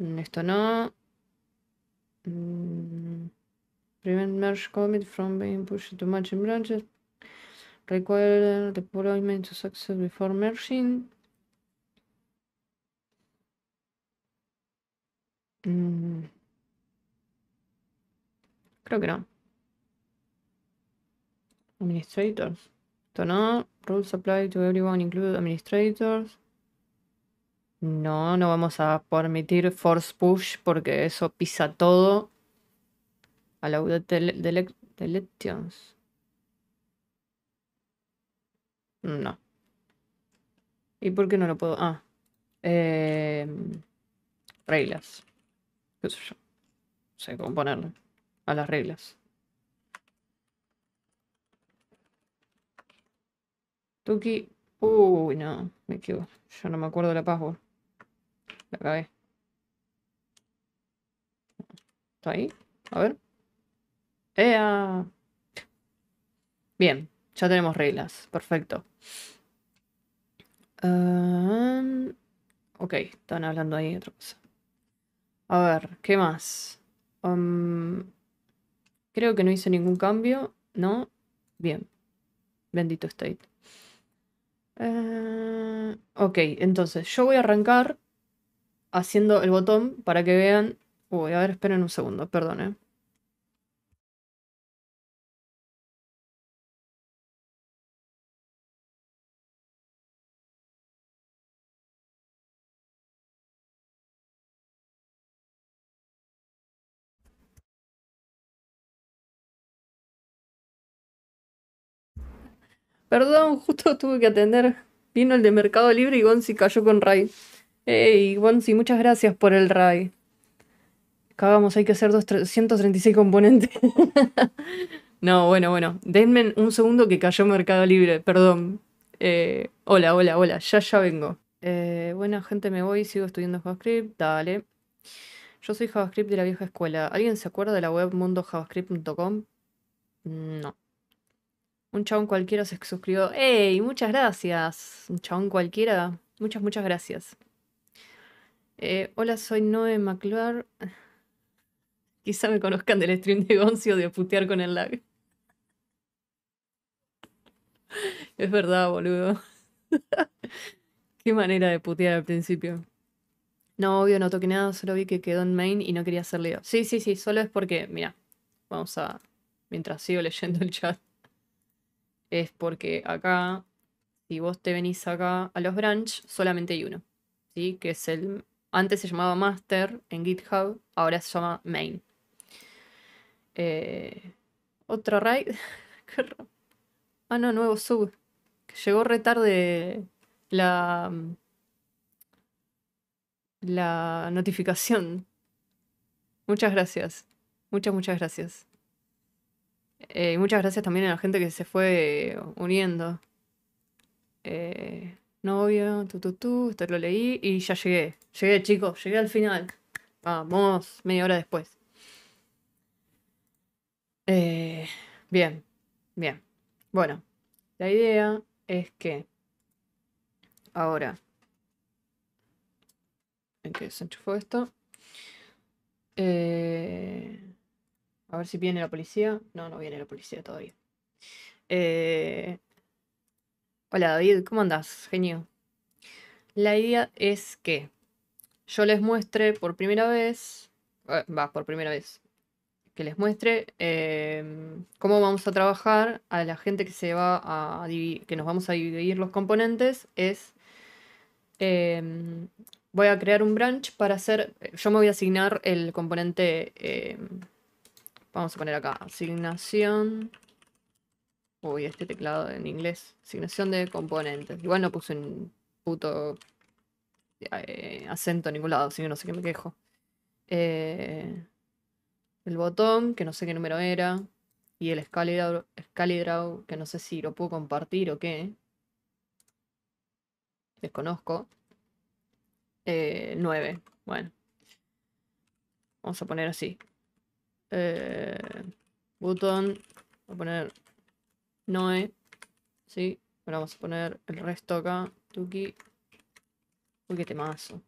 Speaker 1: Mm, esto no. Mm, prevent merge commit from being pushed to matching branches. Require deployment to success before merging. Mm. Creo que no. Administrators. Esto no. Rules apply to everyone, include administrators. No, no vamos a permitir force push porque eso pisa todo. Allow the elections. No. ¿Y por qué no lo puedo? Ah. Eh, reglas. ¿Qué sé yo? No sé cómo ponerle a las reglas. Tuki. Uy, no. Me equivoco. Yo no me acuerdo la password. La acabé. ¿Está ahí? A ver. ¡Ea! Bien. Ya tenemos reglas. Perfecto. ok, están hablando ahí otra cosa. A ver, ¿qué más? creo que no hice ningún cambio. ¿No? Bien. Bendito state. Eh, ok, entonces yo voy a arrancar haciendo el botón para que vean... Uy, a ver, esperen un segundo, perdón, Perdón, justo tuve que atender. Vino el de Mercado Libre y Gonzi cayó con Ray. Ey, Gonzi, muchas gracias por el Ray. Cagamos, hay que hacer 236 componentes. no, bueno, bueno. Denme un segundo que cayó Mercado Libre, perdón. Eh, hola, hola, hola, ya, ya vengo. Eh, buena gente, me voy, sigo estudiando JavaScript, dale. Yo soy JavaScript de la vieja escuela. ¿Alguien se acuerda de la web mundojavascript.com? No. Un chabón cualquiera se suscribió. ¡Ey! Muchas gracias. Un chabón cualquiera. Muchas, muchas gracias. Eh, hola, soy Noé McClure. Quizá me conozcan del stream de Goncio de putear con el lag. Es verdad, boludo. Qué manera de putear al principio. No, obvio, no toqué nada, solo vi que quedó en main y no quería hacer lío. Sí, sí, sí, solo es porque, mira, vamos a. Mientras sigo leyendo el chat es porque acá, si vos te venís acá a los branch, solamente hay uno. ¿sí? Que es el. Antes se llamaba master en GitHub, ahora se llama main. Eh, otro raid. ah, no, nuevo sub. Llegó retarde la. La notificación. Muchas gracias. Muchas, muchas gracias. Eh, muchas gracias también a la gente que se fue uniendo. Eh, novio, tú, tú, tú, esto lo leí y ya llegué. Llegué, chicos, llegué al final. Vamos, media hora después. Eh, bien, bien. Bueno, la idea es que ahora en que se enchufó esto. Eh, a ver si viene la policía. No, no viene la policía todavía. Eh, hola David, ¿cómo andas? Genio. La idea es que yo les muestre por primera vez, eh, va, por primera vez, que les muestre em, cómo vamos a trabajar a la gente que se va a que nos vamos a dividir los componentes es em, voy a crear un branch para hacer, yo me voy a asignar el componente em, Vamos a poner acá, asignación. Uy, este teclado en inglés. Asignación de componentes. Igual no puse un puto eh, acento en ningún lado, así que no sé qué me quejo. Eh, el botón, que no sé qué número era. Y el Scalidraw, que no sé si lo puedo compartir o qué. Desconozco. 9. Eh, bueno. Vamos a poner así. Eh, botón. Voy a poner Noe. Sí. Ahora vamos a poner el resto acá. Tuki. Uy, qué temazo.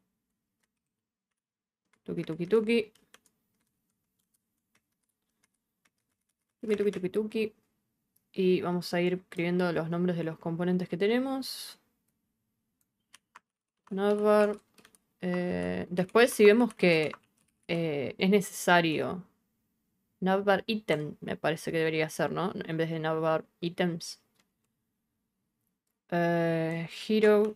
Speaker 1: Tuki, tuki, tuki. Tuki, tuki, tuki, tuki. Y vamos a ir escribiendo los nombres de los componentes que tenemos. Eh, después, si vemos que eh, es necesario Navbar item me parece que debería ser, ¿no? En vez de navbar items. Eh, hero.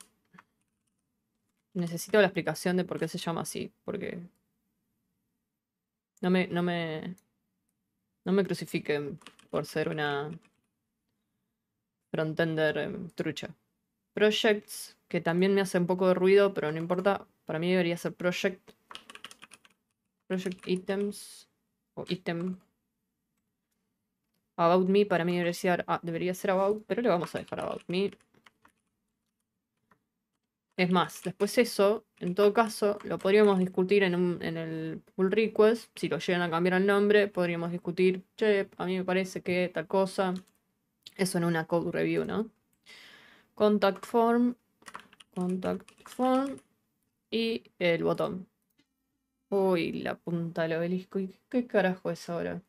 Speaker 1: Necesito la explicación de por qué se llama así, porque no me, no me, no me crucifiquen por ser una frontender em, trucha. Projects, que también me hace un poco de ruido, pero no importa. Para mí debería ser project. Project items. O item. About me, para mí debería ser, ah, debería ser about, pero le vamos a dejar about me. Es más, después eso, en todo caso, lo podríamos discutir en, el pull request. Si lo llegan a cambiar el nombre, podríamos discutir, che, a mí me parece que tal cosa. Eso en una code review, ¿no? Contact form, contact form y el botón. Uy, la punta del obelisco. ¿Y qué carajo es ahora?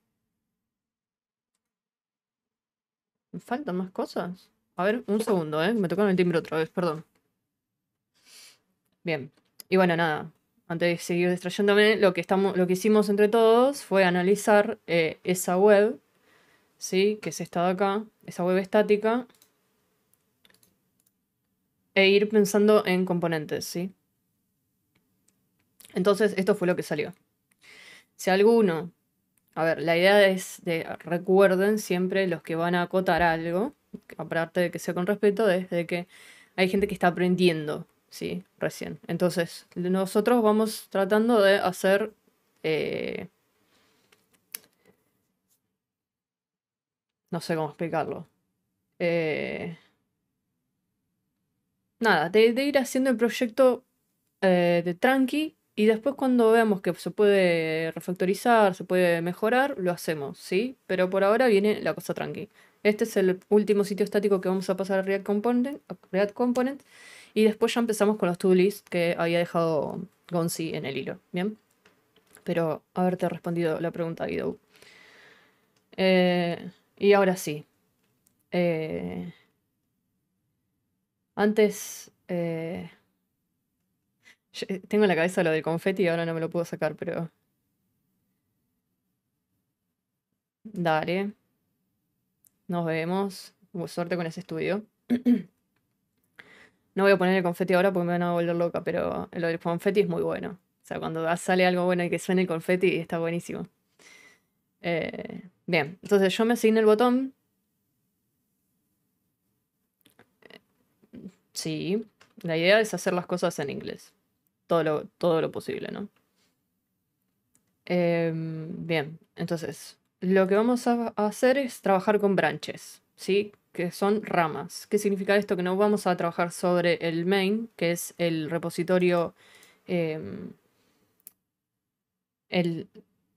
Speaker 1: ¿Me faltan más cosas? A ver, un segundo, ¿eh? Me tocaron el timbre otra vez, perdón. Bien. Y bueno, nada. Antes de seguir distrayéndome, lo que, estamos, lo que hicimos entre todos fue analizar eh, esa web, ¿sí? Que es esta de acá, esa web estática, e ir pensando en componentes, ¿sí? Entonces, esto fue lo que salió. Si alguno, a ver, la idea es de, recuerden siempre los que van a acotar algo, aparte de que sea con respeto, es de que hay gente que está aprendiendo, Sí, recién. Entonces, nosotros vamos tratando de hacer... Eh, no sé cómo explicarlo. Eh, nada, de, ir haciendo el proyecto eh, de tranqui y después cuando veamos que se puede refactorizar, se puede mejorar, lo hacemos, ¿sí? Pero por ahora viene la cosa tranqui. Este es el último sitio estático que vamos a pasar a React Component. React Component y después ya empezamos con los to que había dejado Gonzi en el hilo. Bien. Pero haberte respondido la pregunta, Guido. Eh, y ahora sí. Eh, antes. Eh, tengo en la cabeza lo del confeti y ahora no me lo puedo sacar, pero. Dale. Nos vemos. Suerte con ese estudio. No voy a poner el confeti ahora porque me van a volver loca, pero lo del confeti es muy bueno. O sea, cuando sale algo bueno y que suene el confeti, está buenísimo. Eh, bien, entonces yo me asigno el botón. Sí, la idea es hacer las cosas en inglés. Todo lo, todo lo posible, ¿no? Em, bien, entonces, lo que vamos a hacer es trabajar con branches, ¿sí? que son ramas. ¿Qué significa esto? Que no vamos a trabajar sobre el main, que es el repositorio em, el,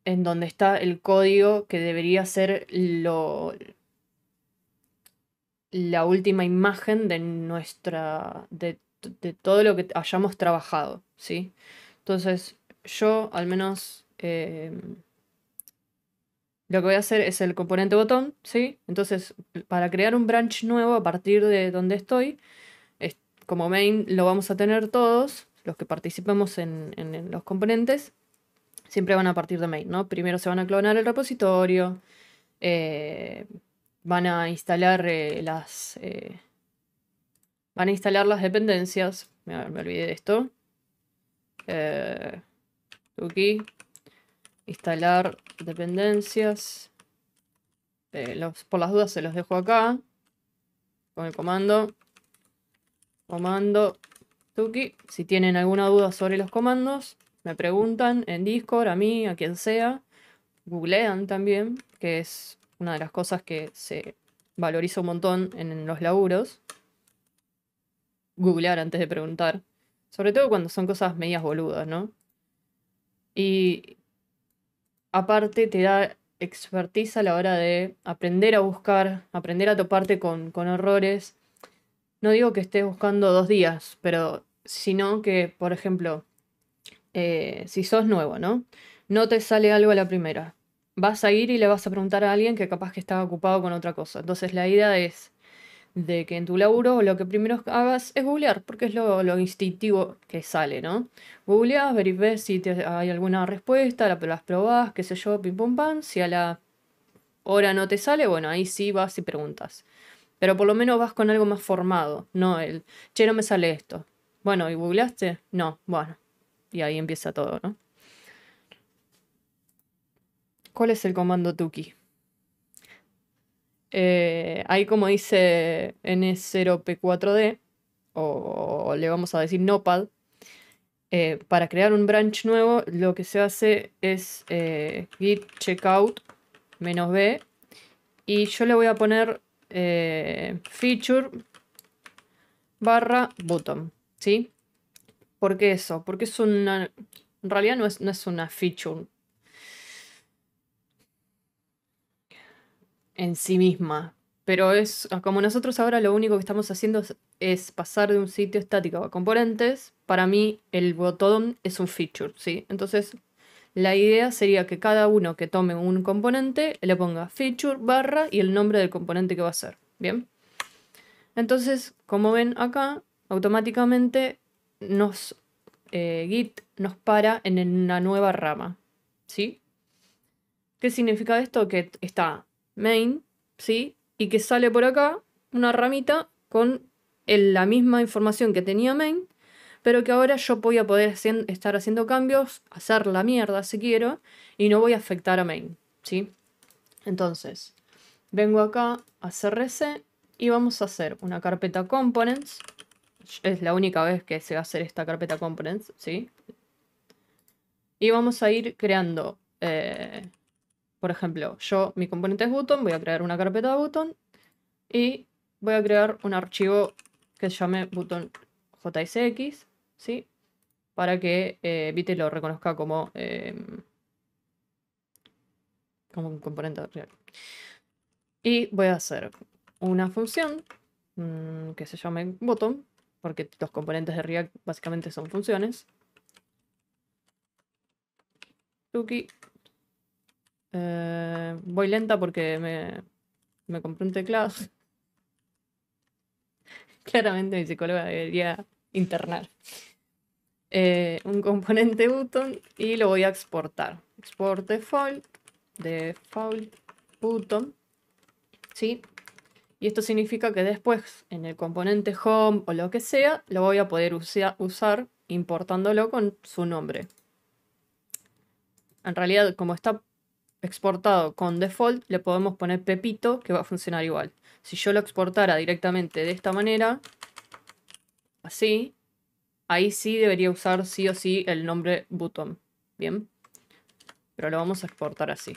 Speaker 1: en donde está el código que debería ser lo, la última imagen de nuestra. de, todo lo que hayamos trabajado. ¿Sí? Entonces, yo al menos. Em, lo que voy a hacer es el componente botón, ¿sí? Entonces, para crear un branch nuevo a partir de donde estoy, como main lo vamos a tener todos, los que participemos en, los componentes, siempre van a partir de main, ¿no? Primero se van a clonar el repositorio, eh, van a instalar eh, las... Eh, van a instalar las dependencias, me olvidé de esto. Aquí instalar dependencias. Eh, por las dudas se los dejo acá. Con el comando. Comando Tuki. Si tienen alguna duda sobre los comandos, me preguntan en Discord, a mí, a quien sea. Googlean también, que es una de las cosas que se valoriza un montón en los laburos. Googlear antes de preguntar. Sobre todo cuando son cosas medias boludas, ¿no? Y aparte te da expertise a la hora de aprender a buscar, aprender a toparte con, con errores. No digo que estés buscando dos días, pero sino que, por ejemplo, eh, si sos nuevo, ¿no? No te sale algo a la primera. Vas a ir y le vas a preguntar a alguien que capaz que estaba ocupado con otra cosa. Entonces la idea es de que en tu laburo lo que primero hagas es googlear, porque es lo, instintivo que sale, ¿no? Googleas, ves si hay alguna respuesta, la, las probás, qué sé yo, pim pum pam. Si a la hora no te sale, bueno, ahí sí vas y preguntas. Pero por lo menos vas con algo más formado, no el, che, no me sale esto. Bueno, ¿y googleaste? No, bueno. Y ahí empieza todo, ¿no? ¿Cuál es el comando Tuki? Eh, ahí como dice N0P4D, o le vamos a decir Nopad, eh, para crear un branch nuevo lo que se hace es eh, git checkout "-b", y yo le voy a poner feature barra button, ¿sí? ¿Por qué eso? Porque es una... En realidad no es, no es una feature, en sí misma. Pero es como nosotros ahora lo único que estamos haciendo es, pasar de un sitio estático a componentes. Para mí el botón es un feature, ¿sí? Entonces la idea sería que cada uno que tome un componente le ponga feature barra y el nombre del componente que va a ser. ¿Bien? Entonces, como ven acá, automáticamente nos eh, Git nos para en una nueva rama. ¿Sí? ¿Qué significa esto? Que está main, ¿sí? Y que sale por acá una ramita con la misma información que tenía main, pero que ahora yo voy a poder estar haciendo cambios, hacer la mierda si quiero, y no voy a afectar a main, ¿sí? Entonces, vengo acá a CRC y vamos a hacer una carpeta components. Es la única vez que se va a hacer esta carpeta components, ¿sí? Y vamos a ir creando eh, por ejemplo, yo, mi componente es button, voy a crear una carpeta button y voy a crear un archivo que se llame button JSX, ¿sí? Para que eh, lo reconozca como, em, como un componente real. Y voy a hacer una función mm, que se llame button, porque los componentes de React básicamente son funciones. Tuki eh, voy lenta porque me, me compré un teclado. Claramente mi psicóloga debería internar. Eh, un componente button y lo voy a exportar. Export default, default button. ¿Sí? Y esto significa que después en el componente home o lo que sea, lo voy a poder usar importándolo con su nombre. En realidad, como está exportado con default, le podemos poner Pepito, que va a funcionar igual. Si yo lo exportara directamente de esta manera, así, ahí sí debería usar sí o sí el nombre button. Bien. Pero lo vamos a exportar así.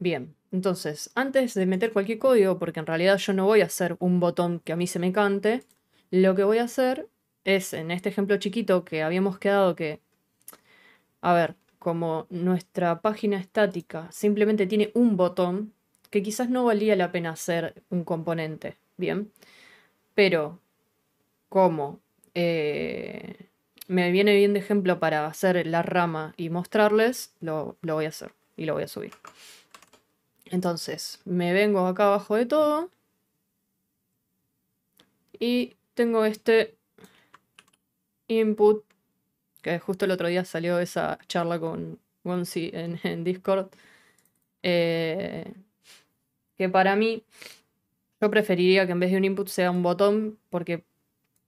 Speaker 1: Bien, entonces, antes de meter cualquier código, porque en realidad yo no voy a hacer un botón que a mí se me cante, lo que voy a hacer es, en este ejemplo chiquito que habíamos quedado que... A ver, como nuestra página estática simplemente tiene un botón, que quizás no valía la pena hacer un componente, ¿bien? Pero como eh, me viene bien de ejemplo para hacer la rama y mostrarles, lo, lo voy a hacer y lo voy a subir. Entonces, me vengo acá abajo de todo y tengo este input que justo el otro día salió esa charla con Gonzi en, Discord, eh, que para mí yo preferiría que en vez de un input sea un botón porque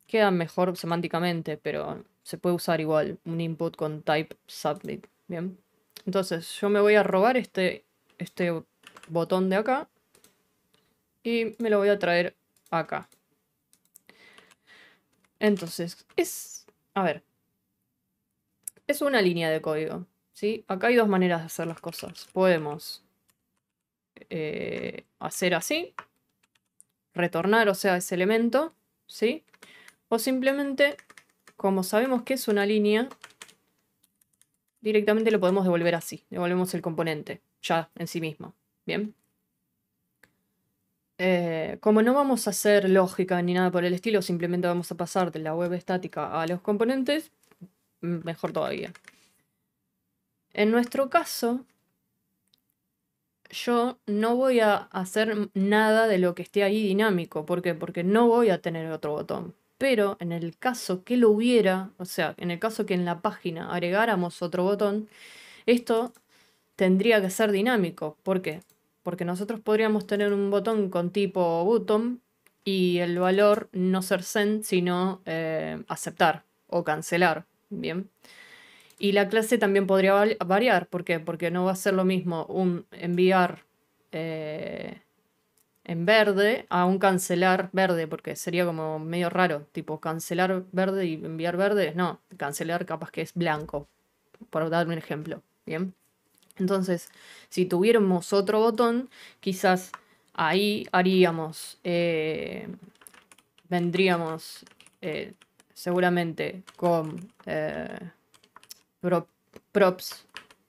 Speaker 1: queda mejor semánticamente, pero se puede usar igual un input con type submit, ¿bien? Entonces yo me voy a robar este, este botón de acá y me lo voy a traer acá. Entonces, es... A ver, es una línea de código. ¿sí? Acá hay dos maneras de hacer las cosas. Podemos eh, hacer así, retornar, o sea, ese elemento, ¿sí? O simplemente, como sabemos que es una línea, directamente lo podemos devolver así. Devolvemos el componente, ya en sí mismo. ¿Bien? Eh, como no vamos a hacer lógica ni nada por el estilo, simplemente vamos a pasar de la web estática a los componentes, mejor todavía. En nuestro caso, yo no voy a hacer nada de lo que esté ahí dinámico. ¿Por qué? Porque no voy a tener otro botón. Pero en el caso que lo hubiera, o sea, en el caso que en la página agregáramos otro botón, esto tendría que ser dinámico. ¿Por qué? Porque nosotros podríamos tener un botón con tipo button y el valor no ser send, sino eh, aceptar o cancelar. Bien. Y la clase también podría variar. ¿Por qué? Porque no va a ser lo mismo un enviar eh, en verde a un cancelar verde, porque sería como medio raro, tipo cancelar verde y enviar verde. No, cancelar capaz que es blanco, por dar un ejemplo. Bien. Entonces, si tuviéramos otro botón, quizás ahí haríamos, eh, vendríamos eh, seguramente con props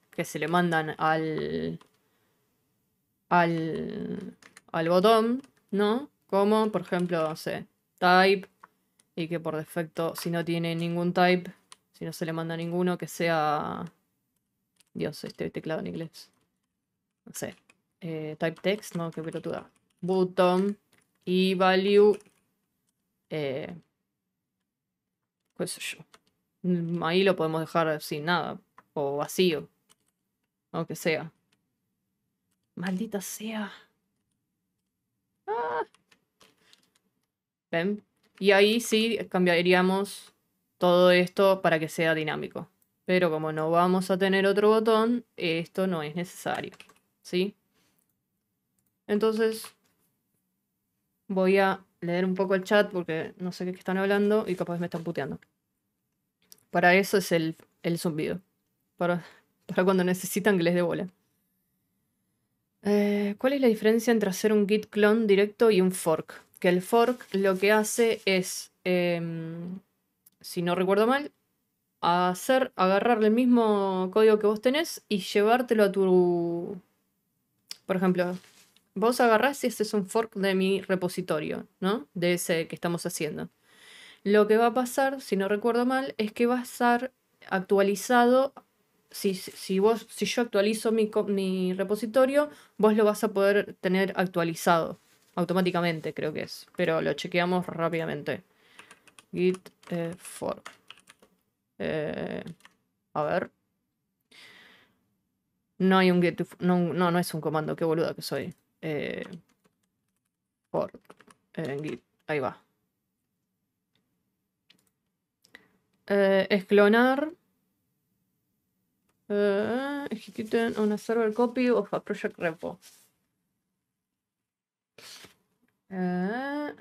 Speaker 1: que se le mandan al, al, al botón, ¿no? Como, por ejemplo, no sé, type, y que por defecto, si no tiene ningún type, si no se le manda ninguno, que sea... Dios, este teclado en inglés. No sé. Eh, type text, no, qué pelotuda. Button y value. Eh, qué yo. Mm, ahí lo podemos dejar sin nada. O vacío. O que sea. Maldita sea. Ah. ¿Ven? Y ahí sí cambiaríamos todo esto para que sea dinámico. Pero como no vamos a tener otro botón, esto no es necesario. ¿Sí? Entonces, voy a leer un poco el chat porque no sé qué están hablando y capaz me están puteando. Para eso es el, zumbido. Para, para, cuando necesitan que les dé bola. Eh, ¿Cuál es la diferencia entre hacer un git clone directo y un fork? Que el fork lo que hace es, em, si no recuerdo mal, hacer, agarrar el mismo código que vos tenés y llevártelo a tu... Por ejemplo, vos agarrás y este es un fork de mi repositorio, ¿no? De ese que estamos haciendo. Lo que va a pasar, si no recuerdo mal, es que va a estar actualizado. Si, si, vos, si yo actualizo mi, mi repositorio, vos lo vas a poder tener actualizado automáticamente, creo que es. Pero lo chequeamos rápidamente. Git eh, for. Eh, a ver. No hay un git. No, no, no es un comando, qué boluda que soy. Eh, for. git. Ahí va. Eh, es clonar. Eh, execute on a server copy of a project repo. Eh,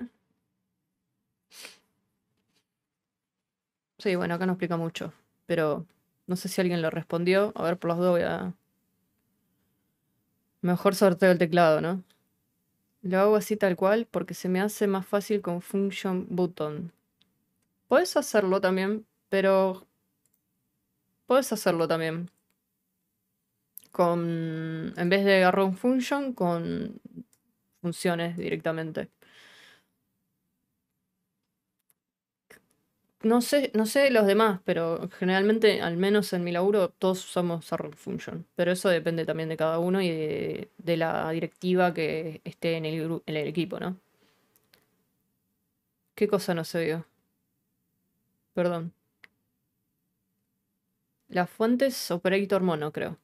Speaker 1: sí, bueno, acá no explica mucho. Pero no sé si alguien lo respondió. A ver, por los dos voy a. Mejor sorteo el teclado, ¿no? Lo hago así tal cual porque se me hace más fácil con function button. Puedes hacerlo también, pero puedes hacerlo también. Con. En vez de un function, con funciones directamente. No sé, no sé los demás, pero generalmente, al menos en mi laburo, todos usamos arrow function. Pero eso depende también de cada uno y de, la directiva que esté en el, en el equipo, ¿no? ¿Qué cosa no se vio? Perdón. La fuente es Operator Mono, creo.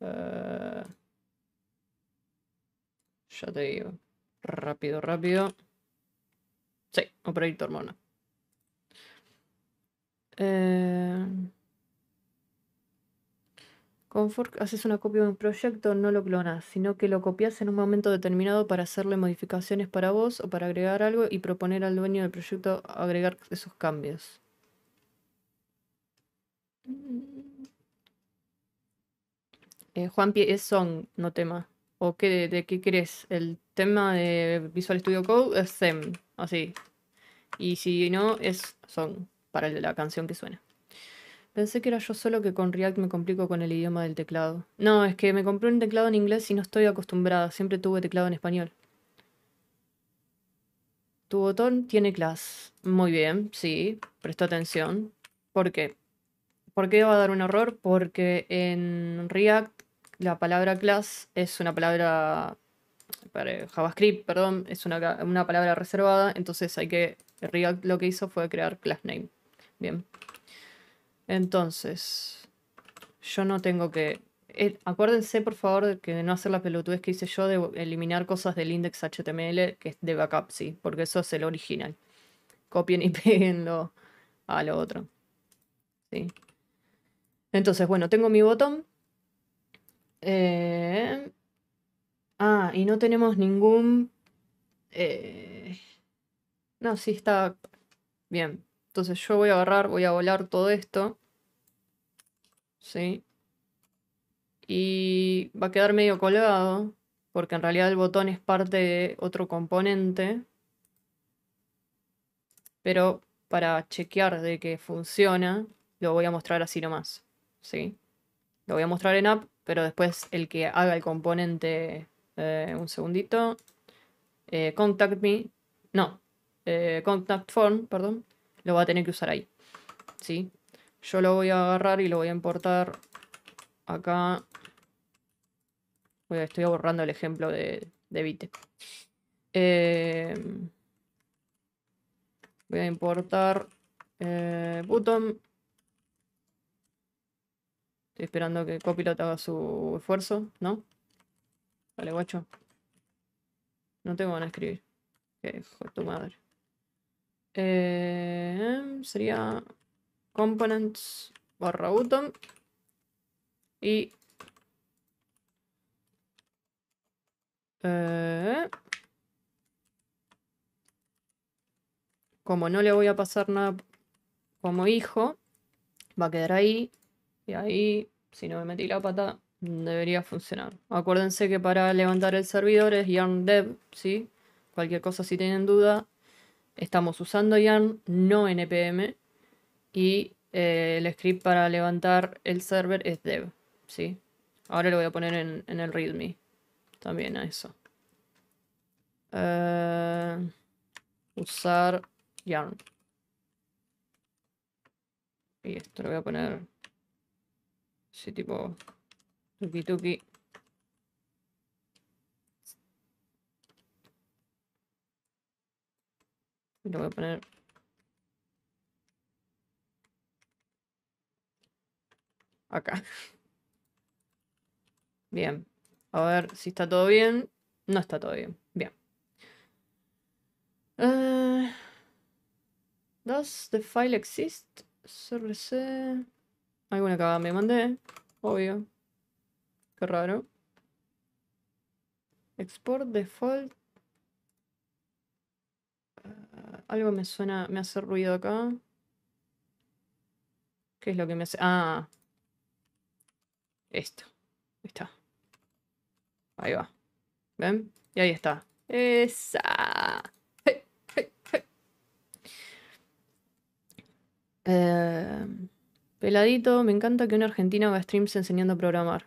Speaker 1: Eh, ya te digo. Rápido, rápido. Sí, Operator Mono. Eh, con fork haces una copia de un proyecto, no lo clonas, sino que lo copias en un momento determinado para hacerle modificaciones para vos o para agregar algo y proponer al dueño del proyecto agregar esos cambios. Eh, Juanpi, es song, no tema. ¿O qué, de, qué querés? El tema de Visual Studio Code es SEM, así. Y si no, es song, para la canción que suena. Pensé que era yo solo que con React me complico con el idioma del teclado. No, es que me compré un teclado en inglés y no estoy acostumbrada. Siempre tuve teclado en español. Tu botón tiene class. Muy bien, sí. Presta atención. ¿Por qué? ¿Por qué va a dar un error? Porque en React la palabra class es una palabra para JavaScript, perdón, es una, una palabra reservada, entonces hay que React lo que hizo fue crear class name. Bien. Entonces, yo no tengo que... Eh, acuérdense, por favor, de que no hacer la pelotudez que hice yo de eliminar cosas del index HTML, que es de backup, sí, porque eso es el original. Copien y peguenlo a lo otro. Sí. Entonces, bueno, tengo mi botón. Eh, ah, y no tenemos ningún... Eh, no, sí está bien. Entonces yo voy a agarrar, voy a volar todo esto. ¿Sí? Y va a quedar medio colgado, porque en realidad el botón es parte de otro componente. Pero para chequear de que funciona, lo voy a mostrar así nomás. ¿Sí? Lo voy a mostrar en app, pero después el que haga el componente... Eh, un segundito. Eh, contact me. No, eh, contact form, perdón, lo va a tener que usar ahí. ¿Sí? Yo lo voy a agarrar y lo voy a importar acá. estoy borrando el ejemplo de, de Vite. Eh, voy a importar button. Estoy esperando que Copilot haga su esfuerzo, ¿no? Vale, guacho. No tengo ganas de escribir. Que hijo tu madre. Eh, sería components barra button y eh, como no le voy a pasar nada como hijo, va a quedar ahí y ahí, si no me metí la pata, debería funcionar. Acuérdense que para levantar el servidor es yarn dev, ¿sí? Cualquier cosa si tienen duda, Estamos usando Yarn, no npm. Y eh, el script para levantar el server es dev. ¿sí? Ahora lo voy a poner en, el readme. También a eso. Eh, usar yarn. Y esto lo voy a poner así tipo tuki tuki. Lo voy a poner... Acá. Bien. A ver si está todo bien. No está todo bien. Bien. Uh, does the file exist? CRC. Alguna cagada me mandé. Obvio. Qué raro. Export default algo me suena, me hace ruido acá. ¿Qué es lo que me hace? Ah. Esto. Ahí está. Ahí va. ¿Ven? Y ahí está. Esa. Peladito, me encanta que una argentina haga streams enseñando a programar.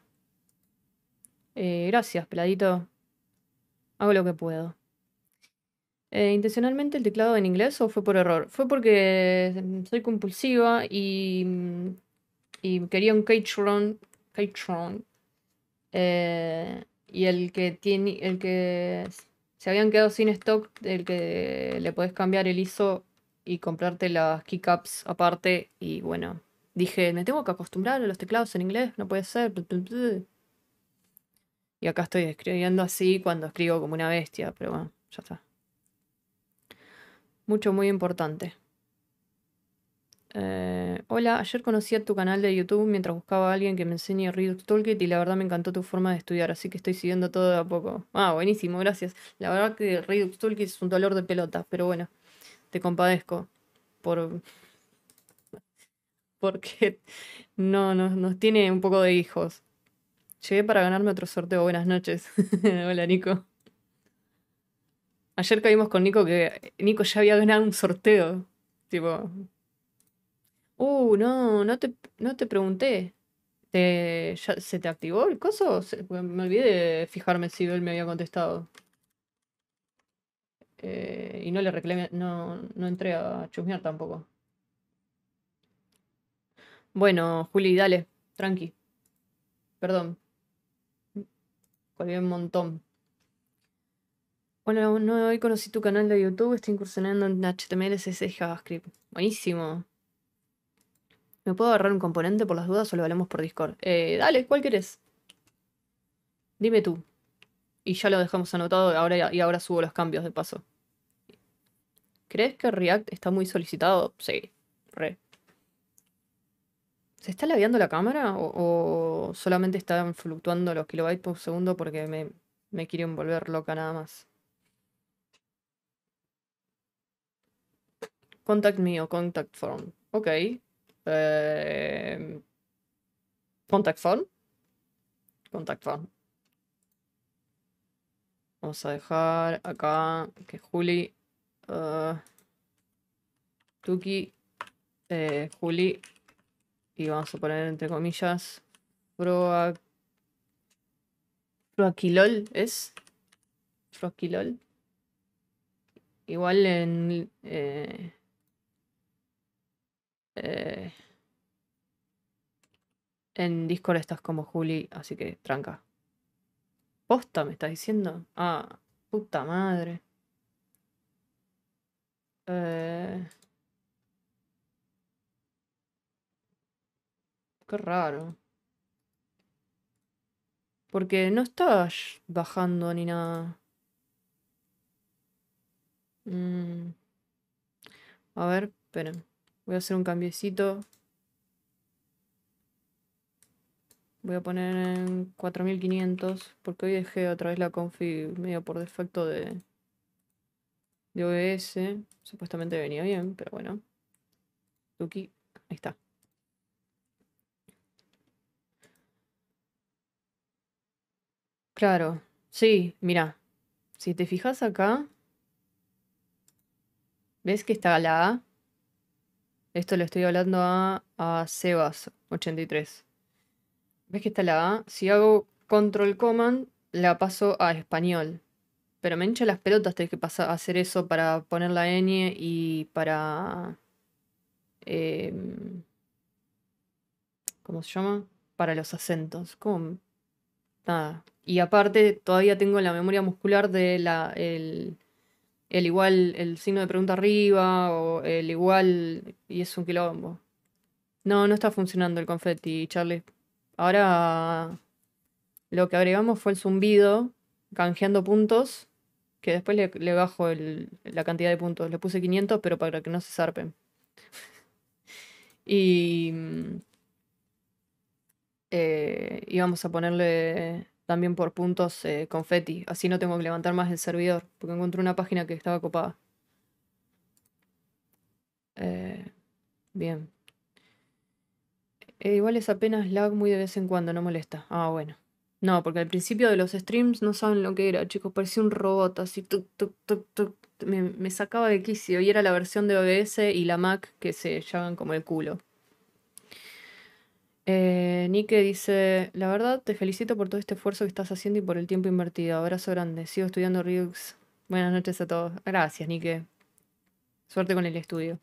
Speaker 1: Eh, gracias, Peladito. Hago lo que puedo. Eh, ¿Intencionalmente el teclado en inglés o fue por error? Fue porque soy compulsiva y, y quería un Catron. Eh, y el que tiene. El que se habían quedado sin stock, el que le podés cambiar el ISO y comprarte las keycaps aparte. Y bueno, dije, me tengo que acostumbrar a los teclados en inglés, no puede ser. Y acá estoy escribiendo así cuando escribo como una bestia, pero bueno, ya está. Mucho, muy importante. Eh, hola, ayer conocí a tu canal de YouTube mientras buscaba a alguien que me enseñe Redux Toolkit y la verdad me encantó tu forma de estudiar, así que estoy siguiendo todo de a poco. Ah, buenísimo, gracias. La verdad que Redux Toolkit es un dolor de pelota, pero bueno, te compadezco por... Porque no, no, nos tiene un poco de hijos. Llegué para ganarme otro sorteo. Buenas noches. Hola, Nico. Ayer caímos con Nico que Nico ya había ganado un sorteo. Tipo. Uh, no, no te, no te pregunté. ¿Te, ¿Se te activó el coso? me olvidé de fijarme si él me había contestado. Eh, y no le reclamé, no, no entré a chusmear tampoco. Bueno, Juli, dale, tranqui. Perdón. colgué un montón. Bueno, no, hoy conocí tu canal de YouTube, estoy incursionando en HTML, CSS y JavaScript. Buenísimo. ¿Me puedo agarrar un componente por las dudas o lo hablamos por Discord? Eh, dale, ¿cuál querés? Dime tú. Y ya lo dejamos anotado ahora, y ahora subo los cambios de paso. ¿Crees que React está muy solicitado? Sí, re. ¿Se está lagueando la cámara o, solamente están fluctuando los kilobytes por segundo porque me, me quieren volver loca nada más? Contact me o contact form. Ok. Eh, contact form. Contact form. Vamos a dejar acá que Juli. Uh, Tuki. Eh, Juli. Y vamos a poner entre comillas. Proa. Proaquilol es. Proaquilol. Igual en. Eh, eh, en Discord estás como Juli, así que tranca. ¿Posta me estás diciendo? Ah, puta madre. Eh, qué raro. Porque no estás bajando ni nada. Mm. A ver, esperen. Voy a hacer un cambiecito. Voy a poner en 4500 porque hoy dejé otra vez la config medio por defecto de, de OBS. Supuestamente venía bien, pero bueno. Tuki, ahí está. Claro, sí, mira. Si te fijas acá, ¿ves que está la A? Esto le estoy hablando a, a Sebas83. ¿Ves que está la A? Si hago control command, la paso a español. Pero me hincha las pelotas tener que pasar hacer eso para poner la ñ y para... Em, ¿Cómo se llama? Para los acentos. ¿Cómo? Nada. Y aparte, todavía tengo la memoria muscular de la, el, el igual, el signo de pregunta arriba, o el igual, y es un quilombo. No, no está funcionando el confetti, Charlie. Ahora lo que agregamos fue el zumbido, canjeando puntos, que después le, bajo la cantidad de puntos. Le puse 500, pero para que no se zarpen. y... Eh, íbamos a ponerle también por puntos eh, confetti. Así no tengo que levantar más el servidor, porque encontré una página que estaba copada. Eh, bien. Eh, igual es apenas lag muy de vez en cuando, no molesta. Ah, bueno. No, porque al principio de los streams no saben lo que era, chicos. Parecía un robot así, Me, me, sacaba de quicio y era la versión de OBS y la Mac que se llaman como el culo. Eh, Nike dice, la verdad te felicito por todo este esfuerzo que estás haciendo y por el tiempo invertido. Abrazo grande. Sigo estudiando Ryux. Buenas noches a todos. Gracias, Nike. Suerte con el estudio.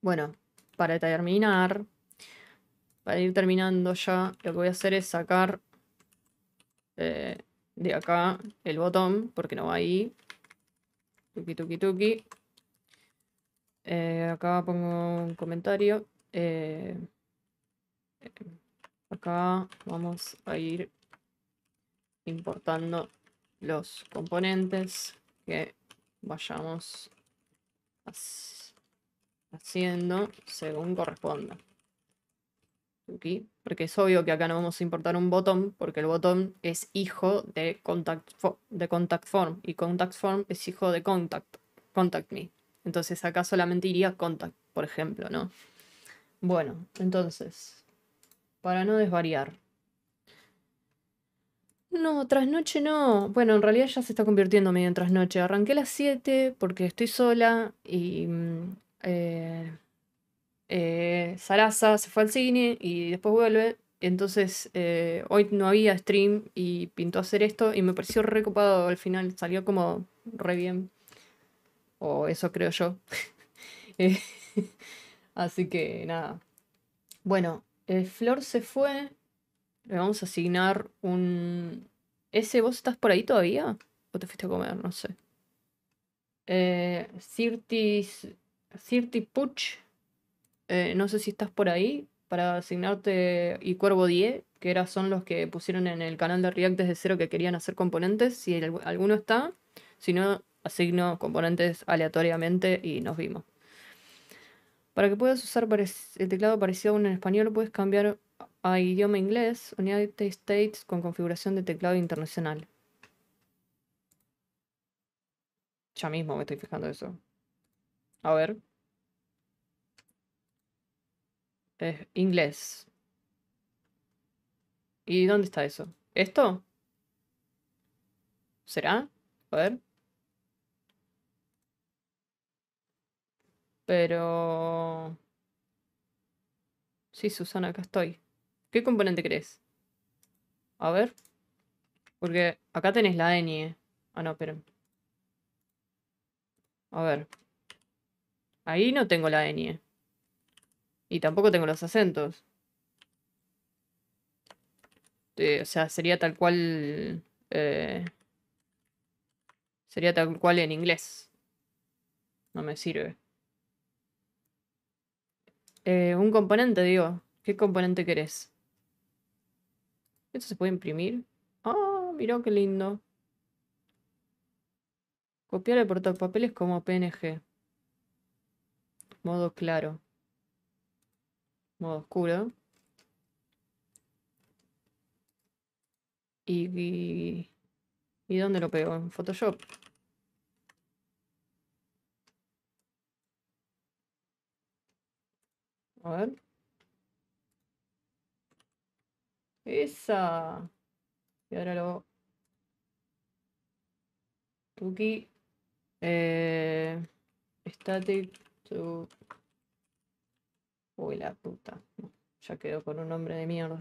Speaker 1: Bueno, para terminar, para ir terminando ya, lo que voy a hacer es sacar eh, de acá el botón, porque no va ahí. Tuki, tuki, tuki. Eh, acá pongo un comentario. Eh, acá vamos a ir importando los componentes que vayamos haciendo según corresponda. Aquí, porque es obvio que acá no vamos a importar un botón, porque el botón es hijo de contact, form y contact form es hijo de contact, contact me. Entonces acá solamente iría contact, por ejemplo, ¿no? Bueno, entonces para no desvariar. No, trasnoche no. Bueno, en realidad ya se está convirtiendo medio en trasnoche. Arranqué a las 7 porque estoy sola y mm, eh, eh, Sarasa se fue al cine y después vuelve. Entonces eh, hoy no había stream y pintó hacer esto y me pareció recopado al final. Salió como re bien. O eso creo yo. Así que nada. Bueno, Flor se fue. Le vamos a asignar un... ¿Ese vos estás por ahí todavía? ¿O te fuiste a comer? No sé. Eh, Puch. Eh, no sé si estás por ahí para asignarte y Cuervo 10, que era, son los que pusieron en el canal de React desde cero que querían hacer componentes. Si alguno está, si no, asigno componentes aleatoriamente y nos vimos. Para que puedas usar el teclado parecido a un en español, puedes cambiar a idioma inglés, United States con configuración de teclado internacional. Ya mismo me estoy fijando eso. A ver. Inglés. ¿Y dónde está eso? ¿Esto? ¿Será? A ver. Pero... Sí, Susana, acá estoy. ¿Qué componente crees? A ver. Porque acá tenés la ñ. Ah, no, esperen. A ver. Ahí no tengo la ñ. Y tampoco tengo los acentos. o sea, sería tal cual... Eh, sería tal cual en inglés. No me sirve. Eh, un componente, digo. ¿Qué componente querés? ¿Esto se puede imprimir? Ah, mira qué lindo. Copiar el portapapeles como PNG. Modo claro. Modo oscuro. Y, y, dónde lo pego? En Photoshop. A ver. Esa. Y ahora lo... Tuki. Eh, static to... Uy, la puta. ya quedó con un nombre de mierda.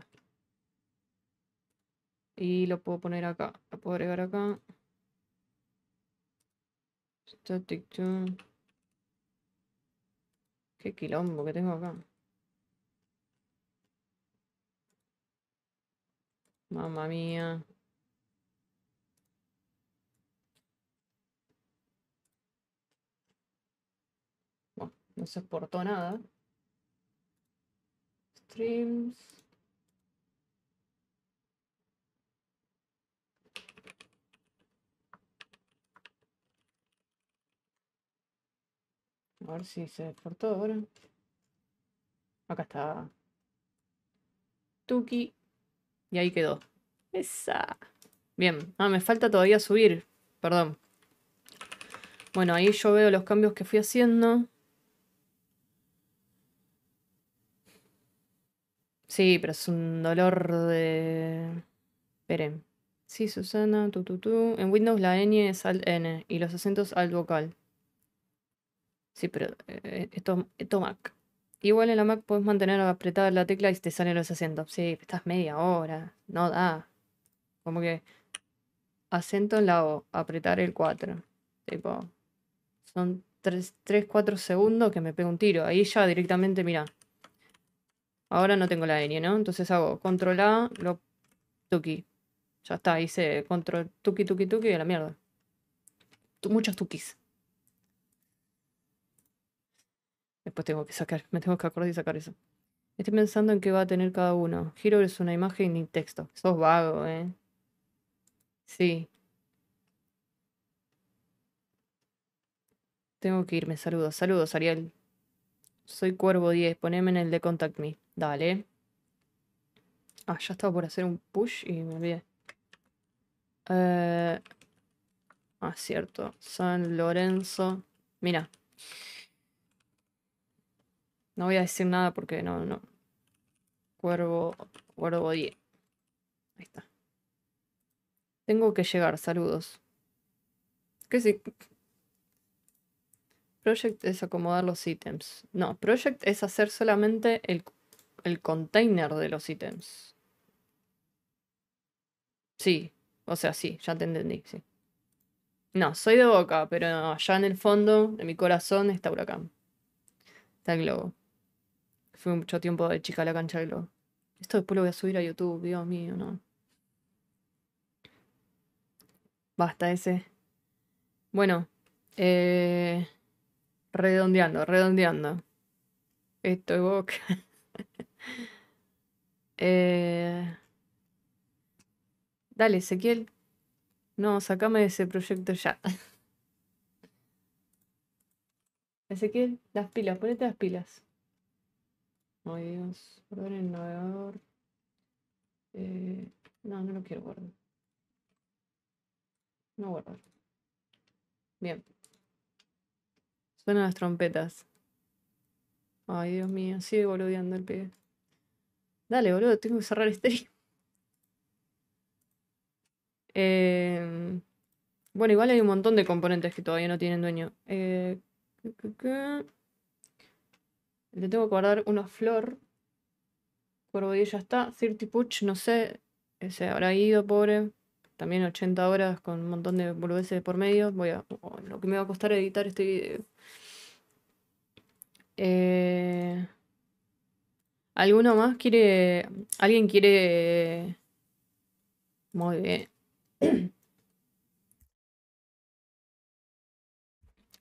Speaker 1: Y lo puedo poner acá. Lo puedo agregar acá. Static to... Qué quilombo que tengo acá. Mamma mía. Bueno, no se exportó nada. Streams. A ver si se exportó ahora. Acá está. Tuki. Y ahí quedó. Esa. Bien. Ah, me falta todavía subir. Perdón. Bueno, ahí yo veo los cambios que fui haciendo. Sí, pero es un dolor de... Esperen. Sí, Susana, tu, tu, tu. En Windows la N es Alt N y los acentos Alt vocal. Sí, pero eh, esto, esto Mac. Igual en la Mac puedes mantener apretada la tecla y te salen los acentos. Sí, estás media hora. No da. Como que acento en la O, apretar el 4. Tipo, son 3, 4 segundos que me pego un tiro. Ahí ya directamente, mira. Ahora no tengo la N, ¿no? Entonces hago control A, lo tuki. Ya está, hice control tuki tuki tuki y la mierda. muchos tukis. Después tengo que sacar, me tengo que acordar y sacar eso. Estoy pensando en qué va a tener cada uno. Giro es una imagen y texto. Sos vago, ¿eh? Sí. Tengo que irme. Saludos. Saludos, Ariel. Soy Cuervo 10. Poneme en el de Contact Me. Dale. Ah, ya estaba por hacer un push y me olvidé. Eh... Ah, cierto. San Lorenzo. Mira. No voy a decir nada porque no, no. Cuervo, cuervo 10. Ahí está. Tengo que llegar, saludos. ¿Qué sí? Project es acomodar los ítems. No, project es hacer solamente el, el container de los ítems. Sí, o sea, sí, ya te entendí, sí. No, soy de boca, pero allá en el fondo de mi corazón está Huracán. Está el globo. Fui mucho tiempo de chica a la cancha de globo. Esto después lo voy a subir a YouTube, Dios mío, no. Basta ese. Bueno, eh, redondeando, redondeando. Esto es boca. eh, dale, Ezequiel. No, sacame de ese proyecto ya. Ezequiel, las pilas, ponete las pilas. Ay Dios, guardar el navegador. Eh, no, no lo quiero guardar. No guardar. Bien. Suenan las trompetas. Ay, Dios mío, sigue boludeando el pibe. Dale, boludo, tengo que cerrar este. Eh, bueno, igual hay un montón de componentes que todavía no tienen dueño. Eh, le tengo que guardar una flor. Cuervo y ya está. Cirti Puch, no sé. Se habrá ido, pobre. También 80 horas con un montón de boludeces por medio. Voy a. Lo que me va a costar editar este video. Eh, ¿Alguno más quiere. ¿Alguien quiere. Muy bien.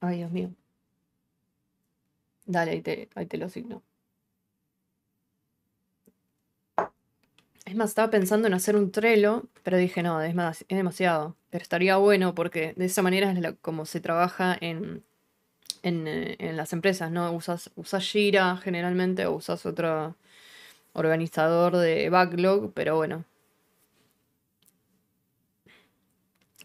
Speaker 1: Ay, Dios mío. Dale, ahí te, ahí te lo signo. Es más, estaba pensando en hacer un Trello, pero dije, no, es, es demasiado. Pero estaría bueno porque de esa manera es como se trabaja en, en, eh, en, las empresas, ¿no? Usas, usas generalmente o usas otro organizador de backlog, pero bueno.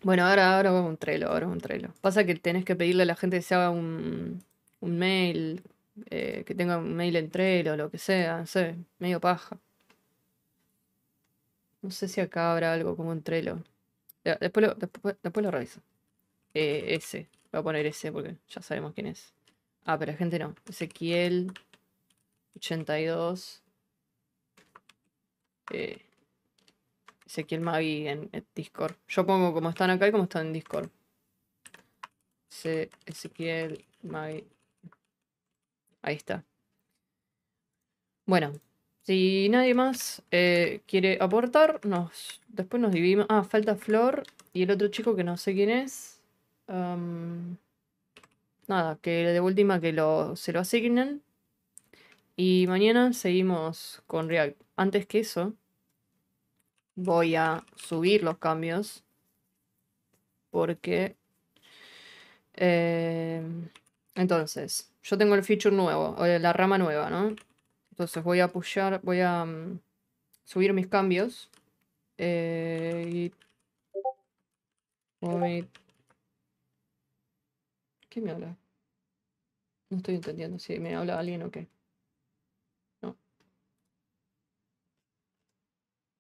Speaker 1: Bueno, ahora, ahora un Trello, ahora un Trello. Pasa que tenés que pedirle a la gente que se haga un, un mail, eh, que tenga un mail en Trello, lo que sea, no sé, medio paja. No sé si acá habrá algo como un Trello. Después lo, después, después lo reviso. Eh, ese. Voy a poner ese porque ya sabemos quién es. Ah, pero la gente no. Ezequiel 82. Eh, Ezequiel Mavi en, Discord. Yo pongo como están acá y como están en Discord. Ezequiel Mavi. Ahí está. Bueno, si nadie más eh, quiere aportar, nos, después nos dividimos. Ah, falta Flor y el otro chico que no sé quién es. nada, que de última que lo, se lo asignen. Y mañana seguimos con React. Antes que eso, voy a subir los cambios. Porque... Eh, entonces, yo tengo el feature nuevo, la rama nueva, ¿no? Entonces voy a pushar, voy a mm, subir mis cambios. Eh, ¿Qué me habla? No estoy entendiendo si me habla alguien o qué. No.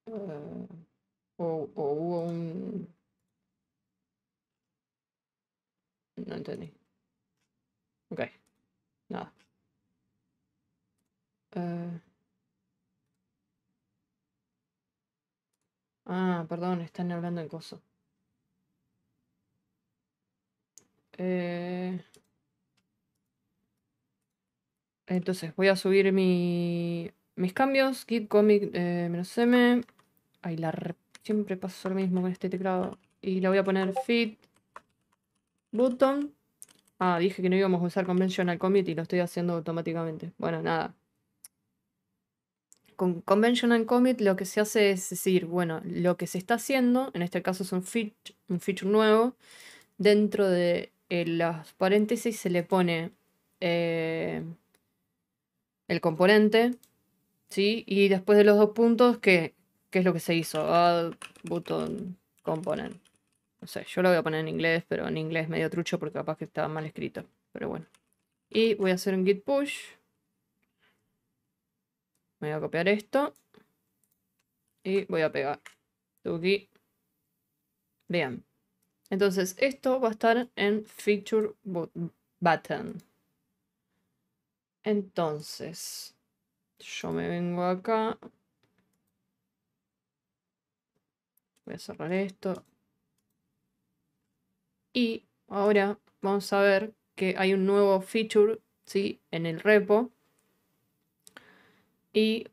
Speaker 1: Eh, o, hubo un... No entendí. Ok. Nada. Eh. Ah, perdón, están hablando en coso. Eh. Entonces, voy a subir mi, mis cambios. Git comic eh, m. Ay, la siempre paso lo mismo con este teclado. Y le voy a poner fit button. Ah, dije que no íbamos a usar conventional commit y lo estoy haciendo automáticamente. Bueno, nada. Con conventional commit lo que se hace es decir, bueno, lo que se está haciendo, en este caso es un, feature nuevo, dentro de eh, las paréntesis se le pone eh, el componente, ¿sí? Y después de los dos puntos, ¿qué, qué es lo que se hizo? Add button component. No sé, yo lo voy a poner en inglés, pero en inglés medio trucho porque capaz que estaba mal escrito. Pero bueno. Y voy a hacer un git push. Voy a copiar esto. Y voy a pegar. Tuki. Bien. Entonces, esto va a estar en Feature Button. Entonces, yo me vengo acá. Voy a cerrar esto. Y ahora vamos a ver que hay un nuevo feature ¿sí? en el repo. Y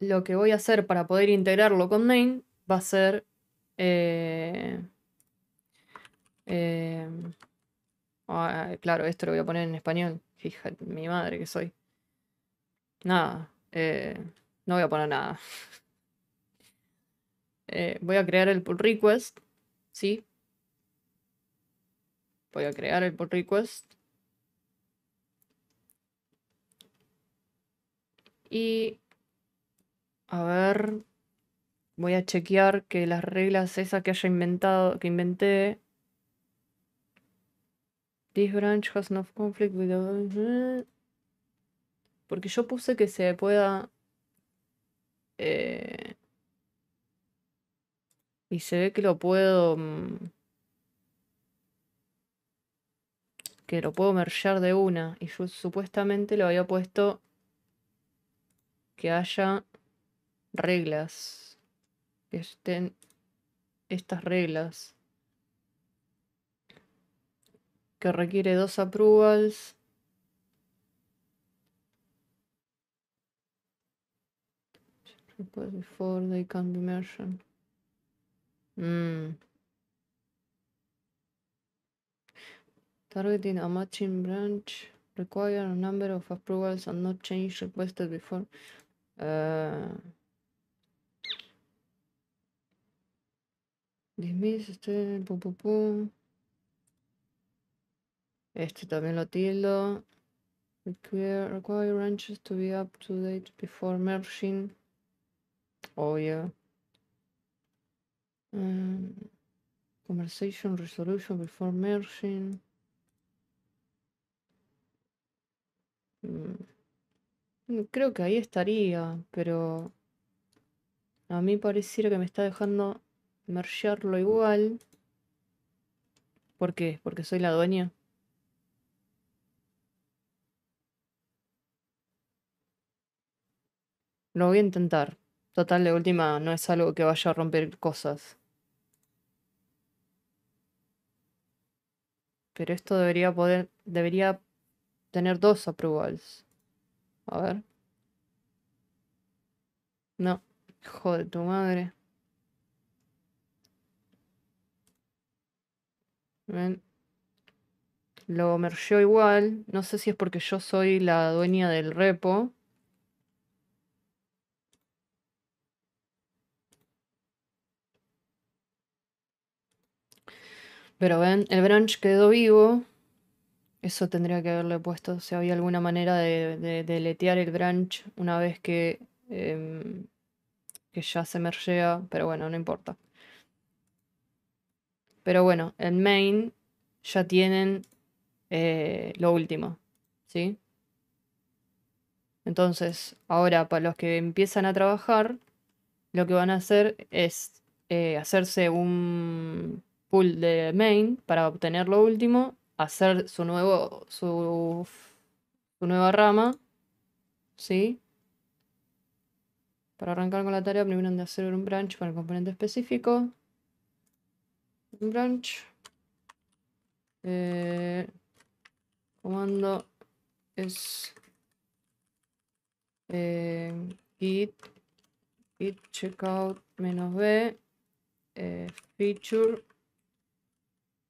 Speaker 1: lo que voy a hacer para poder integrarlo con main va a ser... Eh, eh, claro, esto lo voy a poner en español. Fíjate, mi madre que soy. Nada. Eh, no voy a poner nada. voy a crear el pull request. ¿Sí? Voy a crear el pull request. Y a ver, voy a chequear que las reglas esas que haya inventado, que inventé. This branch has no conflict with the... Porque yo puse que se pueda... Eh, y se ve que lo puedo... Mm, que lo puedo mergear de una. Y yo supuestamente lo había puesto que haya reglas. Que estén estas reglas. Que requiere dos approvals. Before they can be merged. Mm. Targeting a matching branch require a number of approvals and not change requested before. Uh, dismiss, este, Este también lo tildo. Require, require ranches to be up to date before merging. Yeah. Um, conversation resolution before merging. Mm. Mm, creo que ahí estaría, pero a mí pareciera que me está dejando mergearlo igual. ¿Por qué? ¿Porque soy la dueña? Lo voy a intentar. Total, de última, no es algo que vaya a romper cosas. Pero esto debería poder, debería tener dos approvals. A ver. No. Hijo de tu madre. Ven. Lo mergeó igual. No sé si es porque yo soy la dueña del repo. Pero ven, el branch quedó vivo. Eso tendría que haberle puesto si había alguna manera de, deletear el branch una vez que, em, que ya se mergea, pero bueno, no importa. Pero bueno, en main ya tienen eh, lo último, ¿sí? Entonces, ahora para los que empiezan a trabajar, lo que van a hacer es eh, hacerse un pool de main para obtener lo último hacer su nuevo, su, nueva rama, ¿sí? Para arrancar con la tarea, primero han de hacer un branch para el componente específico. Un branch. Eh, comando es eh, git, git checkout menos b eh, feature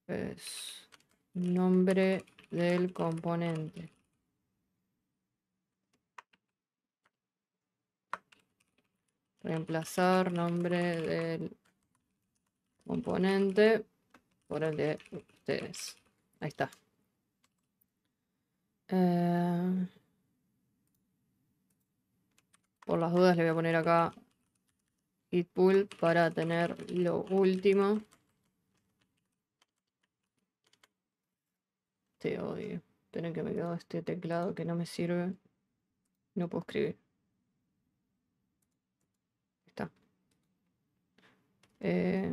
Speaker 1: es Nombre del componente. Reemplazar nombre del componente por el de ustedes. Ahí está. Eh, por las dudas le voy a poner acá git pull para tener lo último. Te odio. Esperen que me quedó este teclado que no me sirve. No puedo escribir. Está. Eh...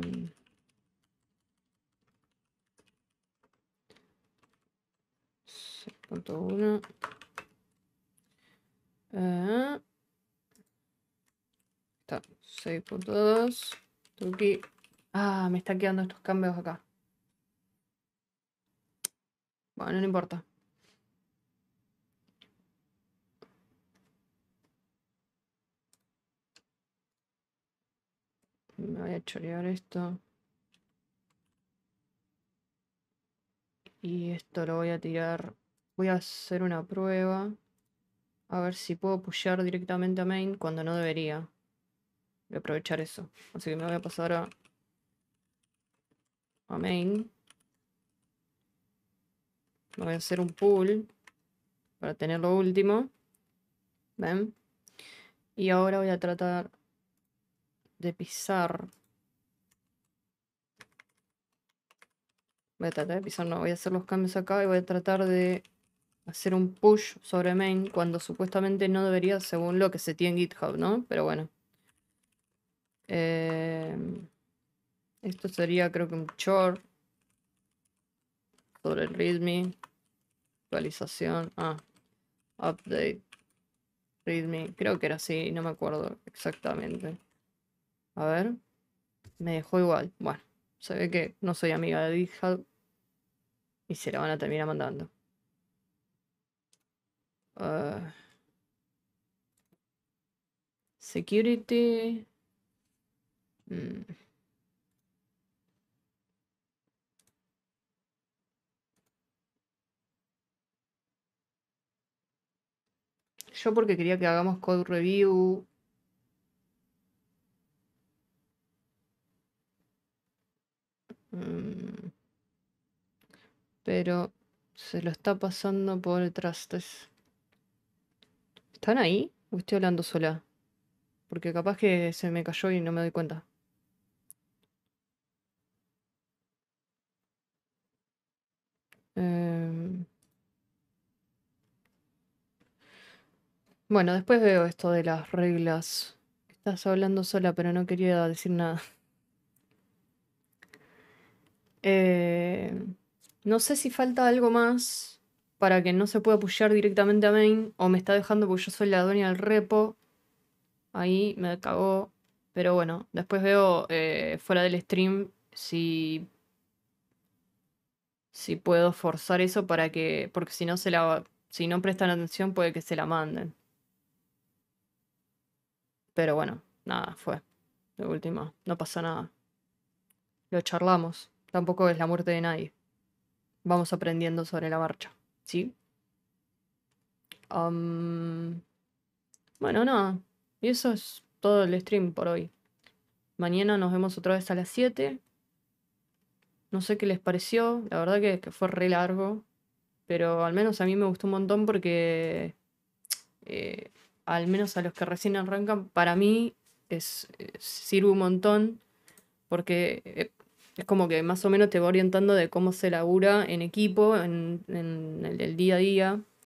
Speaker 1: uno eh, está 6.2 Tuki. Ah, me están quedando estos cambios acá. Bueno, no importa. Me voy a chorear esto. Y esto lo voy a tirar. Voy a hacer una prueba. A ver si puedo pushear directamente a main cuando no debería. Voy a aprovechar eso. Así que me voy a pasar a, a main. Voy a hacer un pull para tener lo último. ¿Ven? Y ahora voy a tratar de pisar. Voy a tratar de pisar, no, voy a hacer los cambios acá y voy a tratar de hacer un push sobre main cuando supuestamente no debería según lo que se tiene en GitHub, ¿no? Pero bueno. Em, esto sería creo que un short sobre el readme. Actualización. Ah. Update. Readme. Creo que era así, no me acuerdo exactamente. A ver. Me dejó igual. Bueno, se ve que no soy amiga de GitHub. Y se la van a terminar mandando. Uh, security. Mm. Yo porque quería que hagamos code review. Mm. Pero se lo está pasando por trastes. ¿Están ahí? ¿O estoy hablando sola? Porque capaz que se me cayó y no me doy cuenta. Bueno, después veo esto de las reglas. Estás hablando sola, pero no quería decir nada. Eh, no sé si falta algo más para que no se pueda pushear directamente a main o me está dejando porque yo soy la dueña del repo. Ahí me cagó. Pero bueno, después veo eh, fuera del stream si, si puedo forzar eso para que. Porque si no se la. Si no prestan atención, puede que se la manden. Pero bueno, nada, fue. De última, no pasa nada. Lo charlamos. Tampoco es la muerte de nadie. Vamos aprendiendo sobre la marcha. ¿Sí? bueno, nada. Y eso es todo el stream por hoy. Mañana nos vemos otra vez a las 7. No sé qué les pareció. La verdad que, que fue re largo. Pero al menos a mí me gustó un montón porque... Eh, al menos a los que recién arrancan, para mí es, eh, sirve un montón porque eh, es como que más o menos te va orientando de cómo se labura en equipo, en, el, día a día.